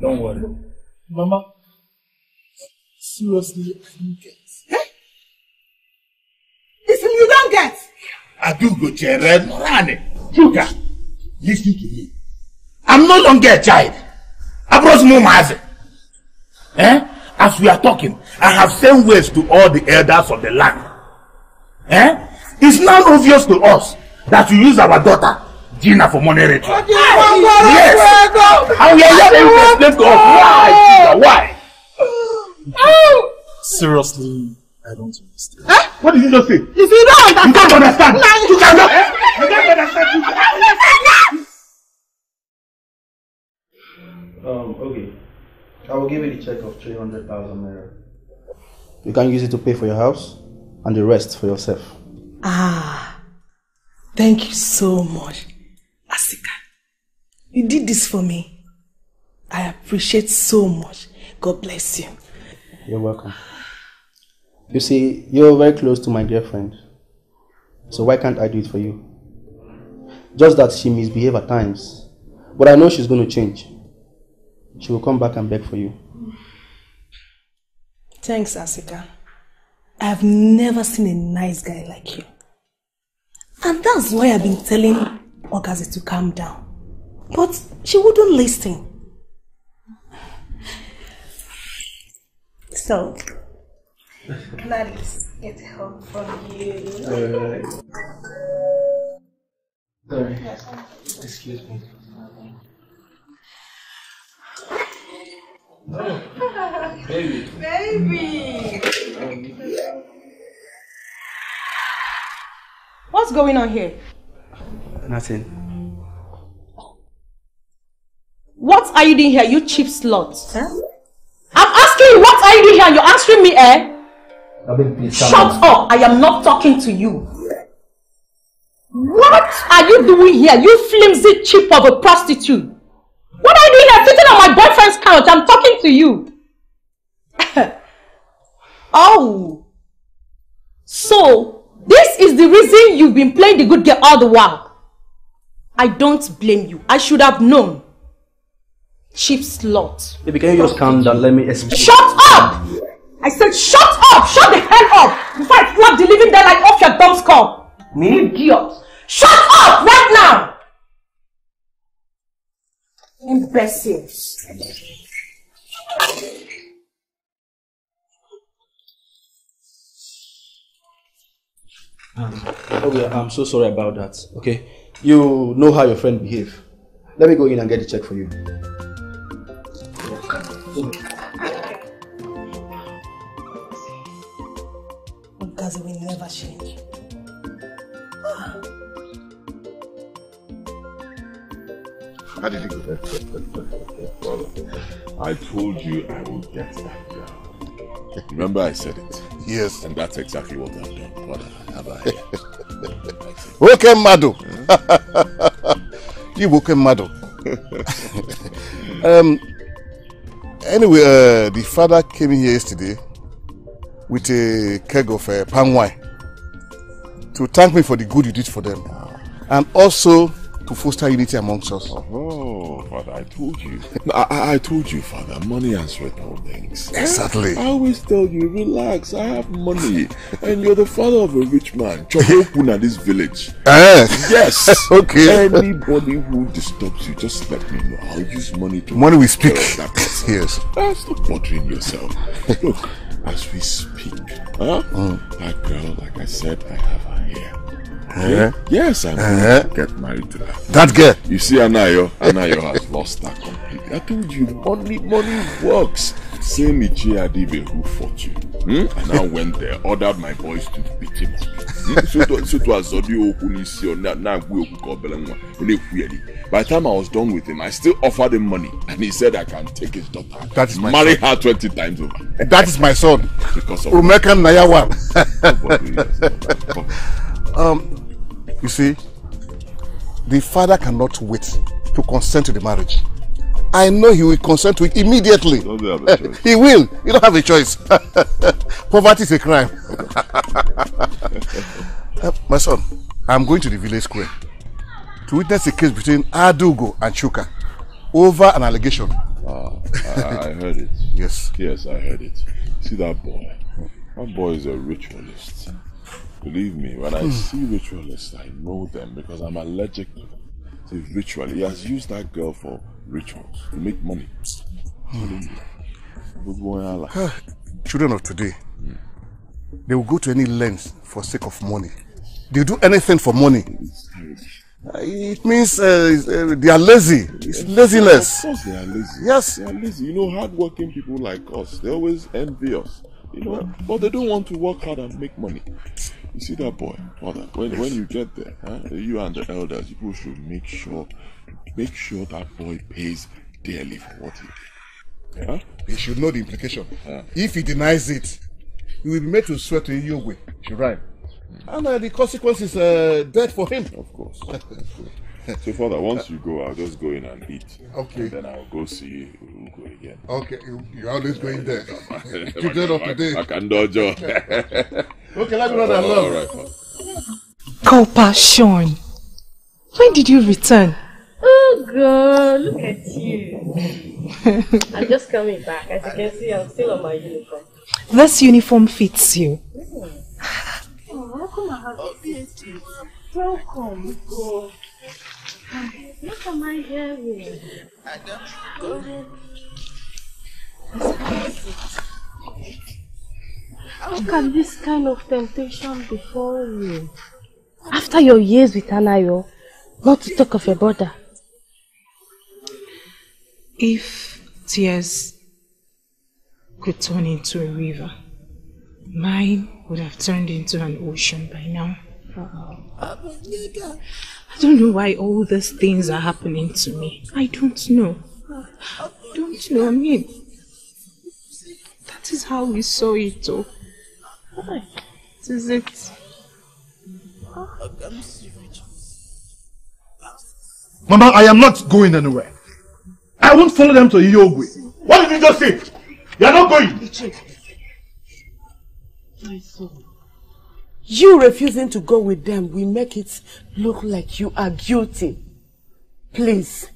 Don't worry. Mama. Seriously, I don't get. Listen, you don't get. Adugo chere Norane. Chuka, listen to me. I'm no longer a child. Abros Mumaze. Eh? As we are talking, I have sent words to all the elders of the land. Eh? It's now obvious to us that you use our daughter, Gina, for money ritual. Yes. And we are here to explain to us why. Chuka, Why? Seriously, I don't understand. Eh? What did you just say? If you don't understand. You don't understand. Now You cannot. You don't understand. Um, okay. I will give you the check of 300,000 naira. You can use it to pay for your house and the rest for yourself. Ah, thank you so much, Asika. You did this for me. I appreciate so much. God bless you. You're welcome. You see, you're very close to my girlfriend. So why can't I do it for you? Just that she misbehaves at times. But I know she's going to change. She will come back and beg for you. Thanks, Asika. I've never seen a nice guy like you. And that's why I've been telling Okazi to calm down. But she wouldn't listen. So, can I just get help from you? Sorry. Excuse me. Baby. Baby. What's going on here? Nothing. What are you doing here, you cheap slut? Huh? I'm asking you, what are you doing here? You're answering me, eh? Shut up! I am not talking to you. What are you doing here, you flimsy chip of a prostitute? What are you doing here, sitting on my boyfriend's couch? I'm talking to you. oh. So, this is the reason you've been playing the good girl all the while. I don't blame you. I should have known. Cheap slut. Baby, can you just calm down? Let me explain. Shut up! I said, shut up! Shut the hell up! Before I slap the living daylight off your dumb skull! Me? Idiot! Shut up right now! Imbecile. Um, oh okay, I'm so sorry about that. Okay, you know how your friend behave. Let me go in and get the check for you. Okay. Gazi will never change. How did you go? Well, I told you I would get that girl. Remember I said it? Yes. And that's exactly what I've done. What have I? Woke mmadụ. You woke mmadụ. um, anyway, uh, the father came here yesterday with a keg of uh, palm wine to thank me for the good you did for them and also to foster unity amongst us. Oh, Father, I told you. I, I- I told you, Father, money answers all things. Exactly. I always tell you, relax, I have money. and you're the father of a rich man. Chokokuna, this village. Eh? Yes. Okay. Anybody who disturbs you, just let me know. I'll use money to Money we take care speak. That. Yes. Ah, stop bothering yourself. Look, as we speak, huh? That girl, like I said, I have her here. Eh? Yes, I'm Eh? going to get married to her. That girl? You see, Anayo, Anayo has lost that completely. I told you, money, money works. Same Ichi Adibe who fought you. Hmm? I now went there, ordered my boys to beat him up. Hmm? So to azodi oku n'isi ọ na na agwa okwu ka By the time I was done with him, I still offered him money, and he said I can take his daughter. That is my marry son. her twenty times over. That is my son. Because of Umeka Nayawan. um, you see, the father cannot wait to consent to the marriage. I know he will consent to it immediately. Don't have a choice. he will. You don't have a choice. Poverty is a crime. Uh, my son, I'm going to the village square to witness a case between Adugo and Chuka over an allegation. Ah, I, I heard it. Yes. Yes, I heard it. See that boy? That boy is a ritualist. Believe me, when I Hmm. see ritualists, I know them because I'm allergic to to ritual. He has used that girl for rituals to make money. Good boy, Allah. Children of today, they will go to any length for sake of money. They do anything for money. It means uh, uh, they are lazy. It's laziness. Of course they are lazy. Yes. They are lazy. You know, hardworking people like us, they always envy us. You know, but they don't want to work hard and make money. You see that boy, father. When when you get there, huh, you and the elders, people should make sure, make sure that boy pays dearly for what he did. Huh? He should know the implication. If he denies it, he will be made to swear to Iyogwe. Should rhyme. And uh, the consequence is uh, death for him. Of course. So, father, once you go, I'll just go in and eat. Okay. And then I'll go see Ugo again. Okay, you're always going there. to Children of today. I can dojo. Okay, let me know that love. All right, father. Compassion. When did you return? Oh God, look at you. I'm just coming back. As you can see, I'm still on my uniform. This uniform fits you. Oh, how come I have this? Welcome. Oh. What am I hearing? How can this kind of temptation befall you? After your years with Anayo, not to talk of your brother. If tears could turn into a river, mine would have turned into an ocean by now. I don't know why all these things are happening to me. I don't know. I don't know. I mean, that is how we saw it. This is it. Mama, I am not going anywhere. I won't follow them to Iyogwe. What did you just say? You are not going. My son, you refusing to go with them will make it look like you are guilty. Please.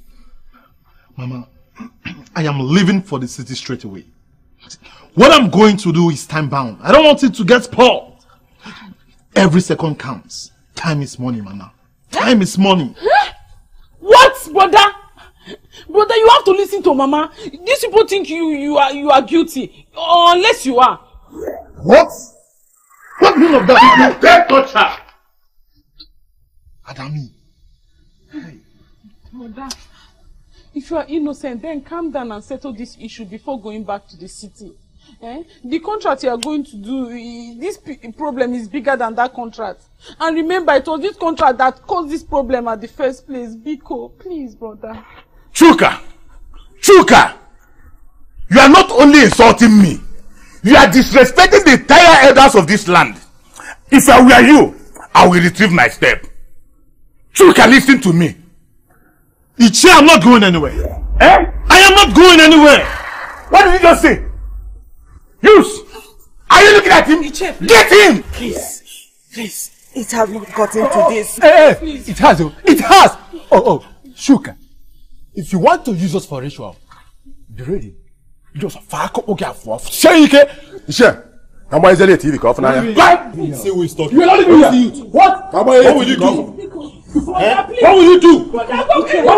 Mama, I am leaving for the city straight away. What I'm going to do is time bound. I don't want it to get spoiled. Every second counts. Time is money, Mama. Time is money. What, brother? Brother, you have to listen to Mama. These people think you you are you are guilty, unless you are. What? What mean of that? You dare touch her? Adami. Mother, if you are innocent, then calm down and settle this issue before going back to the city. Eh? The contract you are going to do, eh, this problem is bigger than that contract. And remember, it was this contract that caused this problem at the first place. Biko, please, brother. Chuka! Chuka! You are not only insulting me, you are disrespecting the entire elders of this land. If I were you, I will retrieve my step. Chuka, listen to me. Ichi, I'm not going anywhere. Eh? I am not going anywhere. What did you just say? Use! Are you looking at him? Ichi, Get him! Please, please. It has not gotten to this. Hey, hey, it has, oh, it has. Oh, oh, Shuka. If you want to use us for ritual, be ready. Just fuck up okay for. Say ike. Iṣẹ́. Kama ezele TV ka ọfuna ya. Why? Say we stop. You are not even Yeah. the youth. What? Kama What ezele will you TV do? ka Eh? What will you do? What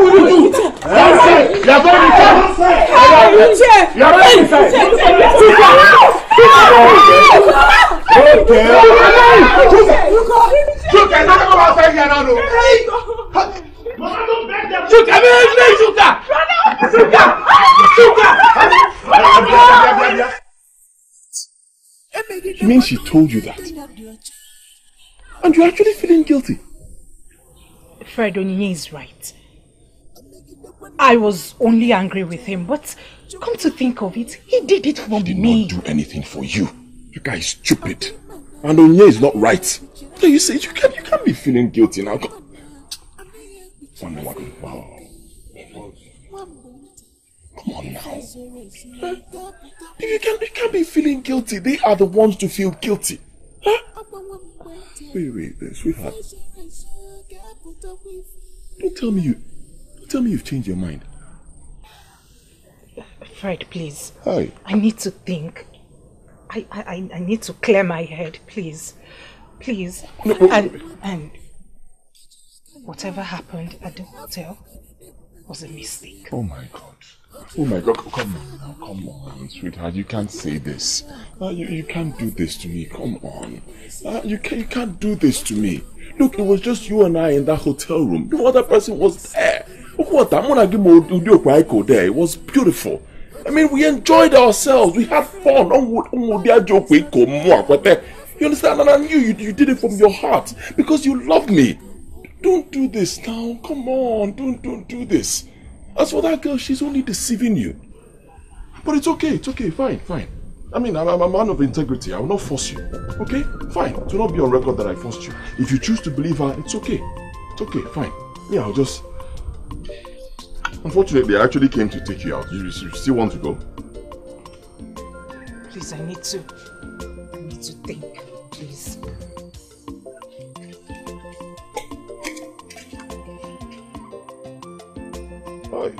will you do? You are going inside. You are going inside. You are going inside. Chuka, you don't come outside here now, no. Chuka, man, man, Chuka. Chuka. Chuka. You mean she told you that? And you're actually feeling guilty? Fred Onyinye is right. I was only angry with him, but come to think of it, he did it for me. Did not do anything for you. You guys are stupid. And Onye is not right. No, you say you can't you can't be feeling guilty now. One more. Wow. Come on now. Huh? You can't you can't be feeling guilty. They are the ones to feel guilty. Huh? Wait, wait, wait, sweetheart. Don't tell me you don't tell me you've changed your mind. Fred, please. Hi. I need to think. I, I, I- I need to clear my head, please. Please. And, and whatever happened at the hotel was a mistake. Oh my god. Oh my god, come on now, come on, sweetheart. You can't say this. Uh, you, you can't do this to me. Come on. Uh, you, can, you can't do this to me. Look, it was just you and I in that hotel room. No other person was there. What I'm gonna give you there. It was beautiful. I mean, we enjoyed ourselves. We had fun. You understand? And I knew you, you did it from your heart because you love me. Don't do this now. Come on. Don't don't do this. As for that girl, she's only deceiving you. But it's okay. It's okay. Fine, fine. I mean, I'm, I'm a man of integrity. I will not force you. Okay? Fine. Will not be on record that I forced you. If you choose to believe her, it's okay. It's okay. Fine. Yeah, I'll just. Unfortunately, I actually came to take you out. You, you still want to go? Please, I need to. I need to think, please. Hi.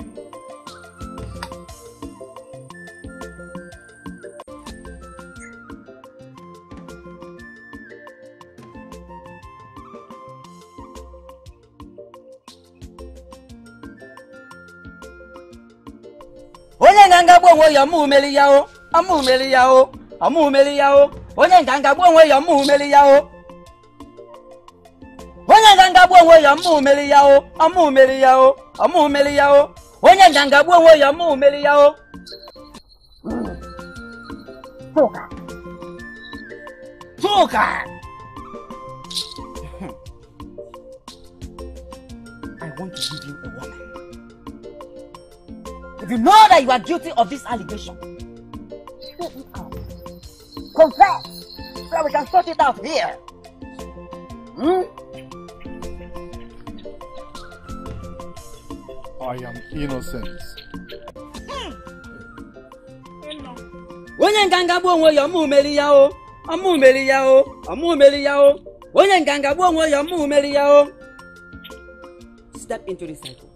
onye nganga onwe ya ọmụ umeli ya o. Ọmụ umeli ya o. Ọmụ umeli ya o. Onye nganga onwe ya ọmụ umeli ya o onye nganga gbuo onwe ya ọmụ umeli ya o ọmụ umeli ya o ọmụ umeli ya o onye nganga gbuo onwe ya ọmụ umeli ya o Chuka. Chuka. I want to give you a warning. If you know that you are guilty of this allegation, speak out. Confess so we can sort it out here. Hmm? I am innocent. onye nganga gbuo onwe ya ọmụ umeli ya o ọmụ umeli ya o ọmụ umeli ya o onye nganga gbuo onwe ya ọmụ umeli ya o step into the cycle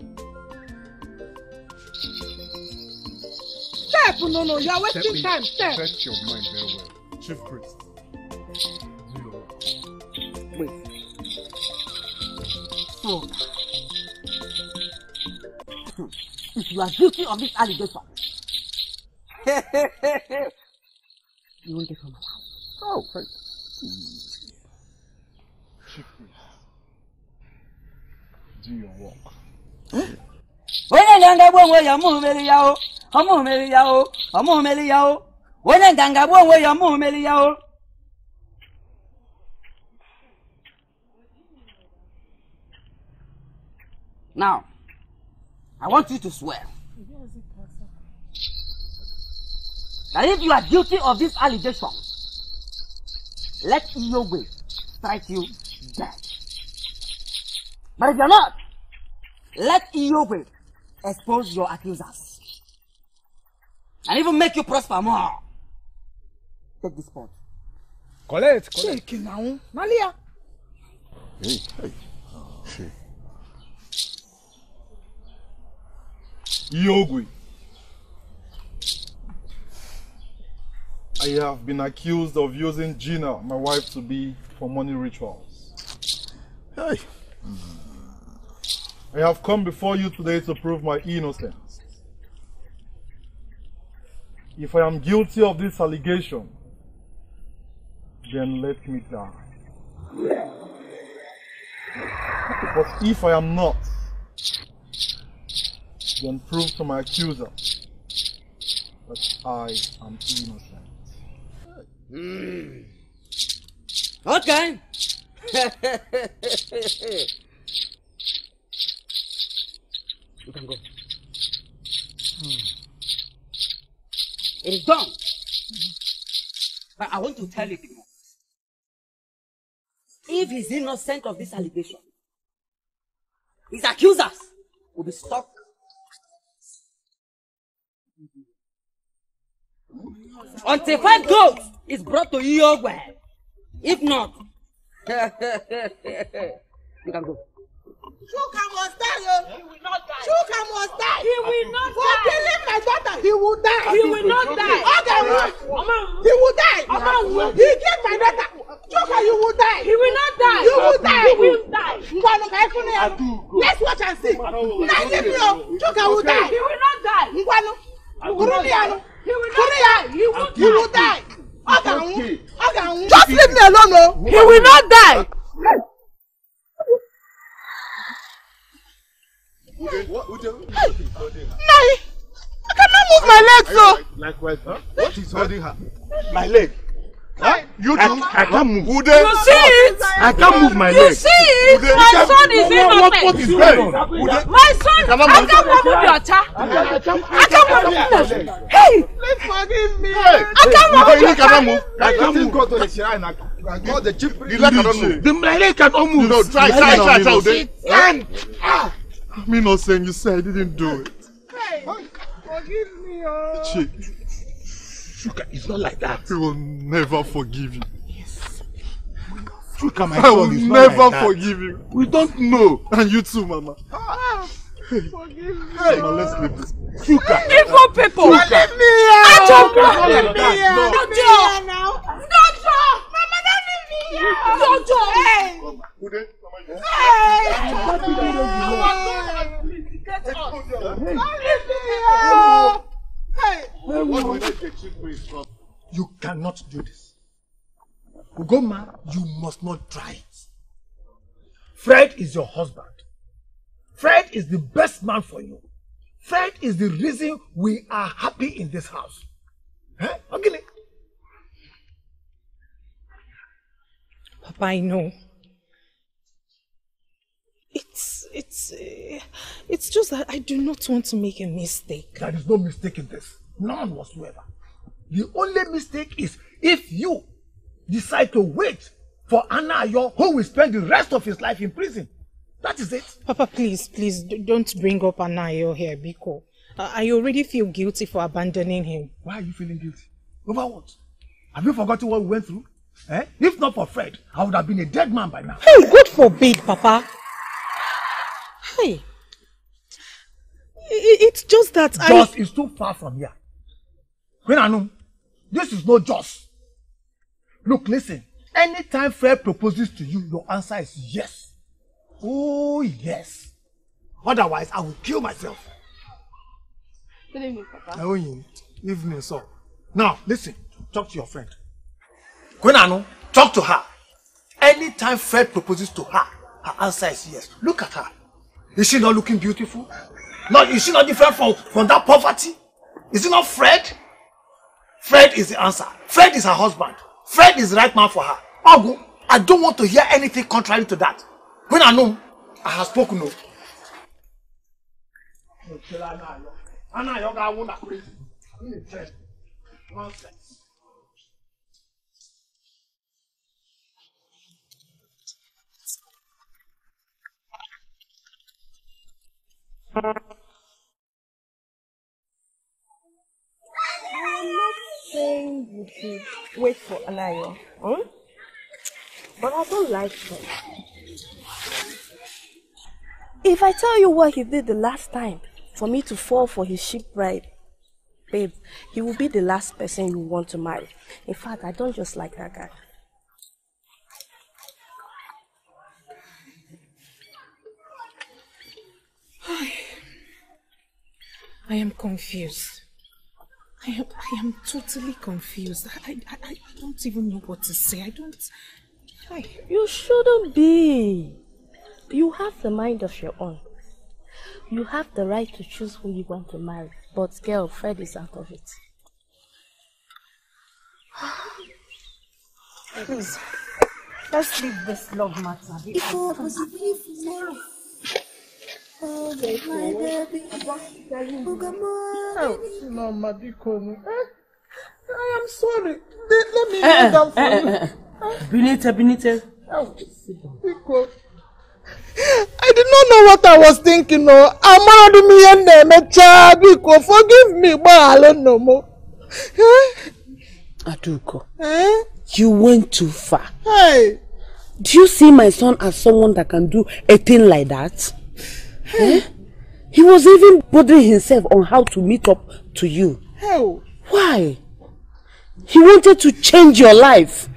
Step, no, no, you are wasting time. Step. Set your mind very well. Chief priest. Do your work. Wait. So, if you are guilty of this allegation, you won't get home alive. Oh, Chief priest. do your work. onye nganga gbuo onwe ya ọmụhụ meri ya o ọmụhụ meri ya o ọmụhụ meri ya o onye nganga gbuo onwe ya ọmụhụ meri ya o now i want you to swear that if you are guilty of this allegation let Iyogbe strike you dead but if you're not let Iyogbe expose your accusers and even make you prosper more. Take this point. Collect, collect. Shake now. Malia. Hey, hey. Hey. Yogui. I have been accused of using Gina, my wife, to be for money rituals. Hey. Mm-hmm. I have come before you today to prove my innocence. If I am guilty of this allegation, then let me die. But if I am not, then prove to my accuser that I am innocent. Mm. Okay. you can go. It is done. But I want to tell you more. If he's innocent of this allegation, his accusers will be stuck. Until five goats is brought to Iyogwe. If not, you can go. Chuka must die, oh. He will not die. Chuka must die. He will not For die. killing my daughter, he will die. He will not die. Okay, he will die. He killed my daughter. Chuka, you will die. He will not die. You will die. He will die. Ngwanu ka ifunu ya. Let's watch and see. Na give me oh. Chuka will die. He will not die. Ngwanu. Kuru ni ya. He will. He will He will die. Just leave me alone oh. He will not die. Nai. I cannot move my legs oh. Likewise, huh? What is holding her? My leg. You? I, I can't move. You see it? I can't move my You leg. see it? My son is What, what, what is going on? My son, I can't move your child. I can't move. Hey, Please forgive me. I can't move You your child. I can't move. go to the shrine and call the chief priest. The leg cannot move. The leg cannot move. know, try, try, try, try, Ude. Stand. I'm innocent, you say I didn't do it. Hey, forgive me oh. Chick, Sugar, it's not like that. I will never forgive you. Sugar, my I will son, it's not never like that. forgive you. We don't know. And you too, Mama. Forgive me. Mama, let's leave this. Sugar. Evil people. Leave me here. I don't Don't leave know. me here. No. Leave me here now. Doctor. Mama, don't leave me here. Doctor. Hey. Ude, Don't leave me here. Hey. What will make the chief from? You cannot do this. Ugoma, you must not try it. Fred is your husband. Fred is the best man for you. Fred is the reason we are happy in this house. Eh? Ogini? Papa, I know. It's it's uh, it's just that I do not want to make a mistake. There is no mistake in this. None whatsoever. The only mistake is if you decide to wait for Anna Ayo, who will spend the rest of his life in prison. That is it. Papa, please, please don't bring up Anayo here, Biko. I I already feel guilty for abandoning him. Why are you feeling guilty? Over what? Have you forgotten what we went through? Eh? If not for Fred, I would have been a dead man by now. Hey, God forbid, Papa. Hey. I- I- It's just that Jos I... is too far from here. Queen this is not Jos. Look, listen. Anytime Fred proposes to you, your answer is yes. Oh, yes. Otherwise, I will kill myself. Good evening, Papa. Oyin, evening, so. Now, listen. Talk to your friend. Queen talk to her. Anytime Fred proposes to her, her answer is yes. Look at her. Is she not looking beautiful? No, is she not different from, from that poverty? Is it not Fred? Fred is the answer. Fred is her husband. Fred is the right man for her. Ogu, I don't want to hear anything contrary to that. When I know, I have spoken. No. Nonsense. I am not saying you should wait for Anayo. Hmm? But I don't like him. If I tell you what he did the last time for me to fall for his cheap bride, babe, he will be the last person you want to marry. In fact, I don't just like that guy. I am confused. I am, I am totally confused. I, I, I I don't even know what to say. I don't. I, You shouldn't be. You have the mind of your own. You have the right to choose who you want to marry. But girl, Fred is out of it. Please, let's leave this love matter. If I was Oh, my baby. Oh, Mama, Bikonu. I am sorry. Let, let me kneel down for eh, you. Benita, Benita. Oh, Biko. I did not know what I was thinking. No, Amadu mi ene mecha Biko. Forgive me, but I don't know more. Aduko, Eh? you went too far. Hey. Do you see my son as someone that can do a thing like that? Eh? He was even bothering himself on how to meet up to you. Hell. Why? He wanted to change your life.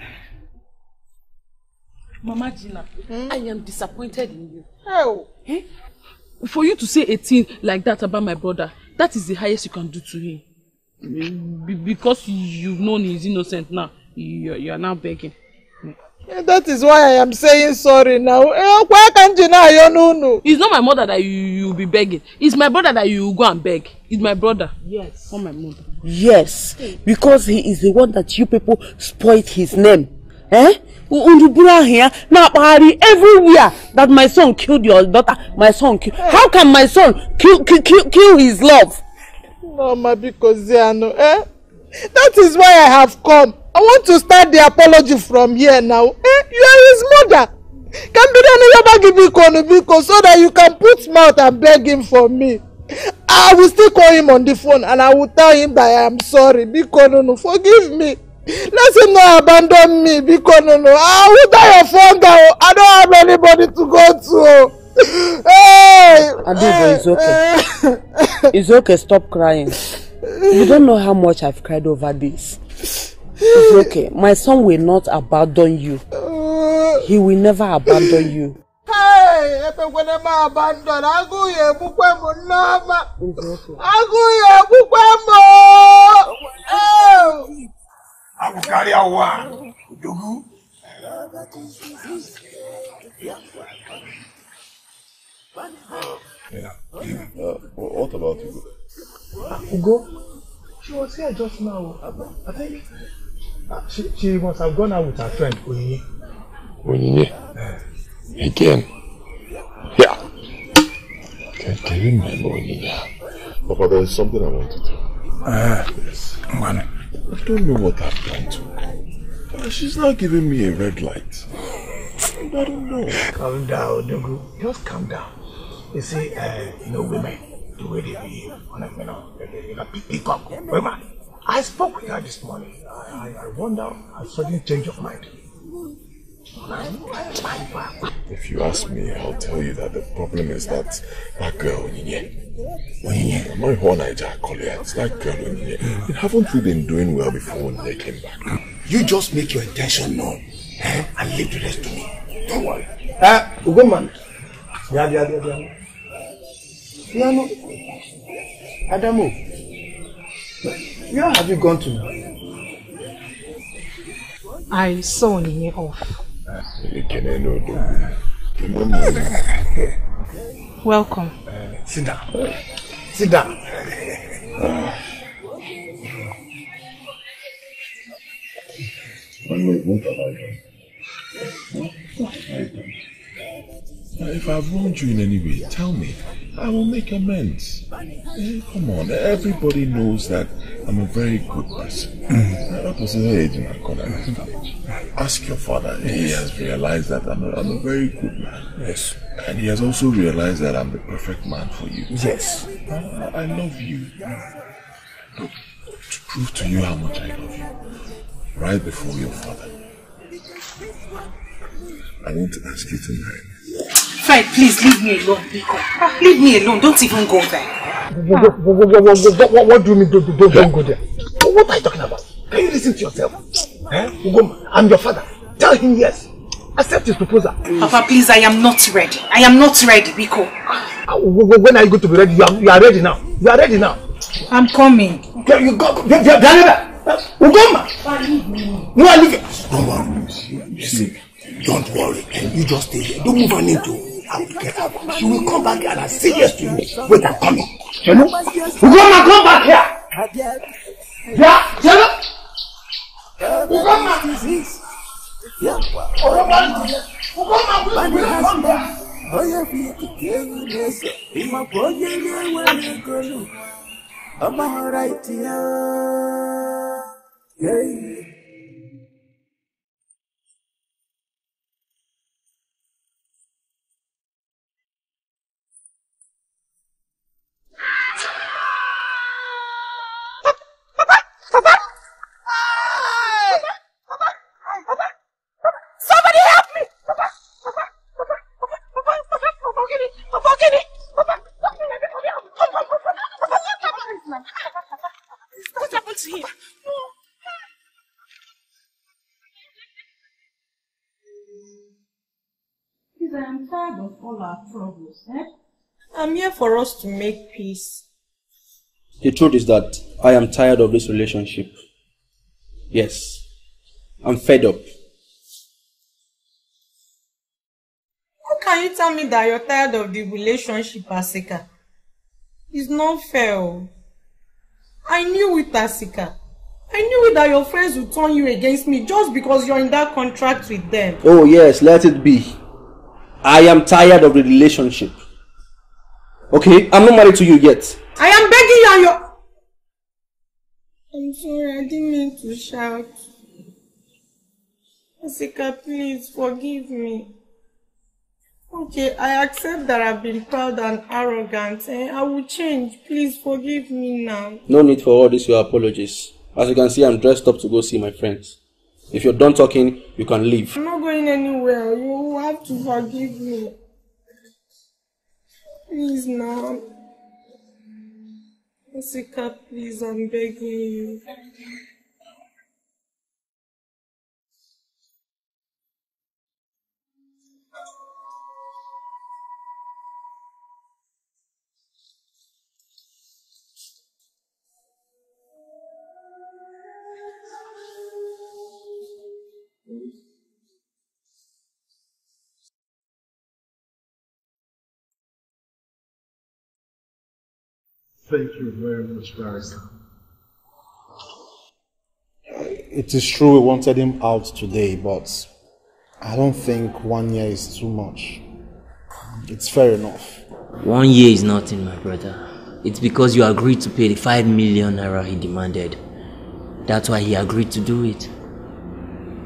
Mama Gina, I am disappointed in you. Hell. Eh? For you to say a thing like that about my brother, that is the highest you can do to him. Be- because you've known he's innocent now, you, you are now begging. Eh, That is why I am saying sorry now. Eh, Why can't you now? You know, no. It's not my mother that you you will be begging. It's my brother that you will go and beg. It's my brother. Yes. Not my mother. Yes, because he is the one that you people spoiled his name. Eh? Undubura here, now Pahari, everywhere that my son killed your daughter, my son killed. How can my son kill, kill, kill, kill his love? Mama, because Ziano, eh? That is why I have come. I want to start the apology from here now. Eh? You are his mother. Can be done Biko Biko so that you can put mouth and beg him for me. I will still call him on the phone and I will tell him that I am sorry. Biko no no, forgive me. Let him not abandon me. Biko no no. I will die of hunger. I don't have anybody to go to. Hey. Adibo, it's okay. It's okay, stop crying. You don't know how much I've cried over this. It's okay. My son will not abandon you. He will never abandon you. Hey, ekwekwene m abandon agụghị egbukwe m nneọma agụghị egbukwe m Abukari awa, Udogu. Yeah. Uh, wh- what about you? Ugo, she was here just now. I think uh, she, she must have gone out with her friend Onyinye. Onyinye. Again. Yeah. Can, can you remember Onyinye? Papa, there is something I want to you. Uh, yes. One. I don't know what I've done to her. She's not giving me a red light. I don't know. Calm down, Ugo. Just calm down. You see, uh, you know, women, the way they behave, on you know, they, they, you know, pick, pick. Women. I spoke with her this morning. I, I, I wonder a sudden change of mind. If you ask me, I'll tell you that the problem is that that girl Onyinye. Onyinye. My whole Niger call her. It's that girl Onyinye. You haven't we been doing well before Onyinye came back? You just make your intention known eh? and leave the rest to me. Don't worry. Uh, Ugo man. Yeah, yeah, yeah, yeah. Piano. Adamu. Where have you gone to? I saw Onyinye off. Welcome. Uh, sit down. Sit down. What have I Uh, if I've wronged you in any way, tell me. I will make amends. Eh, come on, everybody knows that I'm a very good person. Mm. Ask your father. He has realized that I'm a, I'm a very good man. Yes. And he has also realized that I'm the perfect man for you. Yes. I, I love you. Look, to prove to you how much I love you, right before your father, I want to ask you to marry me. Fred, please leave me alone. Biko. Leave me alone. Don't even go there. What, what, what, what, what, what do you mean don't, don't, don't go there? What are you talking about? Can you listen to yourself? Eh? Ugoma, I'm your father. Tell him yes. Accept his proposal. Papa, please, I am not ready. I am not ready, Biko. Uh, when are you going to be ready? You are, you are ready now. You are ready now. I'm coming. You, you go. You, you, Ugoma! No, I leave it. Don't worry. You see, don't worry. You just stay there. Don't move an inch. I will get her. She will come back here and I say yes to you. Wait, I'm coming. You know? Ugoma, come back here. Yeah, you know? Ugoma. Yeah. Onye fi ikike ewu na-eso ịmakwa onye na-enwere ego nụ ọma hụrụ iti ya Yeah. Somebody help me! Papa! Papa! Papa! Papa! Papa! Papa! Papa! Gini! Papa! Gini! Papa! What happened to him? Please, I am tired of all our troubles, eh? I'm here for us to make peace. The truth is that I am tired of this relationship. Yes, I'm fed up. How can you tell me that you're tired of the relationship, Asika? It's not fair. oh. I knew it, Asika. I knew it that your friends would turn you against me just because you're in that contract with them. Oh, yes, let it be. I am tired of the relationship. Okay, I'm not married to you yet. I am begging you and your... I'm sorry, I didn't mean to shout. Asika, please forgive me. Okay, I accept that I've been proud and arrogant. Eh? I will change. Please forgive me now. No need for all these your apologies. As you can see, I'm dressed up to go see my friends. If you're done talking, you can leave. I'm not going anywhere. You have to forgive me. Please now. Asika, please, I'm begging you. Thank you very much, Barrister. It is true we wanted him out today, but I don't think one year is too much. It's fair enough. One year is nothing, my brother. It's because you agreed to pay the 5 million naira he demanded. That's why he agreed to do it.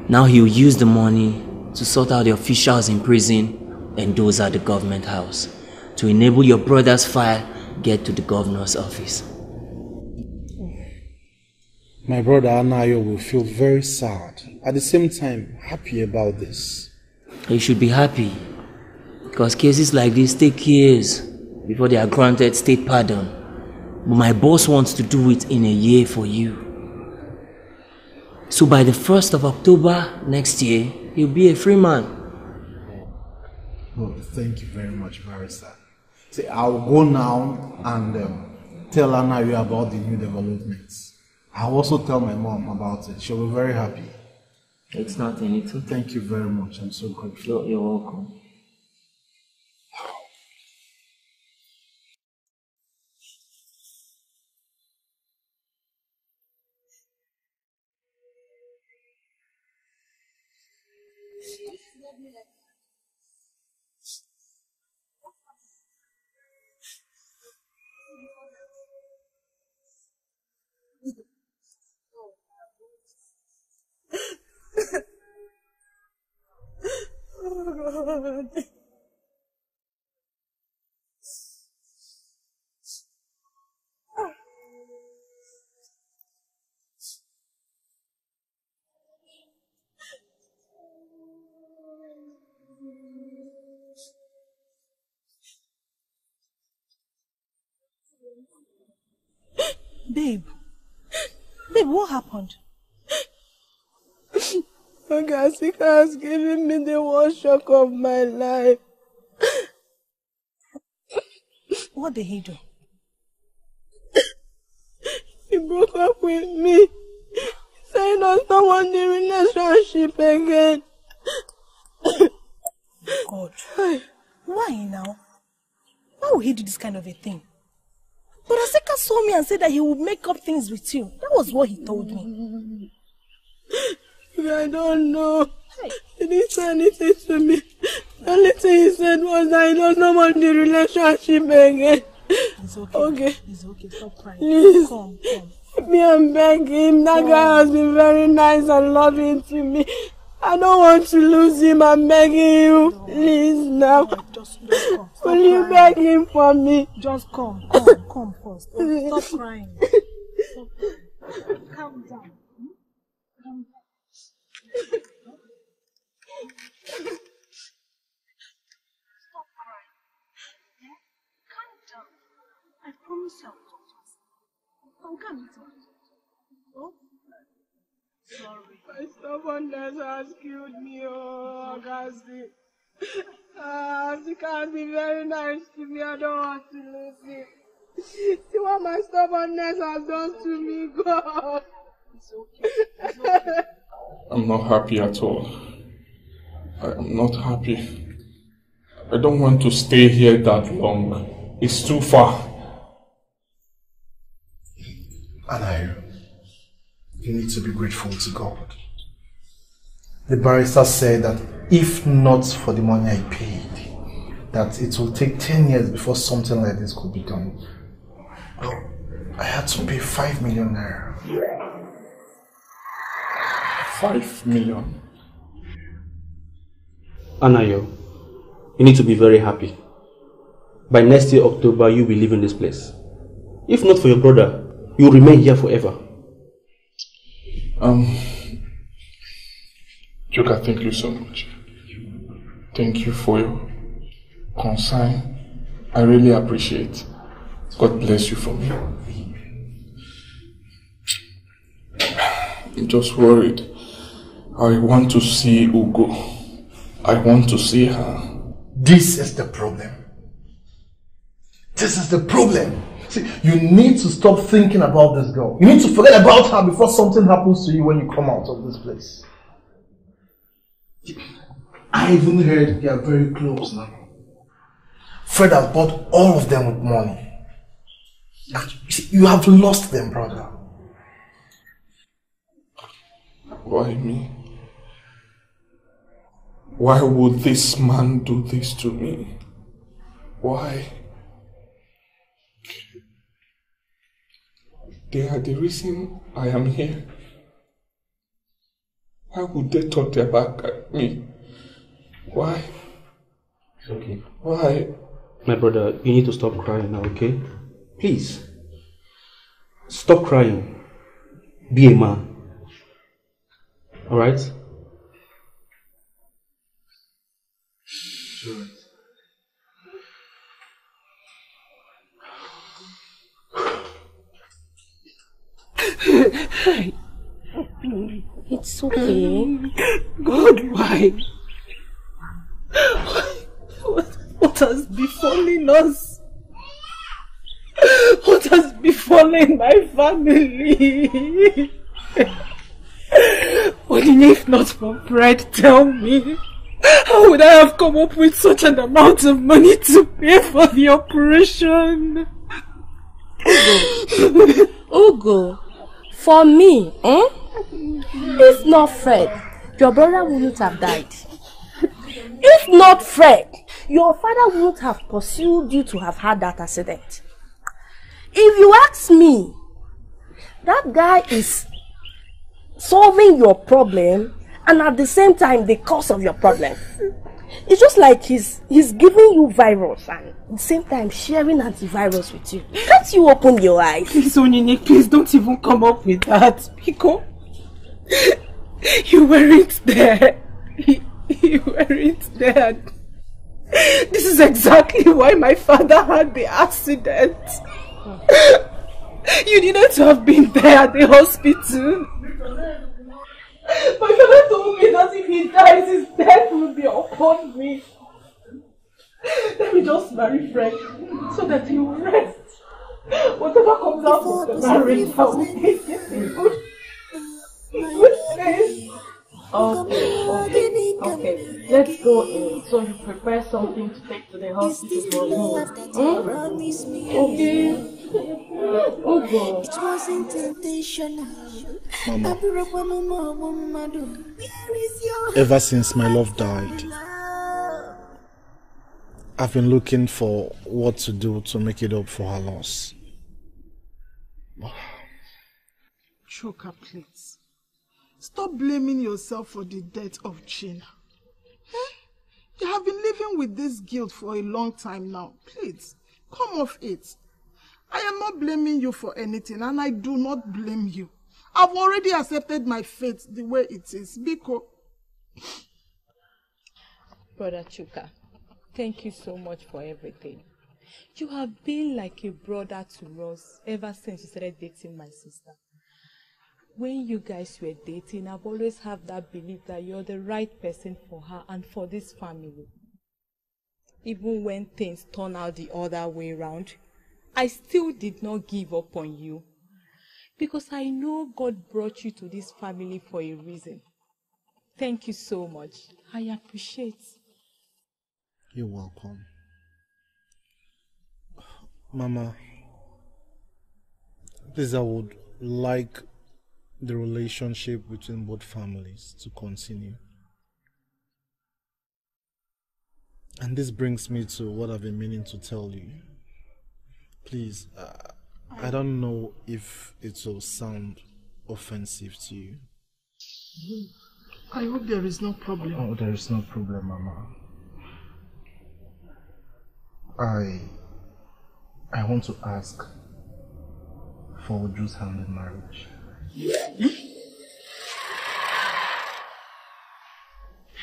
Now he'll use the money to sort out the officials in prison and those at the government house to enable your brother's file get to the governor's office. My brother Anayo will feel very sad. At the same time, happy about this. You should be happy because cases like this take years before they are granted state pardon. But my boss wants to do it in a year for you. So by the 1st of October next year, you'll be a free man. Oh, thank you very much, Barrister. See, I'll go now and um, tell you about the new developments. I'll also tell my mom about it. She'll be very happy. It's not anything. Thank you very much. I'm so grateful. You're welcome. Babe. Babe, what happened? Ogasika has given me the worst shock of my life. What did he do? He broke up with me. Saying he does not want the relationship again. God. Why now? Why would he do this kind of a thing? But Asika saw me and said that he would make up things with you. That was what he told me. I don't know. He didn't say anything to me. The only thing he said was that he does not want the relationship again. It's okay. Okay. It's okay. Stop crying. Please. Come, come. Me and beg him. That guy has been very nice and loving to me. I don't want to lose him. I'm begging you. Please now. Just, just come. Stop Will you crying. beg him for me? Just come, come, come first. Oh, Stop crying. Stop crying. Calm down. Stop crying. Yeah? Calm down. I promise I'll talk to us. I'll come and talk you. Oh? Sorry. My stubbornness has killed me, oh, Augustine. Ah, she can't be very nice to me. I don't want to lose him. See what my stubbornness has done to me, God. It's okay. It's okay. I'm not happy at all. I am not happy. I don't want to stay here that long. It's too far. Anayo, you need to be grateful to God. The barrister said that if not for the money I paid, that it will take 10 years before something like this could be done. Well, I had to pay 5 million naira. Five million. Anayo, you need to be very happy. By next year, October, you'll be leaving this place. If not for your brother, you'll remain here forever. Um, Chuka, thank you so much. Thank you for your concern. I really appreciate. God bless you for me. I'm just worried. I want to see Ugo. I want to see her. This is the problem. This is the problem. See, you need to stop thinking about this girl. You need to forget about her before something happens to you when you come out of this place. I even heard they are very close now. Fred has bought all of them with money. You You have lost them, brother. Why me? Why would this man do this to me? Why? They are the reason I am here. Why would they turn their back at me? Why? It's okay. Why? My brother, you need to stop crying now, okay? Please. Stop crying. Be a man. Alright? It's okay. God, why? What, what has befallen us? What has befallen my family? Only if not for Fred, tell me. How would I have come up with such an amount of money to pay for the operation? Ugo, Ugo, for me, eh? If not Fred, your brother wouldn't have died. If not Fred, your father wouldn't have pursued you to have had that accident. If you ask me, that guy is solving your problem and at the same time the cause of your problem. It's just like he's he's giving you virus and at the same time sharing antivirus with you. Can't you open your eyes? Please, Onyinye, please don't even come up with that. Biko, you weren't there. You weren't there. This is exactly why my father had the accident. You needed to have been there at the hospital. My father told me that if he dies, his death will be upon me. Let me just marry Frank so that he will rest. Whatever comes out of the marriage, I will take it in good, good faith. Okay, okay, okay. Let's go in. So you prepare something to take to the hospital. Hmm? Okay. Oh It wasn't intentional. Mama. Where is your Ever since my love died, I've been looking for what to do to make it up for her loss. Chuka, please. Stop blaming yourself for the death of Gina. Eh? You have been living with this guilt for a long time now. Please, come off it. I am not blaming you for anything and I do not blame you. I've already accepted my fate the way it is. Biko. Brother Chuka, thank you so much for everything. You have been like a brother to us ever since you started dating my sister. When you guys were dating, I've always had that belief that you're the right person for her and for this family. Even when things turn out the other way around, I still did not give up on you. Because I know God brought you to this family for a reason. Thank you so much. I appreciate. You're welcome. Mama, please, I would like the relationship between both families to continue. And this brings me to what I've been meaning to tell you. Please, uh, I don't know if it will sound offensive to you. I hope there is no problem. Oh, there is no problem, Mama. I I want to ask for Uju's hand in marriage.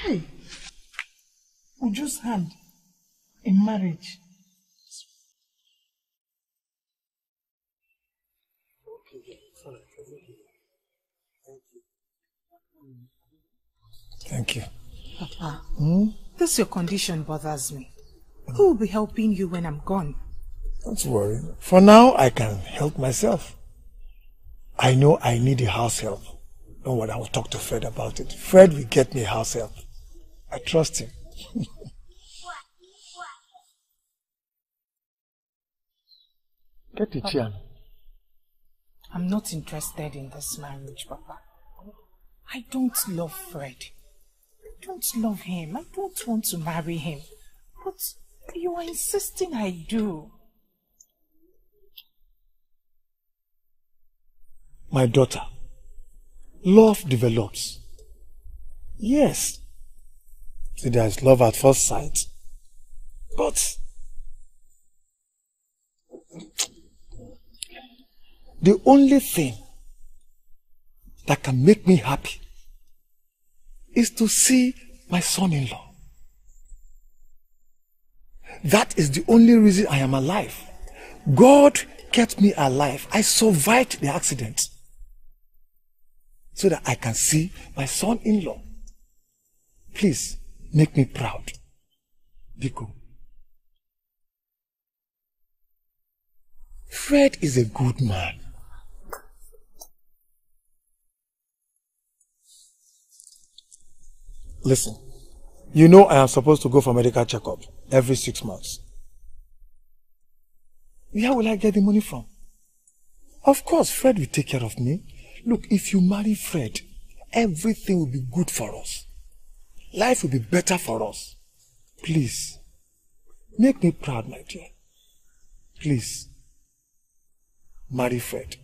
Hey, Uju's hand in marriage. Thank you. Papa, Hmm? this your condition bothers me. Who will be helping you when I'm gone? Don't worry. For now, I can help myself. I know I need a house help. Don't worry, I will talk to Fred about it. Fred will get me house help. I trust him. Get it, Chian. I'm not interested in this marriage, Papa. I don't love Fred. I don't love him. I don't want to marry him. But you are insisting I do. My daughter, love develops. Yes. See, there's love at first sight. But the only thing that can make me happy is to see my son-in-law. That is the only reason I am alive. God kept me alive. I survived the accident so that I can see my son-in-law. Please make me proud. Biko. Fred is a good man. Listen, you know I am supposed to go for medical checkup every six months. Where will I get the money from? Of course, Fred will take care of me. Look, if you marry Fred, everything will be good for us. Life will be better for us. Please, make me proud, my dear. Please, marry Fred.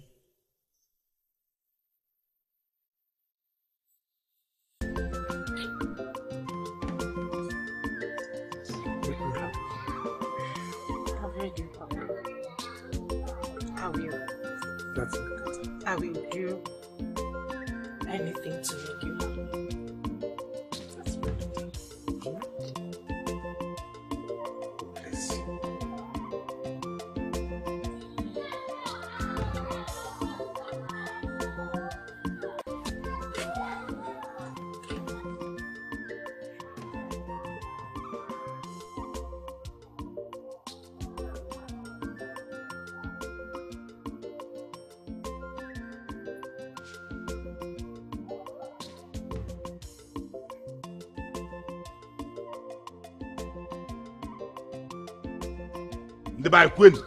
Anyị kwenu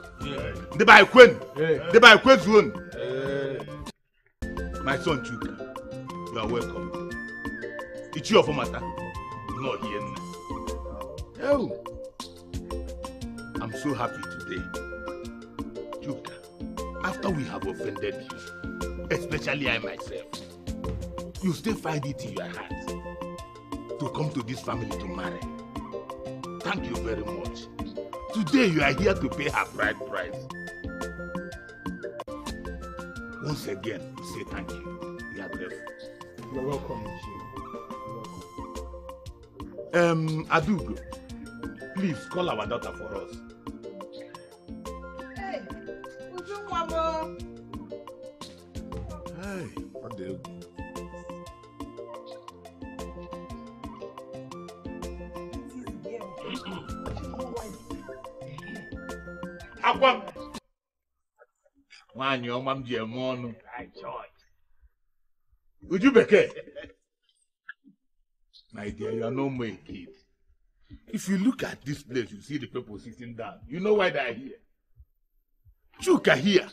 ndị be anyị kwenu ndị be anyị kwezuonu my son chuka you are welcome. Ichi ọfọmata nọ hie nna oh i'm so happy today. Chuka after we have offended you especially i myself you still find it in your heart to come to this family to marry. Thank you very much Today you are here to pay her bride price. Once again, say thank you. You are grateful. You're welcome, Um, Adugo, please call our daughter for us. Akwa m. Nwaanyị ọma m ji eme ọnụ. Uju bekee. My dear, you are no more a kid. If you look at this place, you see the people sitting down. You know why they are here. Chuka here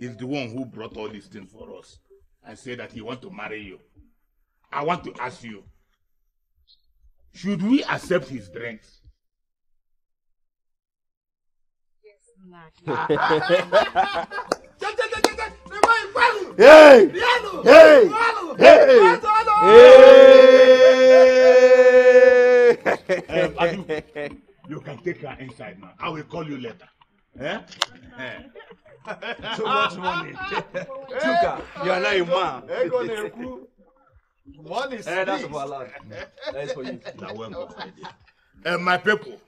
is the one who brought all these things for us and said that he want to marry you. I want to ask you, should we accept his drinks? Hey! Hey! Hey! Um, Adu, you can take her inside now. I will call you later. Eh? Eh. Too much money. Chuka, you are now a man. Ego na-ekwu. Money Eh, that's for Allah. That is for you. Now, welcome, my dear. Uh, my people,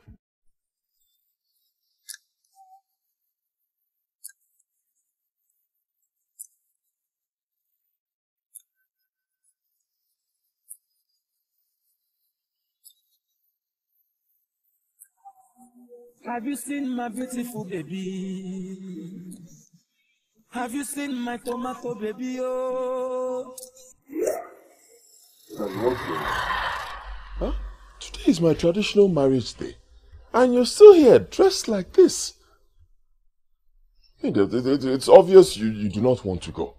Have you seen my beautiful baby? Have you seen my tomato baby? Oh, Huh? Today is my traditional marriage day. And you're still here, dressed like this. It- it- it- It's obvious you, you do not want to go.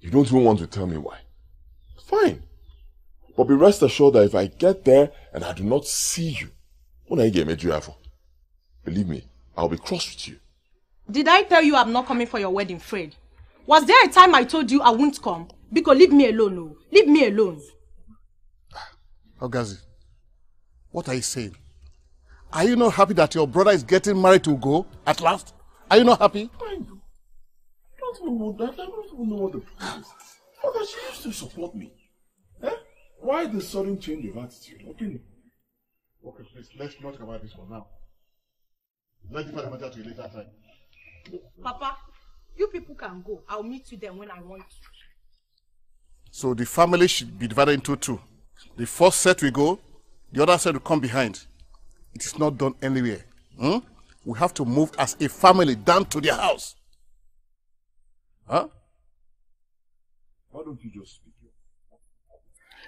You don't even want to tell me why. Fine. But be rest assured that if I get there and I do not see you, when I get you for, believe me, I'll be cross with you. Did I tell you I'm not coming for your wedding, Fred? Was there a time I told you I won't come? Because leave me alone, no. Leave me alone. Ogazi, what are you saying? Are you not happy that your brother is getting married to Ugo at last? Are you not happy? I don't even know that. I don't even know what the plan is. Mother, she used to support me. Eh? Why the sudden change of attitude? Opinion? Okay, please, let's not talk about this for now. Let's the matter to a later time. Papa, you people can go. I'll meet you then when I want to. So the family should be divided into two. The first set will go, the other set will come behind. It is not done anywhere. Hmm? We have to move as a family down to their house. Huh? Why don't you just speak?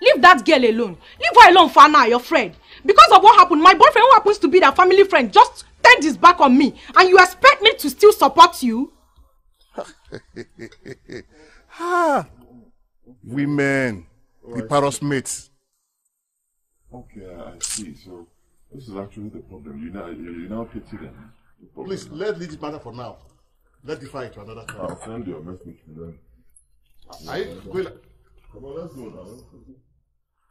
Leave that girl alone. Leave her alone for now, your friend. Because of what happened, my boyfriend, who happens to be their family friend, just turned his back on me. And you expect me to still support you? ah, women, the parrot mates. Okay, I I see. So this is actually the problem. You now you, you now pity them. The. Please, leave this matter for now. Let's defer it to another time. I'll send you a message to them. You going? Come on, let's go now.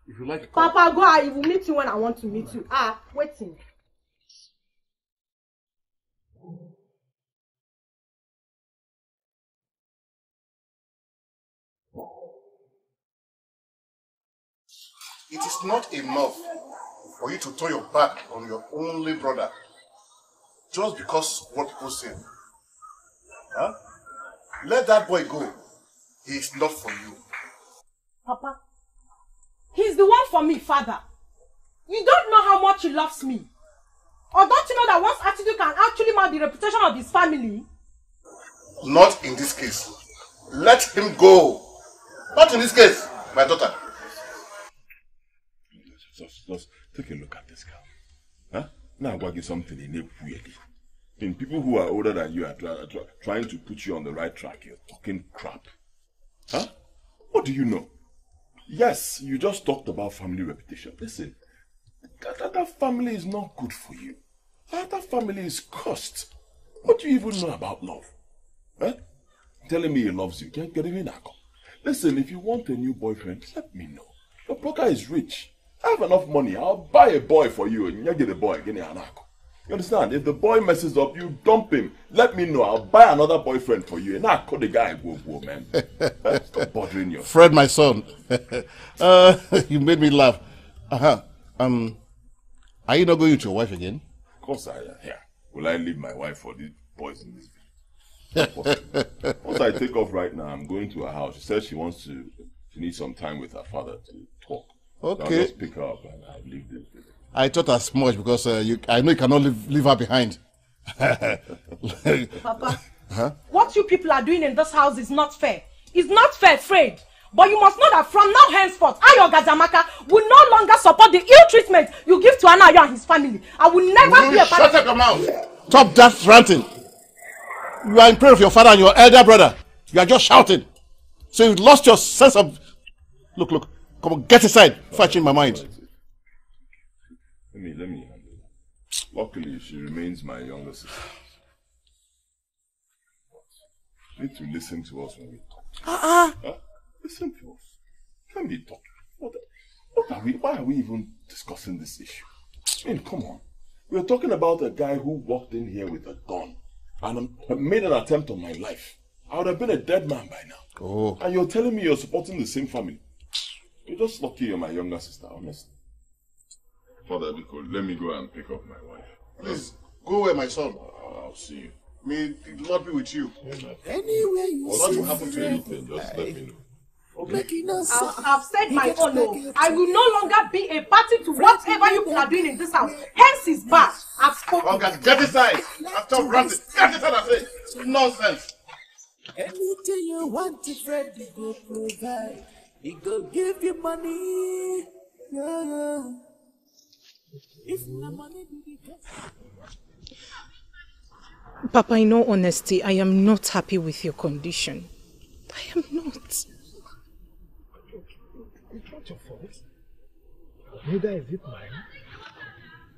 If you like, Papa, go. I will meet you when I want to meet you. Ah, waiting. It is not enough for you to turn your back on your only brother just because what people say. Huh? Let that boy go. He is not for you. Papa, he's the one for me, father. You don't know how much he loves me. Or don't you know that one's attitude can actually mar the reputation of his family? Not in this case. Let him go. Not in this case, my daughter. Just, just take a look at this girl. Huh? Now to give something in it weirdly. In people who are older than you are try, try, trying to put you on the right track, you're talking crap. Huh? What do you know? Yes, you just talked about family reputation. Listen, that, that, family is not good for you. That, that family is cursed. What do you even know about love? Huh? Telling me he loves you. Get, get even now. Listen, if you want a new boyfriend, let me know. Your broker is rich. I have enough money. I'll buy a boy for you and you get a boy. Get a You understand? If the boy messes up, you dump him. Let me know. I'll buy another boyfriend for you. And I call the guy go, man. Stop bothering you. Fred, my son. uh, you made me laugh. Uh-huh. Um, are you not going with your wife again? Of course I am. Yeah. Will I leave my wife for these boys in this village? Once I take off right now, I'm going to her house. She says she wants to, she needs some time with her father to talk. So I'll Okay. just pick her up and I'll leave this village. I thought as much because uh, you, I know you cannot leave, leave her behind. Papa, huh? what you people are doing in this house is not fair. It's not fair, Fred. But you must know that from now henceforth, Ayo Gazamaka will no longer support the ill treatment you give to Anayo and his family. I will never be a part Shut up your mouth! Stop that ranting. You are in prayer of your father and your elder brother. You are just shouting. So you lost your sense of. Look, look. Come on, get aside before I change my mind. Let me, let me handle that. Luckily, she remains my younger sister. You need to listen to us when we talk. Uh-uh. Huh? Listen to us. Can't be talking. What, what are we, why are we even discussing this issue? I mean, come on. We're talking about a guy who walked in here with a gun and um, made an attempt on my life. I would have been a dead man by now. Oh. And you're telling me you're supporting the same family. You're just lucky you're my younger sister, honestly. Father Biko, let me go and pick up my wife. Please, go away, my son. I'll see you. May the Lord be with you. Anywhere you What see will happen to anything, just let me know. Us I've, I've said my own. no. I will no longer be a party to whatever you people are doing in this house. Hence is bad. I've spoken. Okay, get inside. Stop ranting. Get inside, I say. Nonsense. Anything you want, Fred, he go provide. He go give you money. Yeah, yeah. If money Papa, in all honesty, I am not happy with your condition. I am not. It's not your fault. Neither is it mine.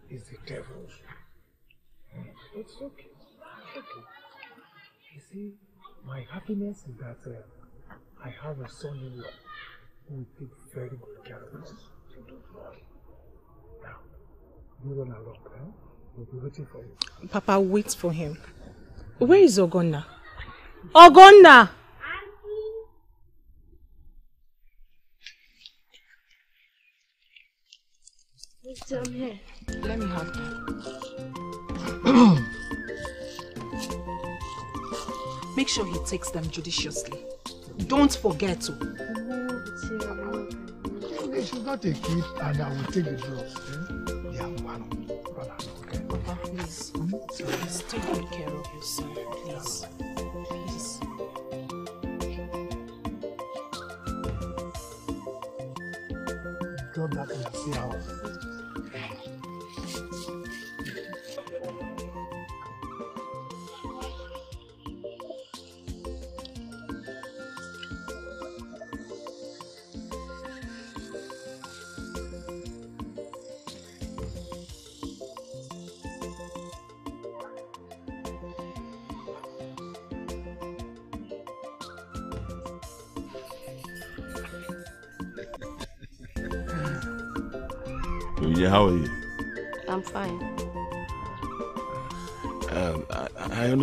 It's the devil's. It's okay. It's okay. You see, my happiness is that uh, I have a son-in-law who will take very good care of us. So don't worry. Now, you run along, huh? We'll be waiting for you. Papa, wait for him. Where is Ogonna? Ogonna! I'm here. Let me have Make sure he takes them judiciously. Don't forget to. She's not a kid, and I will take the drugs. Eh? Yeah, one. Along, okay? Papa, please. Please take good care of your son. Please. Please.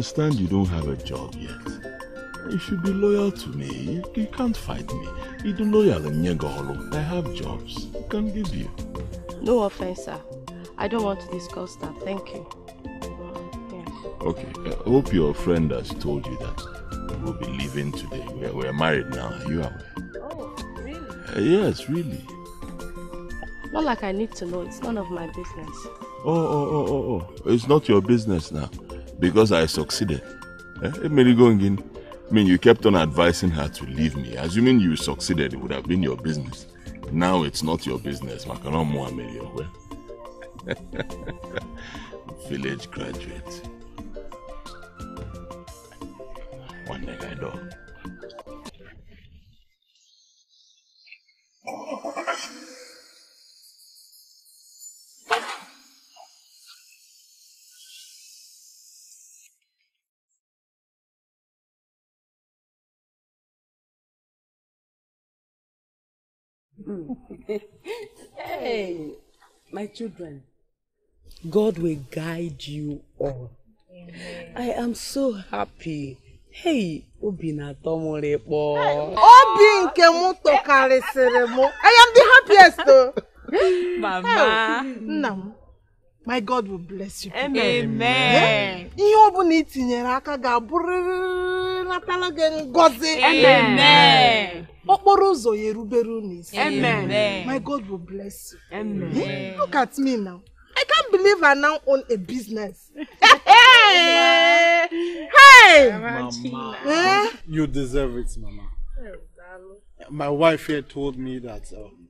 Understand you don't have a job yet. You should be loyal to me. You, can't fight me. You do loyal in Nyegolo. I have jobs. I can give you. No offense, sir. I don't want to discuss that. Thank you. Okay. I hope your friend has told you that we'll be leaving today. We're, we're married now. You aware? Oh, really? Uh, yes, really. Not like I need to know. It's none of my business. Oh, oh, oh, oh, oh. It's not your business now. Because I succeeded. Eh? Emily Gongin. I mean, you kept on advising her to leave me. Assuming you succeeded, it would have been your business. Now it's not your business. Makanomo Amelia. Village graduate. One thing I know. hey, my children, God will guide you all. I am so happy. Hey, obi m rịkpọ. Obi nke m tọkarịsịrị m. I am the happiest. Mama. Nna m, my God will bless you. Amen. Ihe ọ bụla i tinyere aka ga-abụrịrị natala gị ngọzi. Amen. Okporo ụzọ ya erubere unu isi. Amen. My God will bless you. Amen. Eh? Look at me now. I can't believe I now own a business. hey! Mama, Eh? you deserve it, Mama. My wife here told me that um,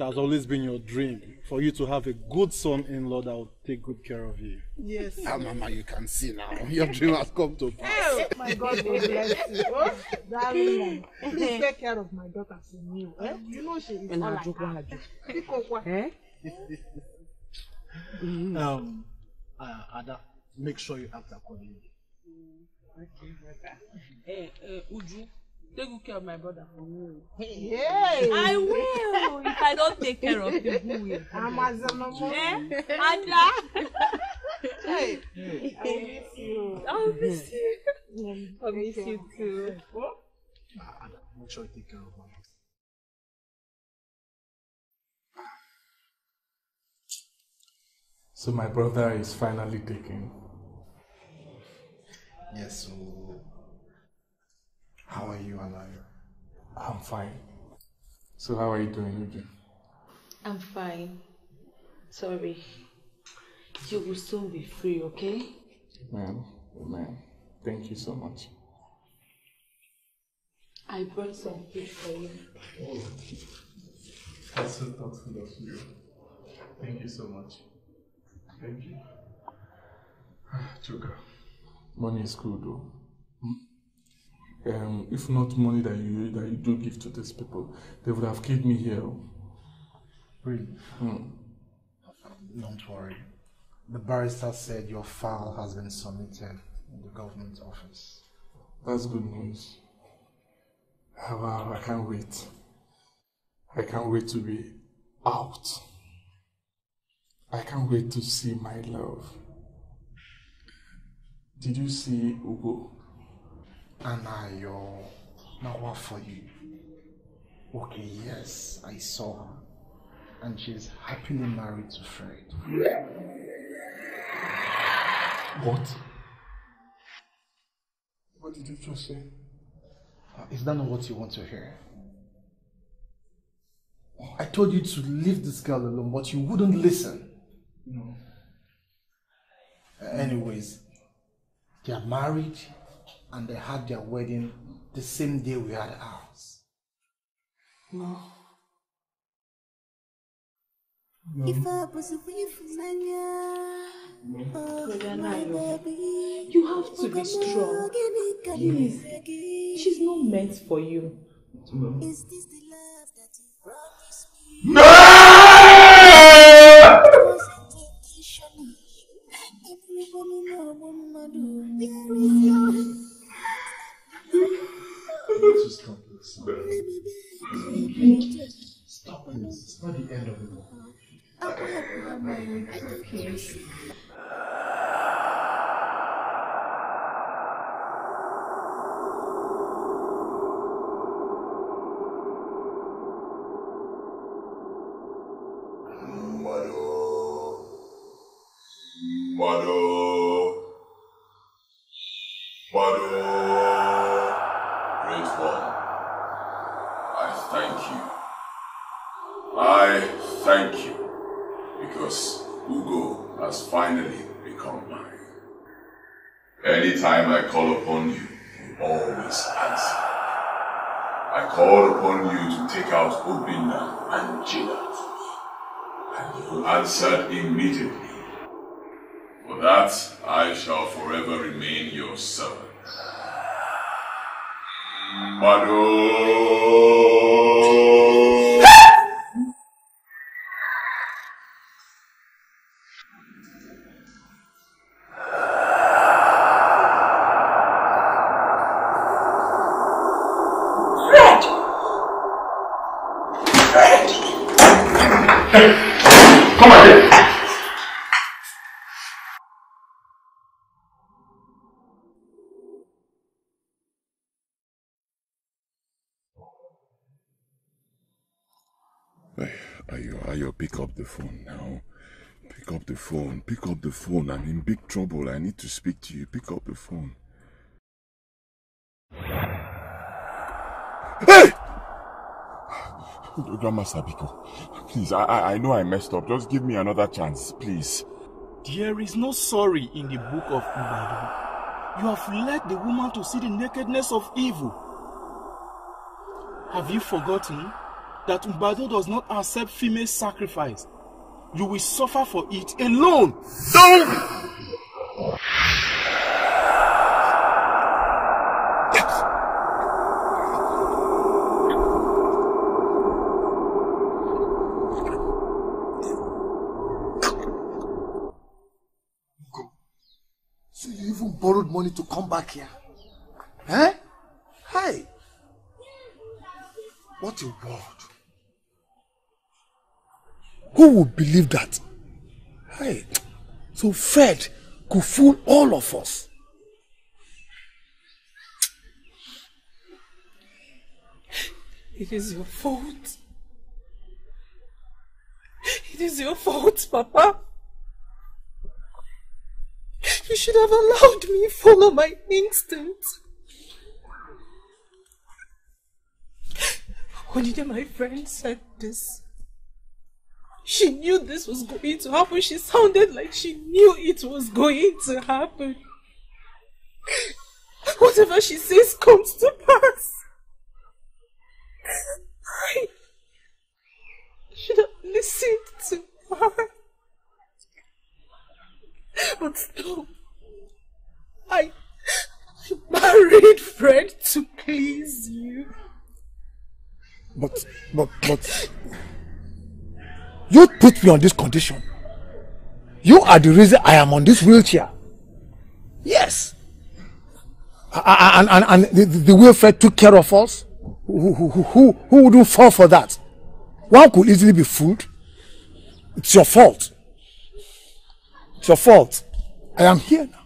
it has always been your dream for you to have a good son-in-law that will take good care of you. Yes. Ah, Mama, you can see now. Your dream has come to pass. My God will bless you. Oh, darling, please take care of my daughter for me. Eh? You know she is all I have. Aju. Biko kwa. um, uh, Ada, make sure you act accordingly. Hey, hey, Uju, take good care of my brother for me. Hey. I will. If I don't take care of him, who will? Amazon. Eh? Ada. Hey. I miss you. I miss you. I miss you too. Ah, Ada, make sure you take care of Mama. So my brother is finally taken. Yes, so how are you, Anayo? I'm fine. So how are you doing, Uju? I'm fine. Sorry. You will soon be free, okay? Man, man, thank you so much. I brought some food for you. Oh, That's so thoughtful of you. Thank you so much. Thank you. Chuka, money is good though. Hmm? Um, if not money that you that you do give to these people, they would have killed me here. Really? Hmm. Don't worry. The barrister said your file has been submitted in the government office. That's good news. Wow, I can't wait. I can't wait to be out. I can't wait to see my love. Did you see Ugo? Anayo, now what for you? Okay, yes, I saw her. And she's happily married to Fred. What? What did you just say? Uh, Is that not what you want to hear? I told you to leave this girl alone, but you wouldn't listen. No. Uh, anyways, they are married and they had their wedding the same day we had ours. No. If I was away oh, from You have to be strong. Please. She's not meant for you. Is this the love that you promised me? Everybody know what I do. Where is your I need to stop this. Stop this. It's not the the end of the world. Thank you. I thank you. Because Ugo has finally become mine. Anytime I call upon you, you always answer. I called upon you to take out Obina and Gina. And you answered immediately. For that, I shall forever remain your servant. Mado! Come Ayo, Ayo, pick up the phone now. Pick up the phone. Pick up the phone. I'm in big trouble. I need to speak to you. Pick up the phone. Hey! Grandma Sabiko, please, I, I I know I messed up. Just give me another chance, please. There is no sorry in the book of Ubadu. You have led the woman to see the nakedness of evil. Have you forgotten that Ubadu does not accept female sacrifice? You will suffer for it alone. Don't! Money to come back here? Eh? Hey! What a world. Who would believe that? Hey! So Fred could fool all of us. It is your fault. It is your fault, Papa. You should have allowed me follow my instincts. When did my friend said this, she knew this was going to happen. She sounded like she knew it was going to happen. Whatever she says comes to pass. I should have listened to her. But no. I, I married Fred to please you. But, but, but. You put me on this condition. You are the reason I am on this wheelchair. Yes. And, and, and the, the way Fred took care of us, who, who, who, who wouldn't fall for that? One could easily be fooled. It's your fault. It's your fault. I am here now.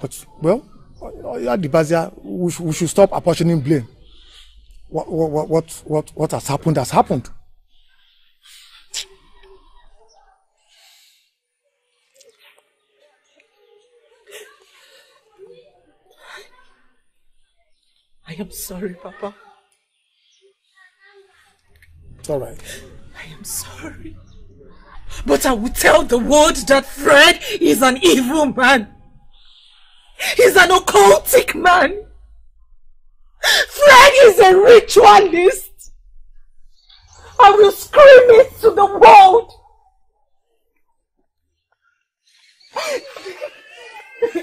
But, well, uh, Adibazia, we, sh- we should stop apportioning blame. What, what, what, what, what has happened has happened. I am sorry, Papa. It's all right. I am sorry. But I will tell the world that Fred is an evil man. He's an occultic man. Fred is a ritualist. I will scream it to the world.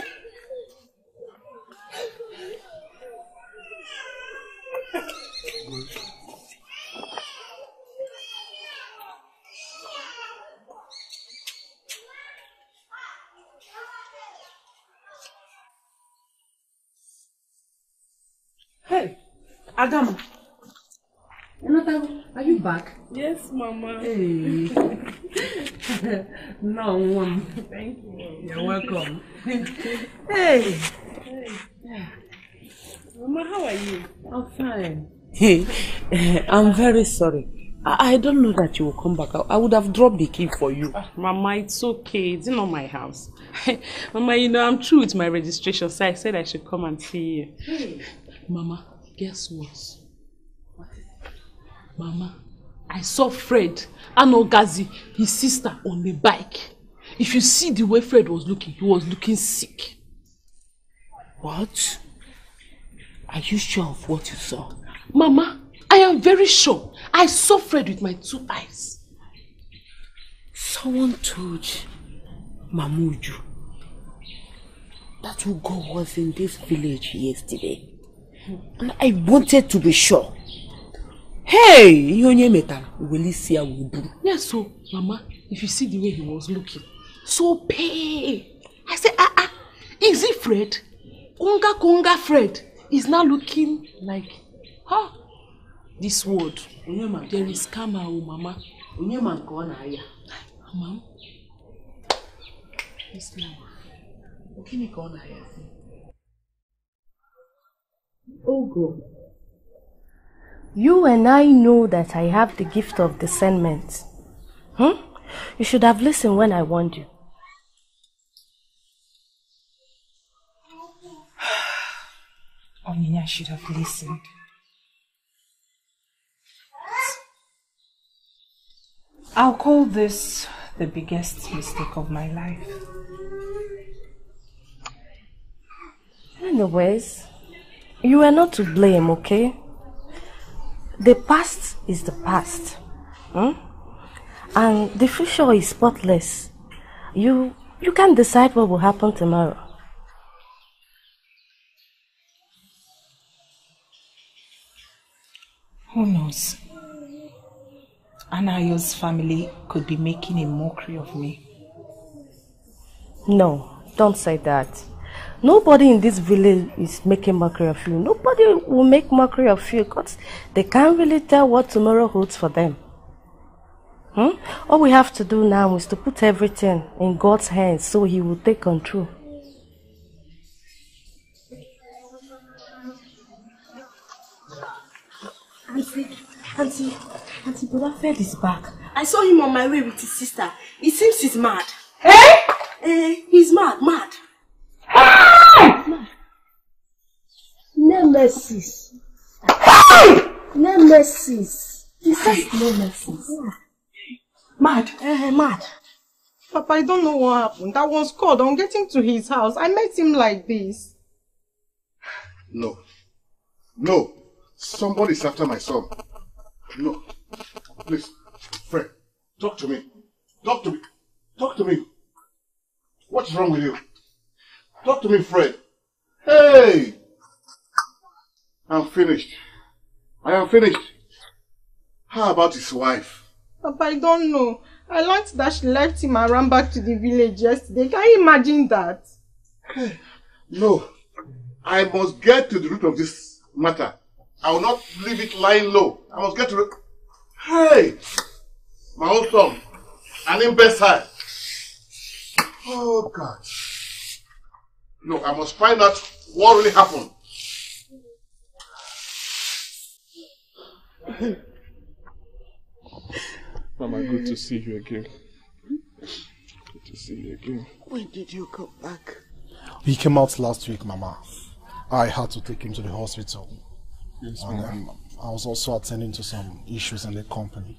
Agama. Jonathan, are you back? Yes, Mama. Hey. no, one. Thank you. You're welcome. hey. Hey. Mama, how are you? I'm fine. Hey, I'm very sorry. I, I don't know that you will come back. I, I would have dropped the key for you. Ah, Mama, it's okay. It's not my house. Mama, you know, I'm through with my registration, so I said I should come and see you. Hey. Mama, guess what? Mama, I saw Fred and Ogazi, his sister, on the bike. If you see the way Fred was looking, he was looking sick. What? Are you sure of what you saw? Mama, I am very sure. I saw Fred with my two eyes. Someone told Mamuju that Ugo was in this village yesterday. And I wanted to be sure. Hey, ihe onye metara weli isi ya wee buru. Yes, so, Mama, if you see the way he was looking, so pale. I said, ah, ah, is it Fred? Unga Konga Fred is now looking like, huh? This word, Onyema, there is karma, oh, Mama. Onyema nke ọ na-aya. Mama, Yes, ma'am. Gịnị ka ọ na-aya? Ogo, you and I know that I have the gift of discernment. Hmm? You should have listened when I warned you. Onyinye should have listened. I'll call this the biggest mistake of my life. Anyways, you are not to blame, okay? The past is the past. Hmm? And the future is spotless. You you can't decide what will happen tomorrow. Who knows? Anayo's family could be making a mockery of me. No, don't say that. Nobody in this village is making mockery of you. Nobody will make mockery of you because they can't really tell what tomorrow holds for them. Hmm? All we have to do now is to put everything in God's hands so He will take control. Auntie, Auntie, Auntie, Brother Fred is back. I saw him on my way with his sister. It seems he's mad. Eh? Eh, he's mad, mad. Mad. Nemesis. Nemesis. He says nemesis. Mad? Eh, mad. Papa, I don't know what happened. I was called on getting to his house. I met him like this. No. No. Somebody's after my son. No. Please. Fred, talk to me. Talk to me. Talk to me. What's wrong with you? Talk to me, Fred. Hey! I'm finished. I am finished. How about his wife? Papa, I don't know. I learned that she left him and ran back to the village yesterday. Can you imagine that? No. I must get to the root of this matter. I will not leave it lying low. I must get to the... Hey! My own son. An imbecile. Oh, God. No, I must find out what really happened. Mama, good to see you again. Good to see you again. When did you come back? He came out last week, Mama. I had to take him to the hospital. Yes, and, Mama. um, I was also attending to some issues in the company.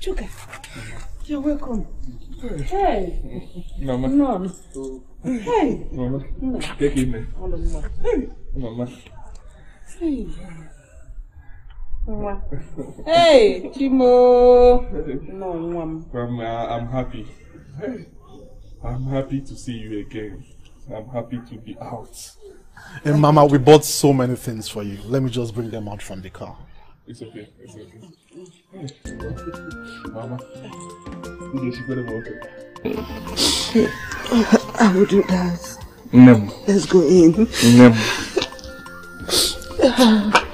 Chuka, you're welcome. Hey. Mama. None. Hey. Mama. Take him in. Hey. Mama. Hey. Nwa. Hey, Chimo. No, Nwam. Mama, I'm happy. I'm happy to see you again. I'm happy to be out. And Mama, we bought so many things for you. Let me just bring them out from the car. It's okay. It's okay. Mama. You should go to water. I will do that. No. Let's go in. No.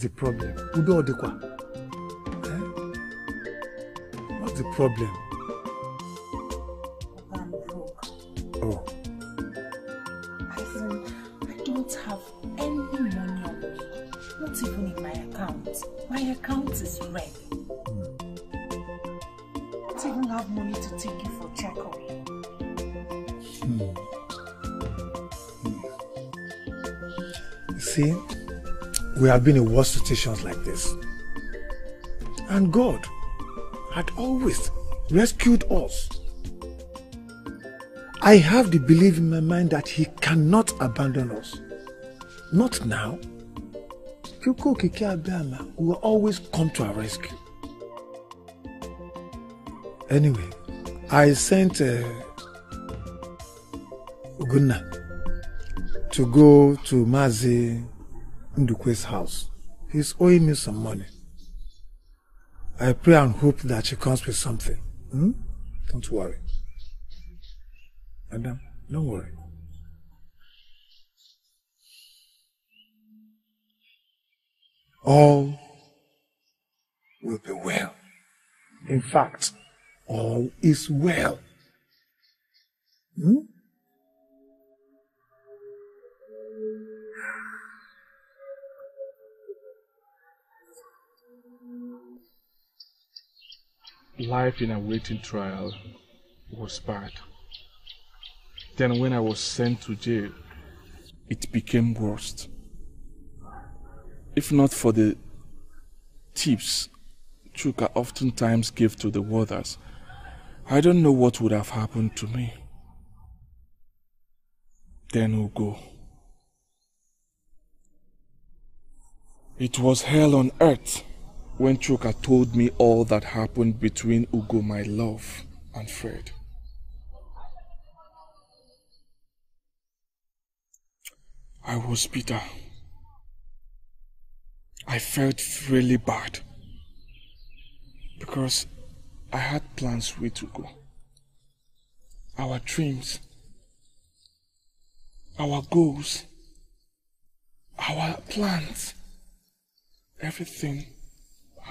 is the problem? Udo Odekwa? Eh? What's the problem? Have been in worse situations like this. And God had always rescued us. I have the belief in my mind that He cannot abandon us. Not now. Abịama will always come to our rescue. Anyway, I sent uh, to go to Mazi Ndukwe's house. He's owing me some money. I pray and hope that she comes with something. Hmm? Don't worry. Madam, don't worry. All will be well. In fact, all is well. Hmm? Life in a waiting trial was bad. Then when I was sent to jail, it became worse. If not for the tips Chuka oftentimes gave to the warders, I don't know what would have happened to me. Then Ugo. It was hell on earth when Chuka told me all that happened between Ugo, my love, and Fred. I was bitter. I felt really bad because I had plans with Ugo. Our dreams, our goals, our plans, everything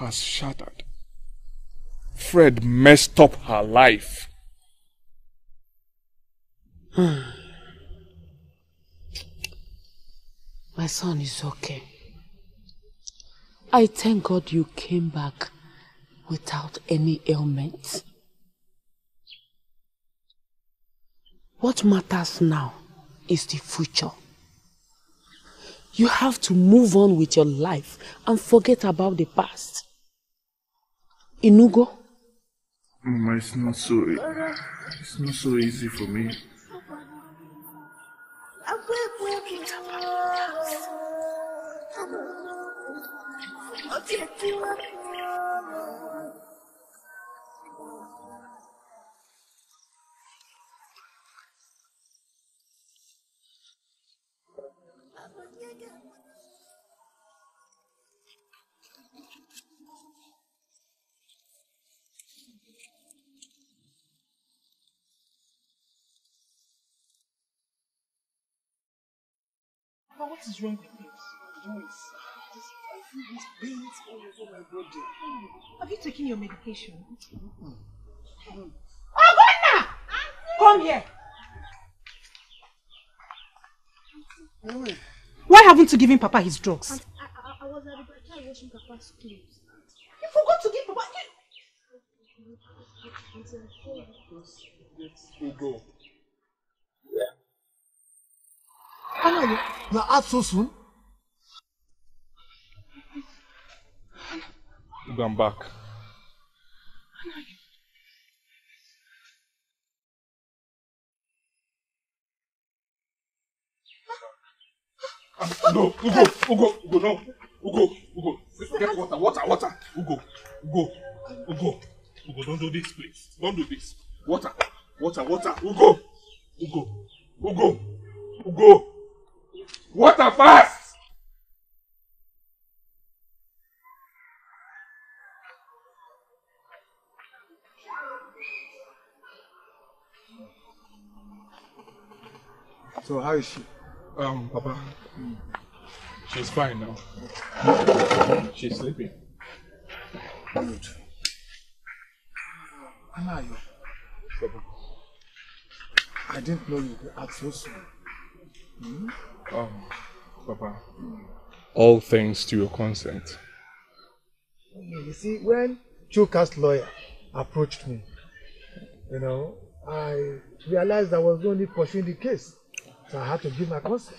has shattered. Fred messed up her life. My son is okay. I thank God you came back without any ailments. What matters now is the future. You have to move on with your life and forget about the past. Inugo, Mama, it's not so it's not so easy for me. What is wrong with you? Joyce, this- I feel these pains all over my body. Have you taken your medication? Mm-hmm. Oh, Ogonna! Come here. Why haven't you given Papa his drugs? I, I, I was at the bathroom washing Papa's clothes. You forgot to give Papa. Ugo. Anna, you're out so soon? Ugo, I'm back. No, Ugo, Ugo, Ugo, no. Ugo, Ugo, get water, water, water. Ugo, Ugo, Ugo, Ugo, don't do this, please. Don't do this. Water, water, water. Ugo, Ugo, Ugo, Ugo. What a fast. So how is she? Um, Papa. Mm. She's fine now. She's sleeping. Good. How you? Papa. I didn't know you'd be out so soon. Hmm? Um, Papa, all thanks to your consent. You see, when Chuka's lawyer approached me, you know, I realized I was only pursuing the case. So I had to give my consent.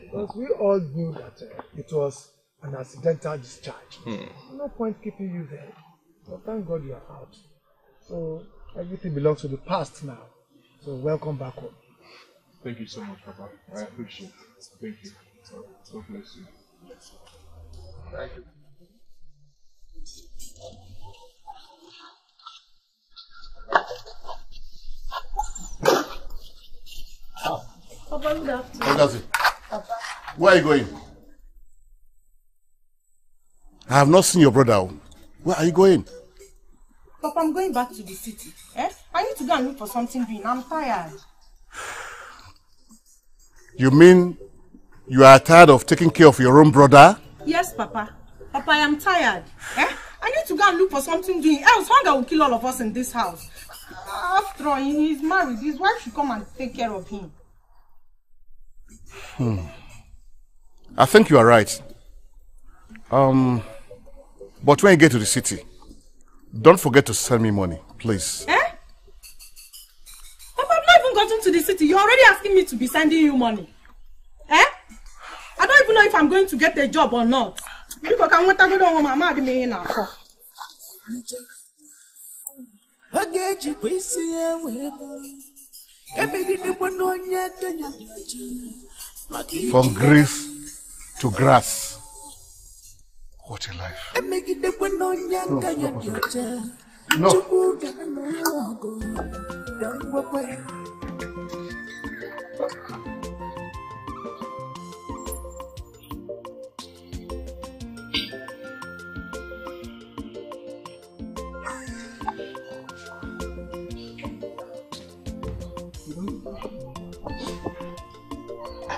Because we all knew that uh, it was an accidental discharge. Hmm. No point keeping you there. But thank God you are out. So everything belongs to the past now. So welcome back home. Thank you so much, Papa. I appreciate it. Thank you. God bless you. Thank you. Papa, good afternoon. Ogazi, where are you going? I have not seen your brother. Where are you going? Papa, I'm going back to the city. Eh? I need to go and look for something doing. I'm tired. You mean you are tired of taking care of your own brother? Yes, Papa. Papa, I am tired. Eh? I need to go and look for something doing. Else hunger will kill all of us in this house. After all, he's married. His wife should come and take care of him. Hmm. I think you are right. Um, but when you get to the city, don't forget to send me money, please. Eh? To the city. You're already asking me to be sending you money. Eh? I don't even know if I'm going to get a job or not. Because I want to go to mama dị m ihe na-akọ. ọ ga-ejikwa isi ya wee n'onye From grace to grass. What a life. emegidekwa n'onye aka ya dị ọcha chukwu ọgụ ka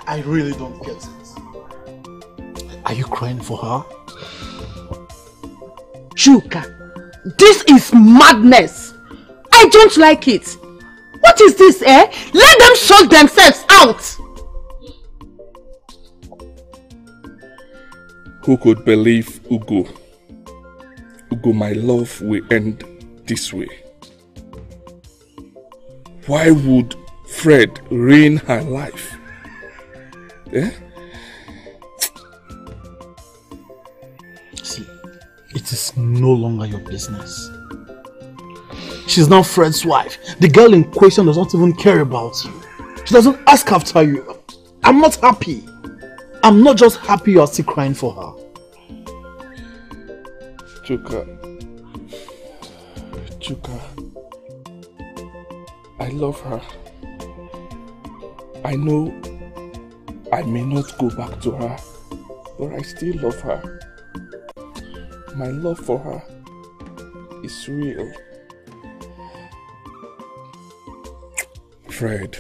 I, really don't get it. Are you crying for her? Chuka, this is madness. I don't like it. What is this, eh? Let them sort themselves out. Who could believe Ugo? Ugo, my love will end this way. Why would Fred ruin her life? Eh? See, it is no longer your business. She's now Fred's wife. The girl in question does not even care about you. She doesn't ask after you. I'm not happy. I'm not just happy you are still crying for her. Chuka. Chuka. I love her. I know I may not go back to her, but I still love her. My love for her is real. Fred.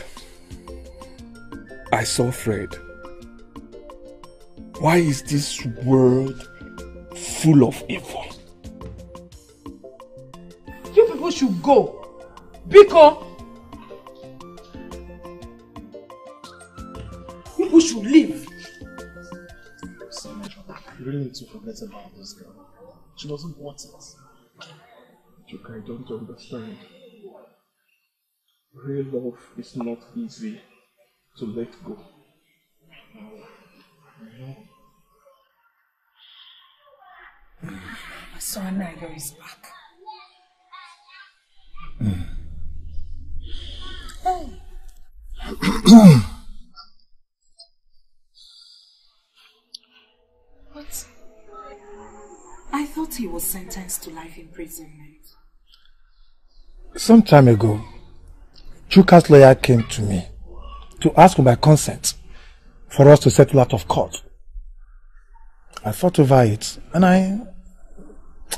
I saw Fred. Why is this world full of evil? You people should go. Biko. People should leave. You really need to forget about this girl. She doesn't want it. Chuka, I don't understand. Real love is not easy to let go. My son Nayo is back. What? I thought he was sentenced to life imprisonment. Some time ago, Chuka's lawyer came to me to ask for my consent for us to settle out of court. I thought over it and I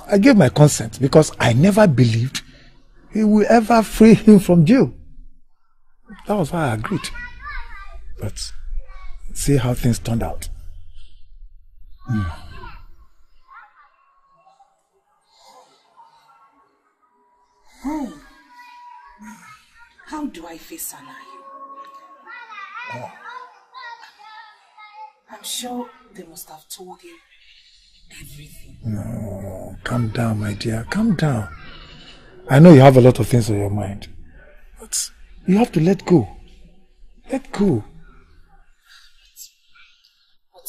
I gave my consent because I never believed he will ever free him from jail. That was why I agreed. But see how things turned out. Mm. How do I face Anayo? Oh. I'm sure they must have told him everything. No, calm down, my dear. Calm down. I know you have a lot of things on your mind. But you have to let go. Let go.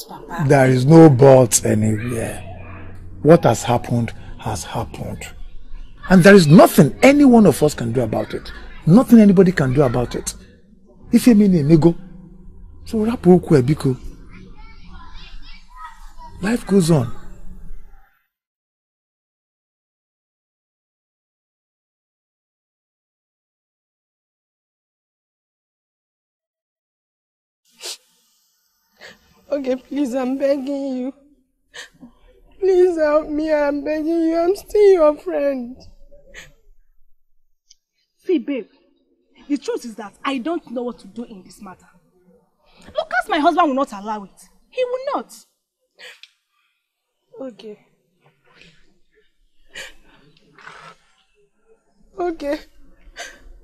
Papa... There is no but anywhere. What has happened has happened. And there is nothing any one of us can do about it. Nothing anybody can do about it. If you mean nego, so wrap okwu biko. Life goes on. Okay, please, I'm begging you. Please help me, I'm begging you. I'm still your friend. See, babe, the truth is that I don't know what to do in this matter. Lucas, my husband, will not allow it. He will not. Okay. Okay.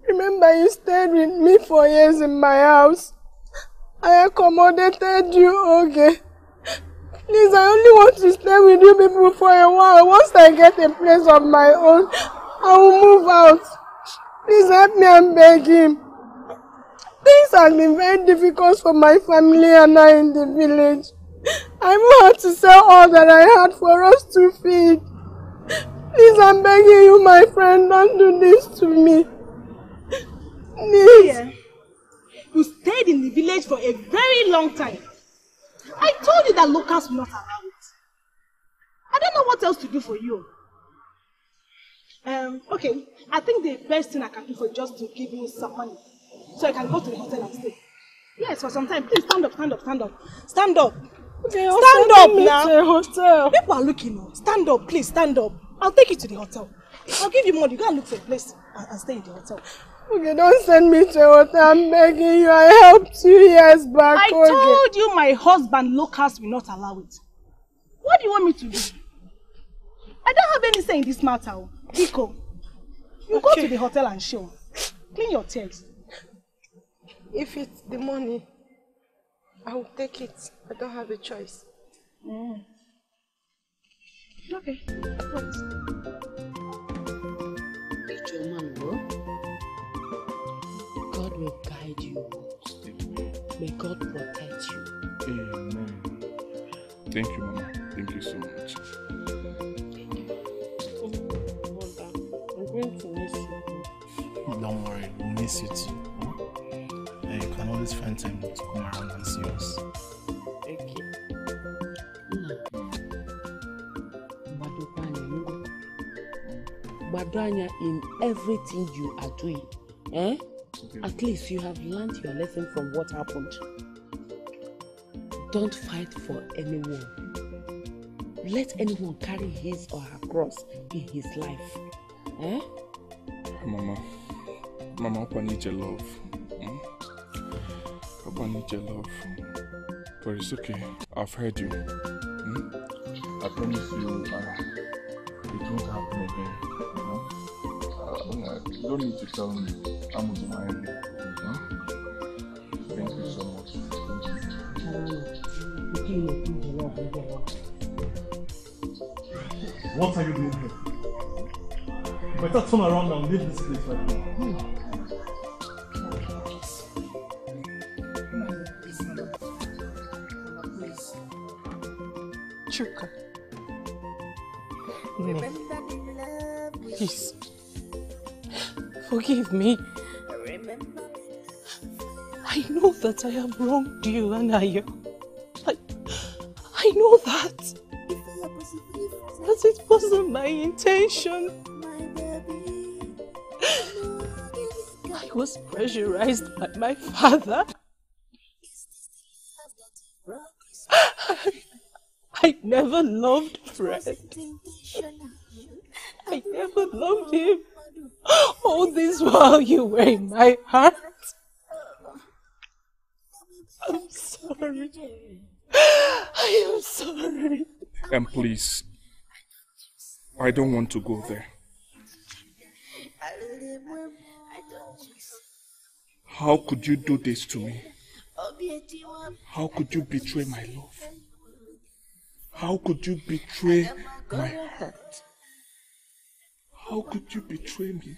Remember you stayed with me for years in my house. I accommodated you, okay? Please, I only want to stay with you people for a while. Once I get a place of my own, I will move out. Please help me and beg him. Things have been very difficult for my family and I in the village. I even had to sell all that I had for us to feed. Please, I'm begging you, my friend, don't do this to me. Please. Yeah. You stayed in the village for a very long time. I told you that locals will not allow it. I don't know what else to do for you. Um, okay, I think the best thing I can do for just to give you some money. So I can go to the hotel and stay. Yes, for some time. Please stand up, stand up, stand up. Stand up. Okay, stand up now. Hotel. People are looking. Stand up, please stand up. I'll take you to the hotel. I'll give you money. Go and look for a place and, and stay in the hotel. Okay, don't send me to a hotel. I'm begging you. I helped you years back. I okay. told you my husband Lucas will not allow it. What do you want me to do? I don't have any say in this matter. Iko, you go to the hotel and show. Clean your tears. If it's the money, I will take it. I don't have a choice. Mm. Okay. Right. It's your man, bro. God will guide you. May God protect you. Amen. Thank you, Mama. Thank you so much. Worry, we'll miss you too. You can always find time to come around and see us. Okay. Gbado anya in everything you are doing. Eh? Okay. At least you have learned your lesson from what happened. Don't fight for anyone. Let anyone carry his or her cross in his life. Eh? Mama. Mama, Papa needs your love. Hmm? Papa needs your love. But it's okay. I've heard you. Hmm? I promise you, uh, it won't happen again. You know? uh, you don't need to tell me I'm with my enemy. Thank you so much. What are you doing here? You better turn around and leave this place right now. Forgive me. Remember. I know that I have wronged you, and I, I, I know that. But it wasn't my intention. My baby. I was pressurized by my father. I never loved Fred. I never loved him. All this while you were in my heart. I'm sorry. I am sorry. And please, I don't want to go there. How could you do this to me? How could you betray my love? How could you betray my heart? How could you betray me?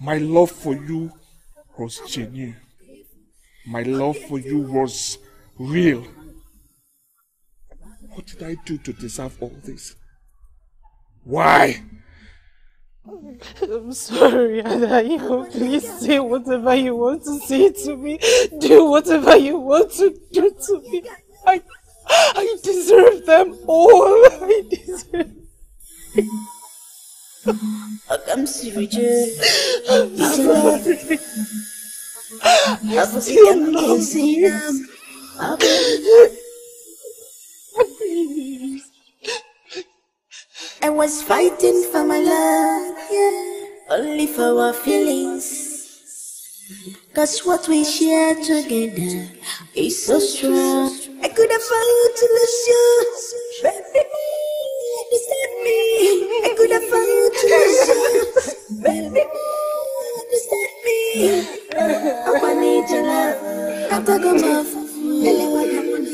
My love for you was genuine. My love for you was real. What did I do to deserve all this? Why? I'm sorry, Anayo. Please say whatever you want to say to me. Do whatever you want to do to me. I, I deserve them all. I deserve. I'm serious. I'm sorry. I still love. I was fighting for my love, yeah, only for our feelings. Cause what we share together is so strong. I could afford to lose you, baby. Me? I could to lose you, baby. Understand me? Oh, I need your love. I'm talking about love me you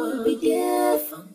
Bị 放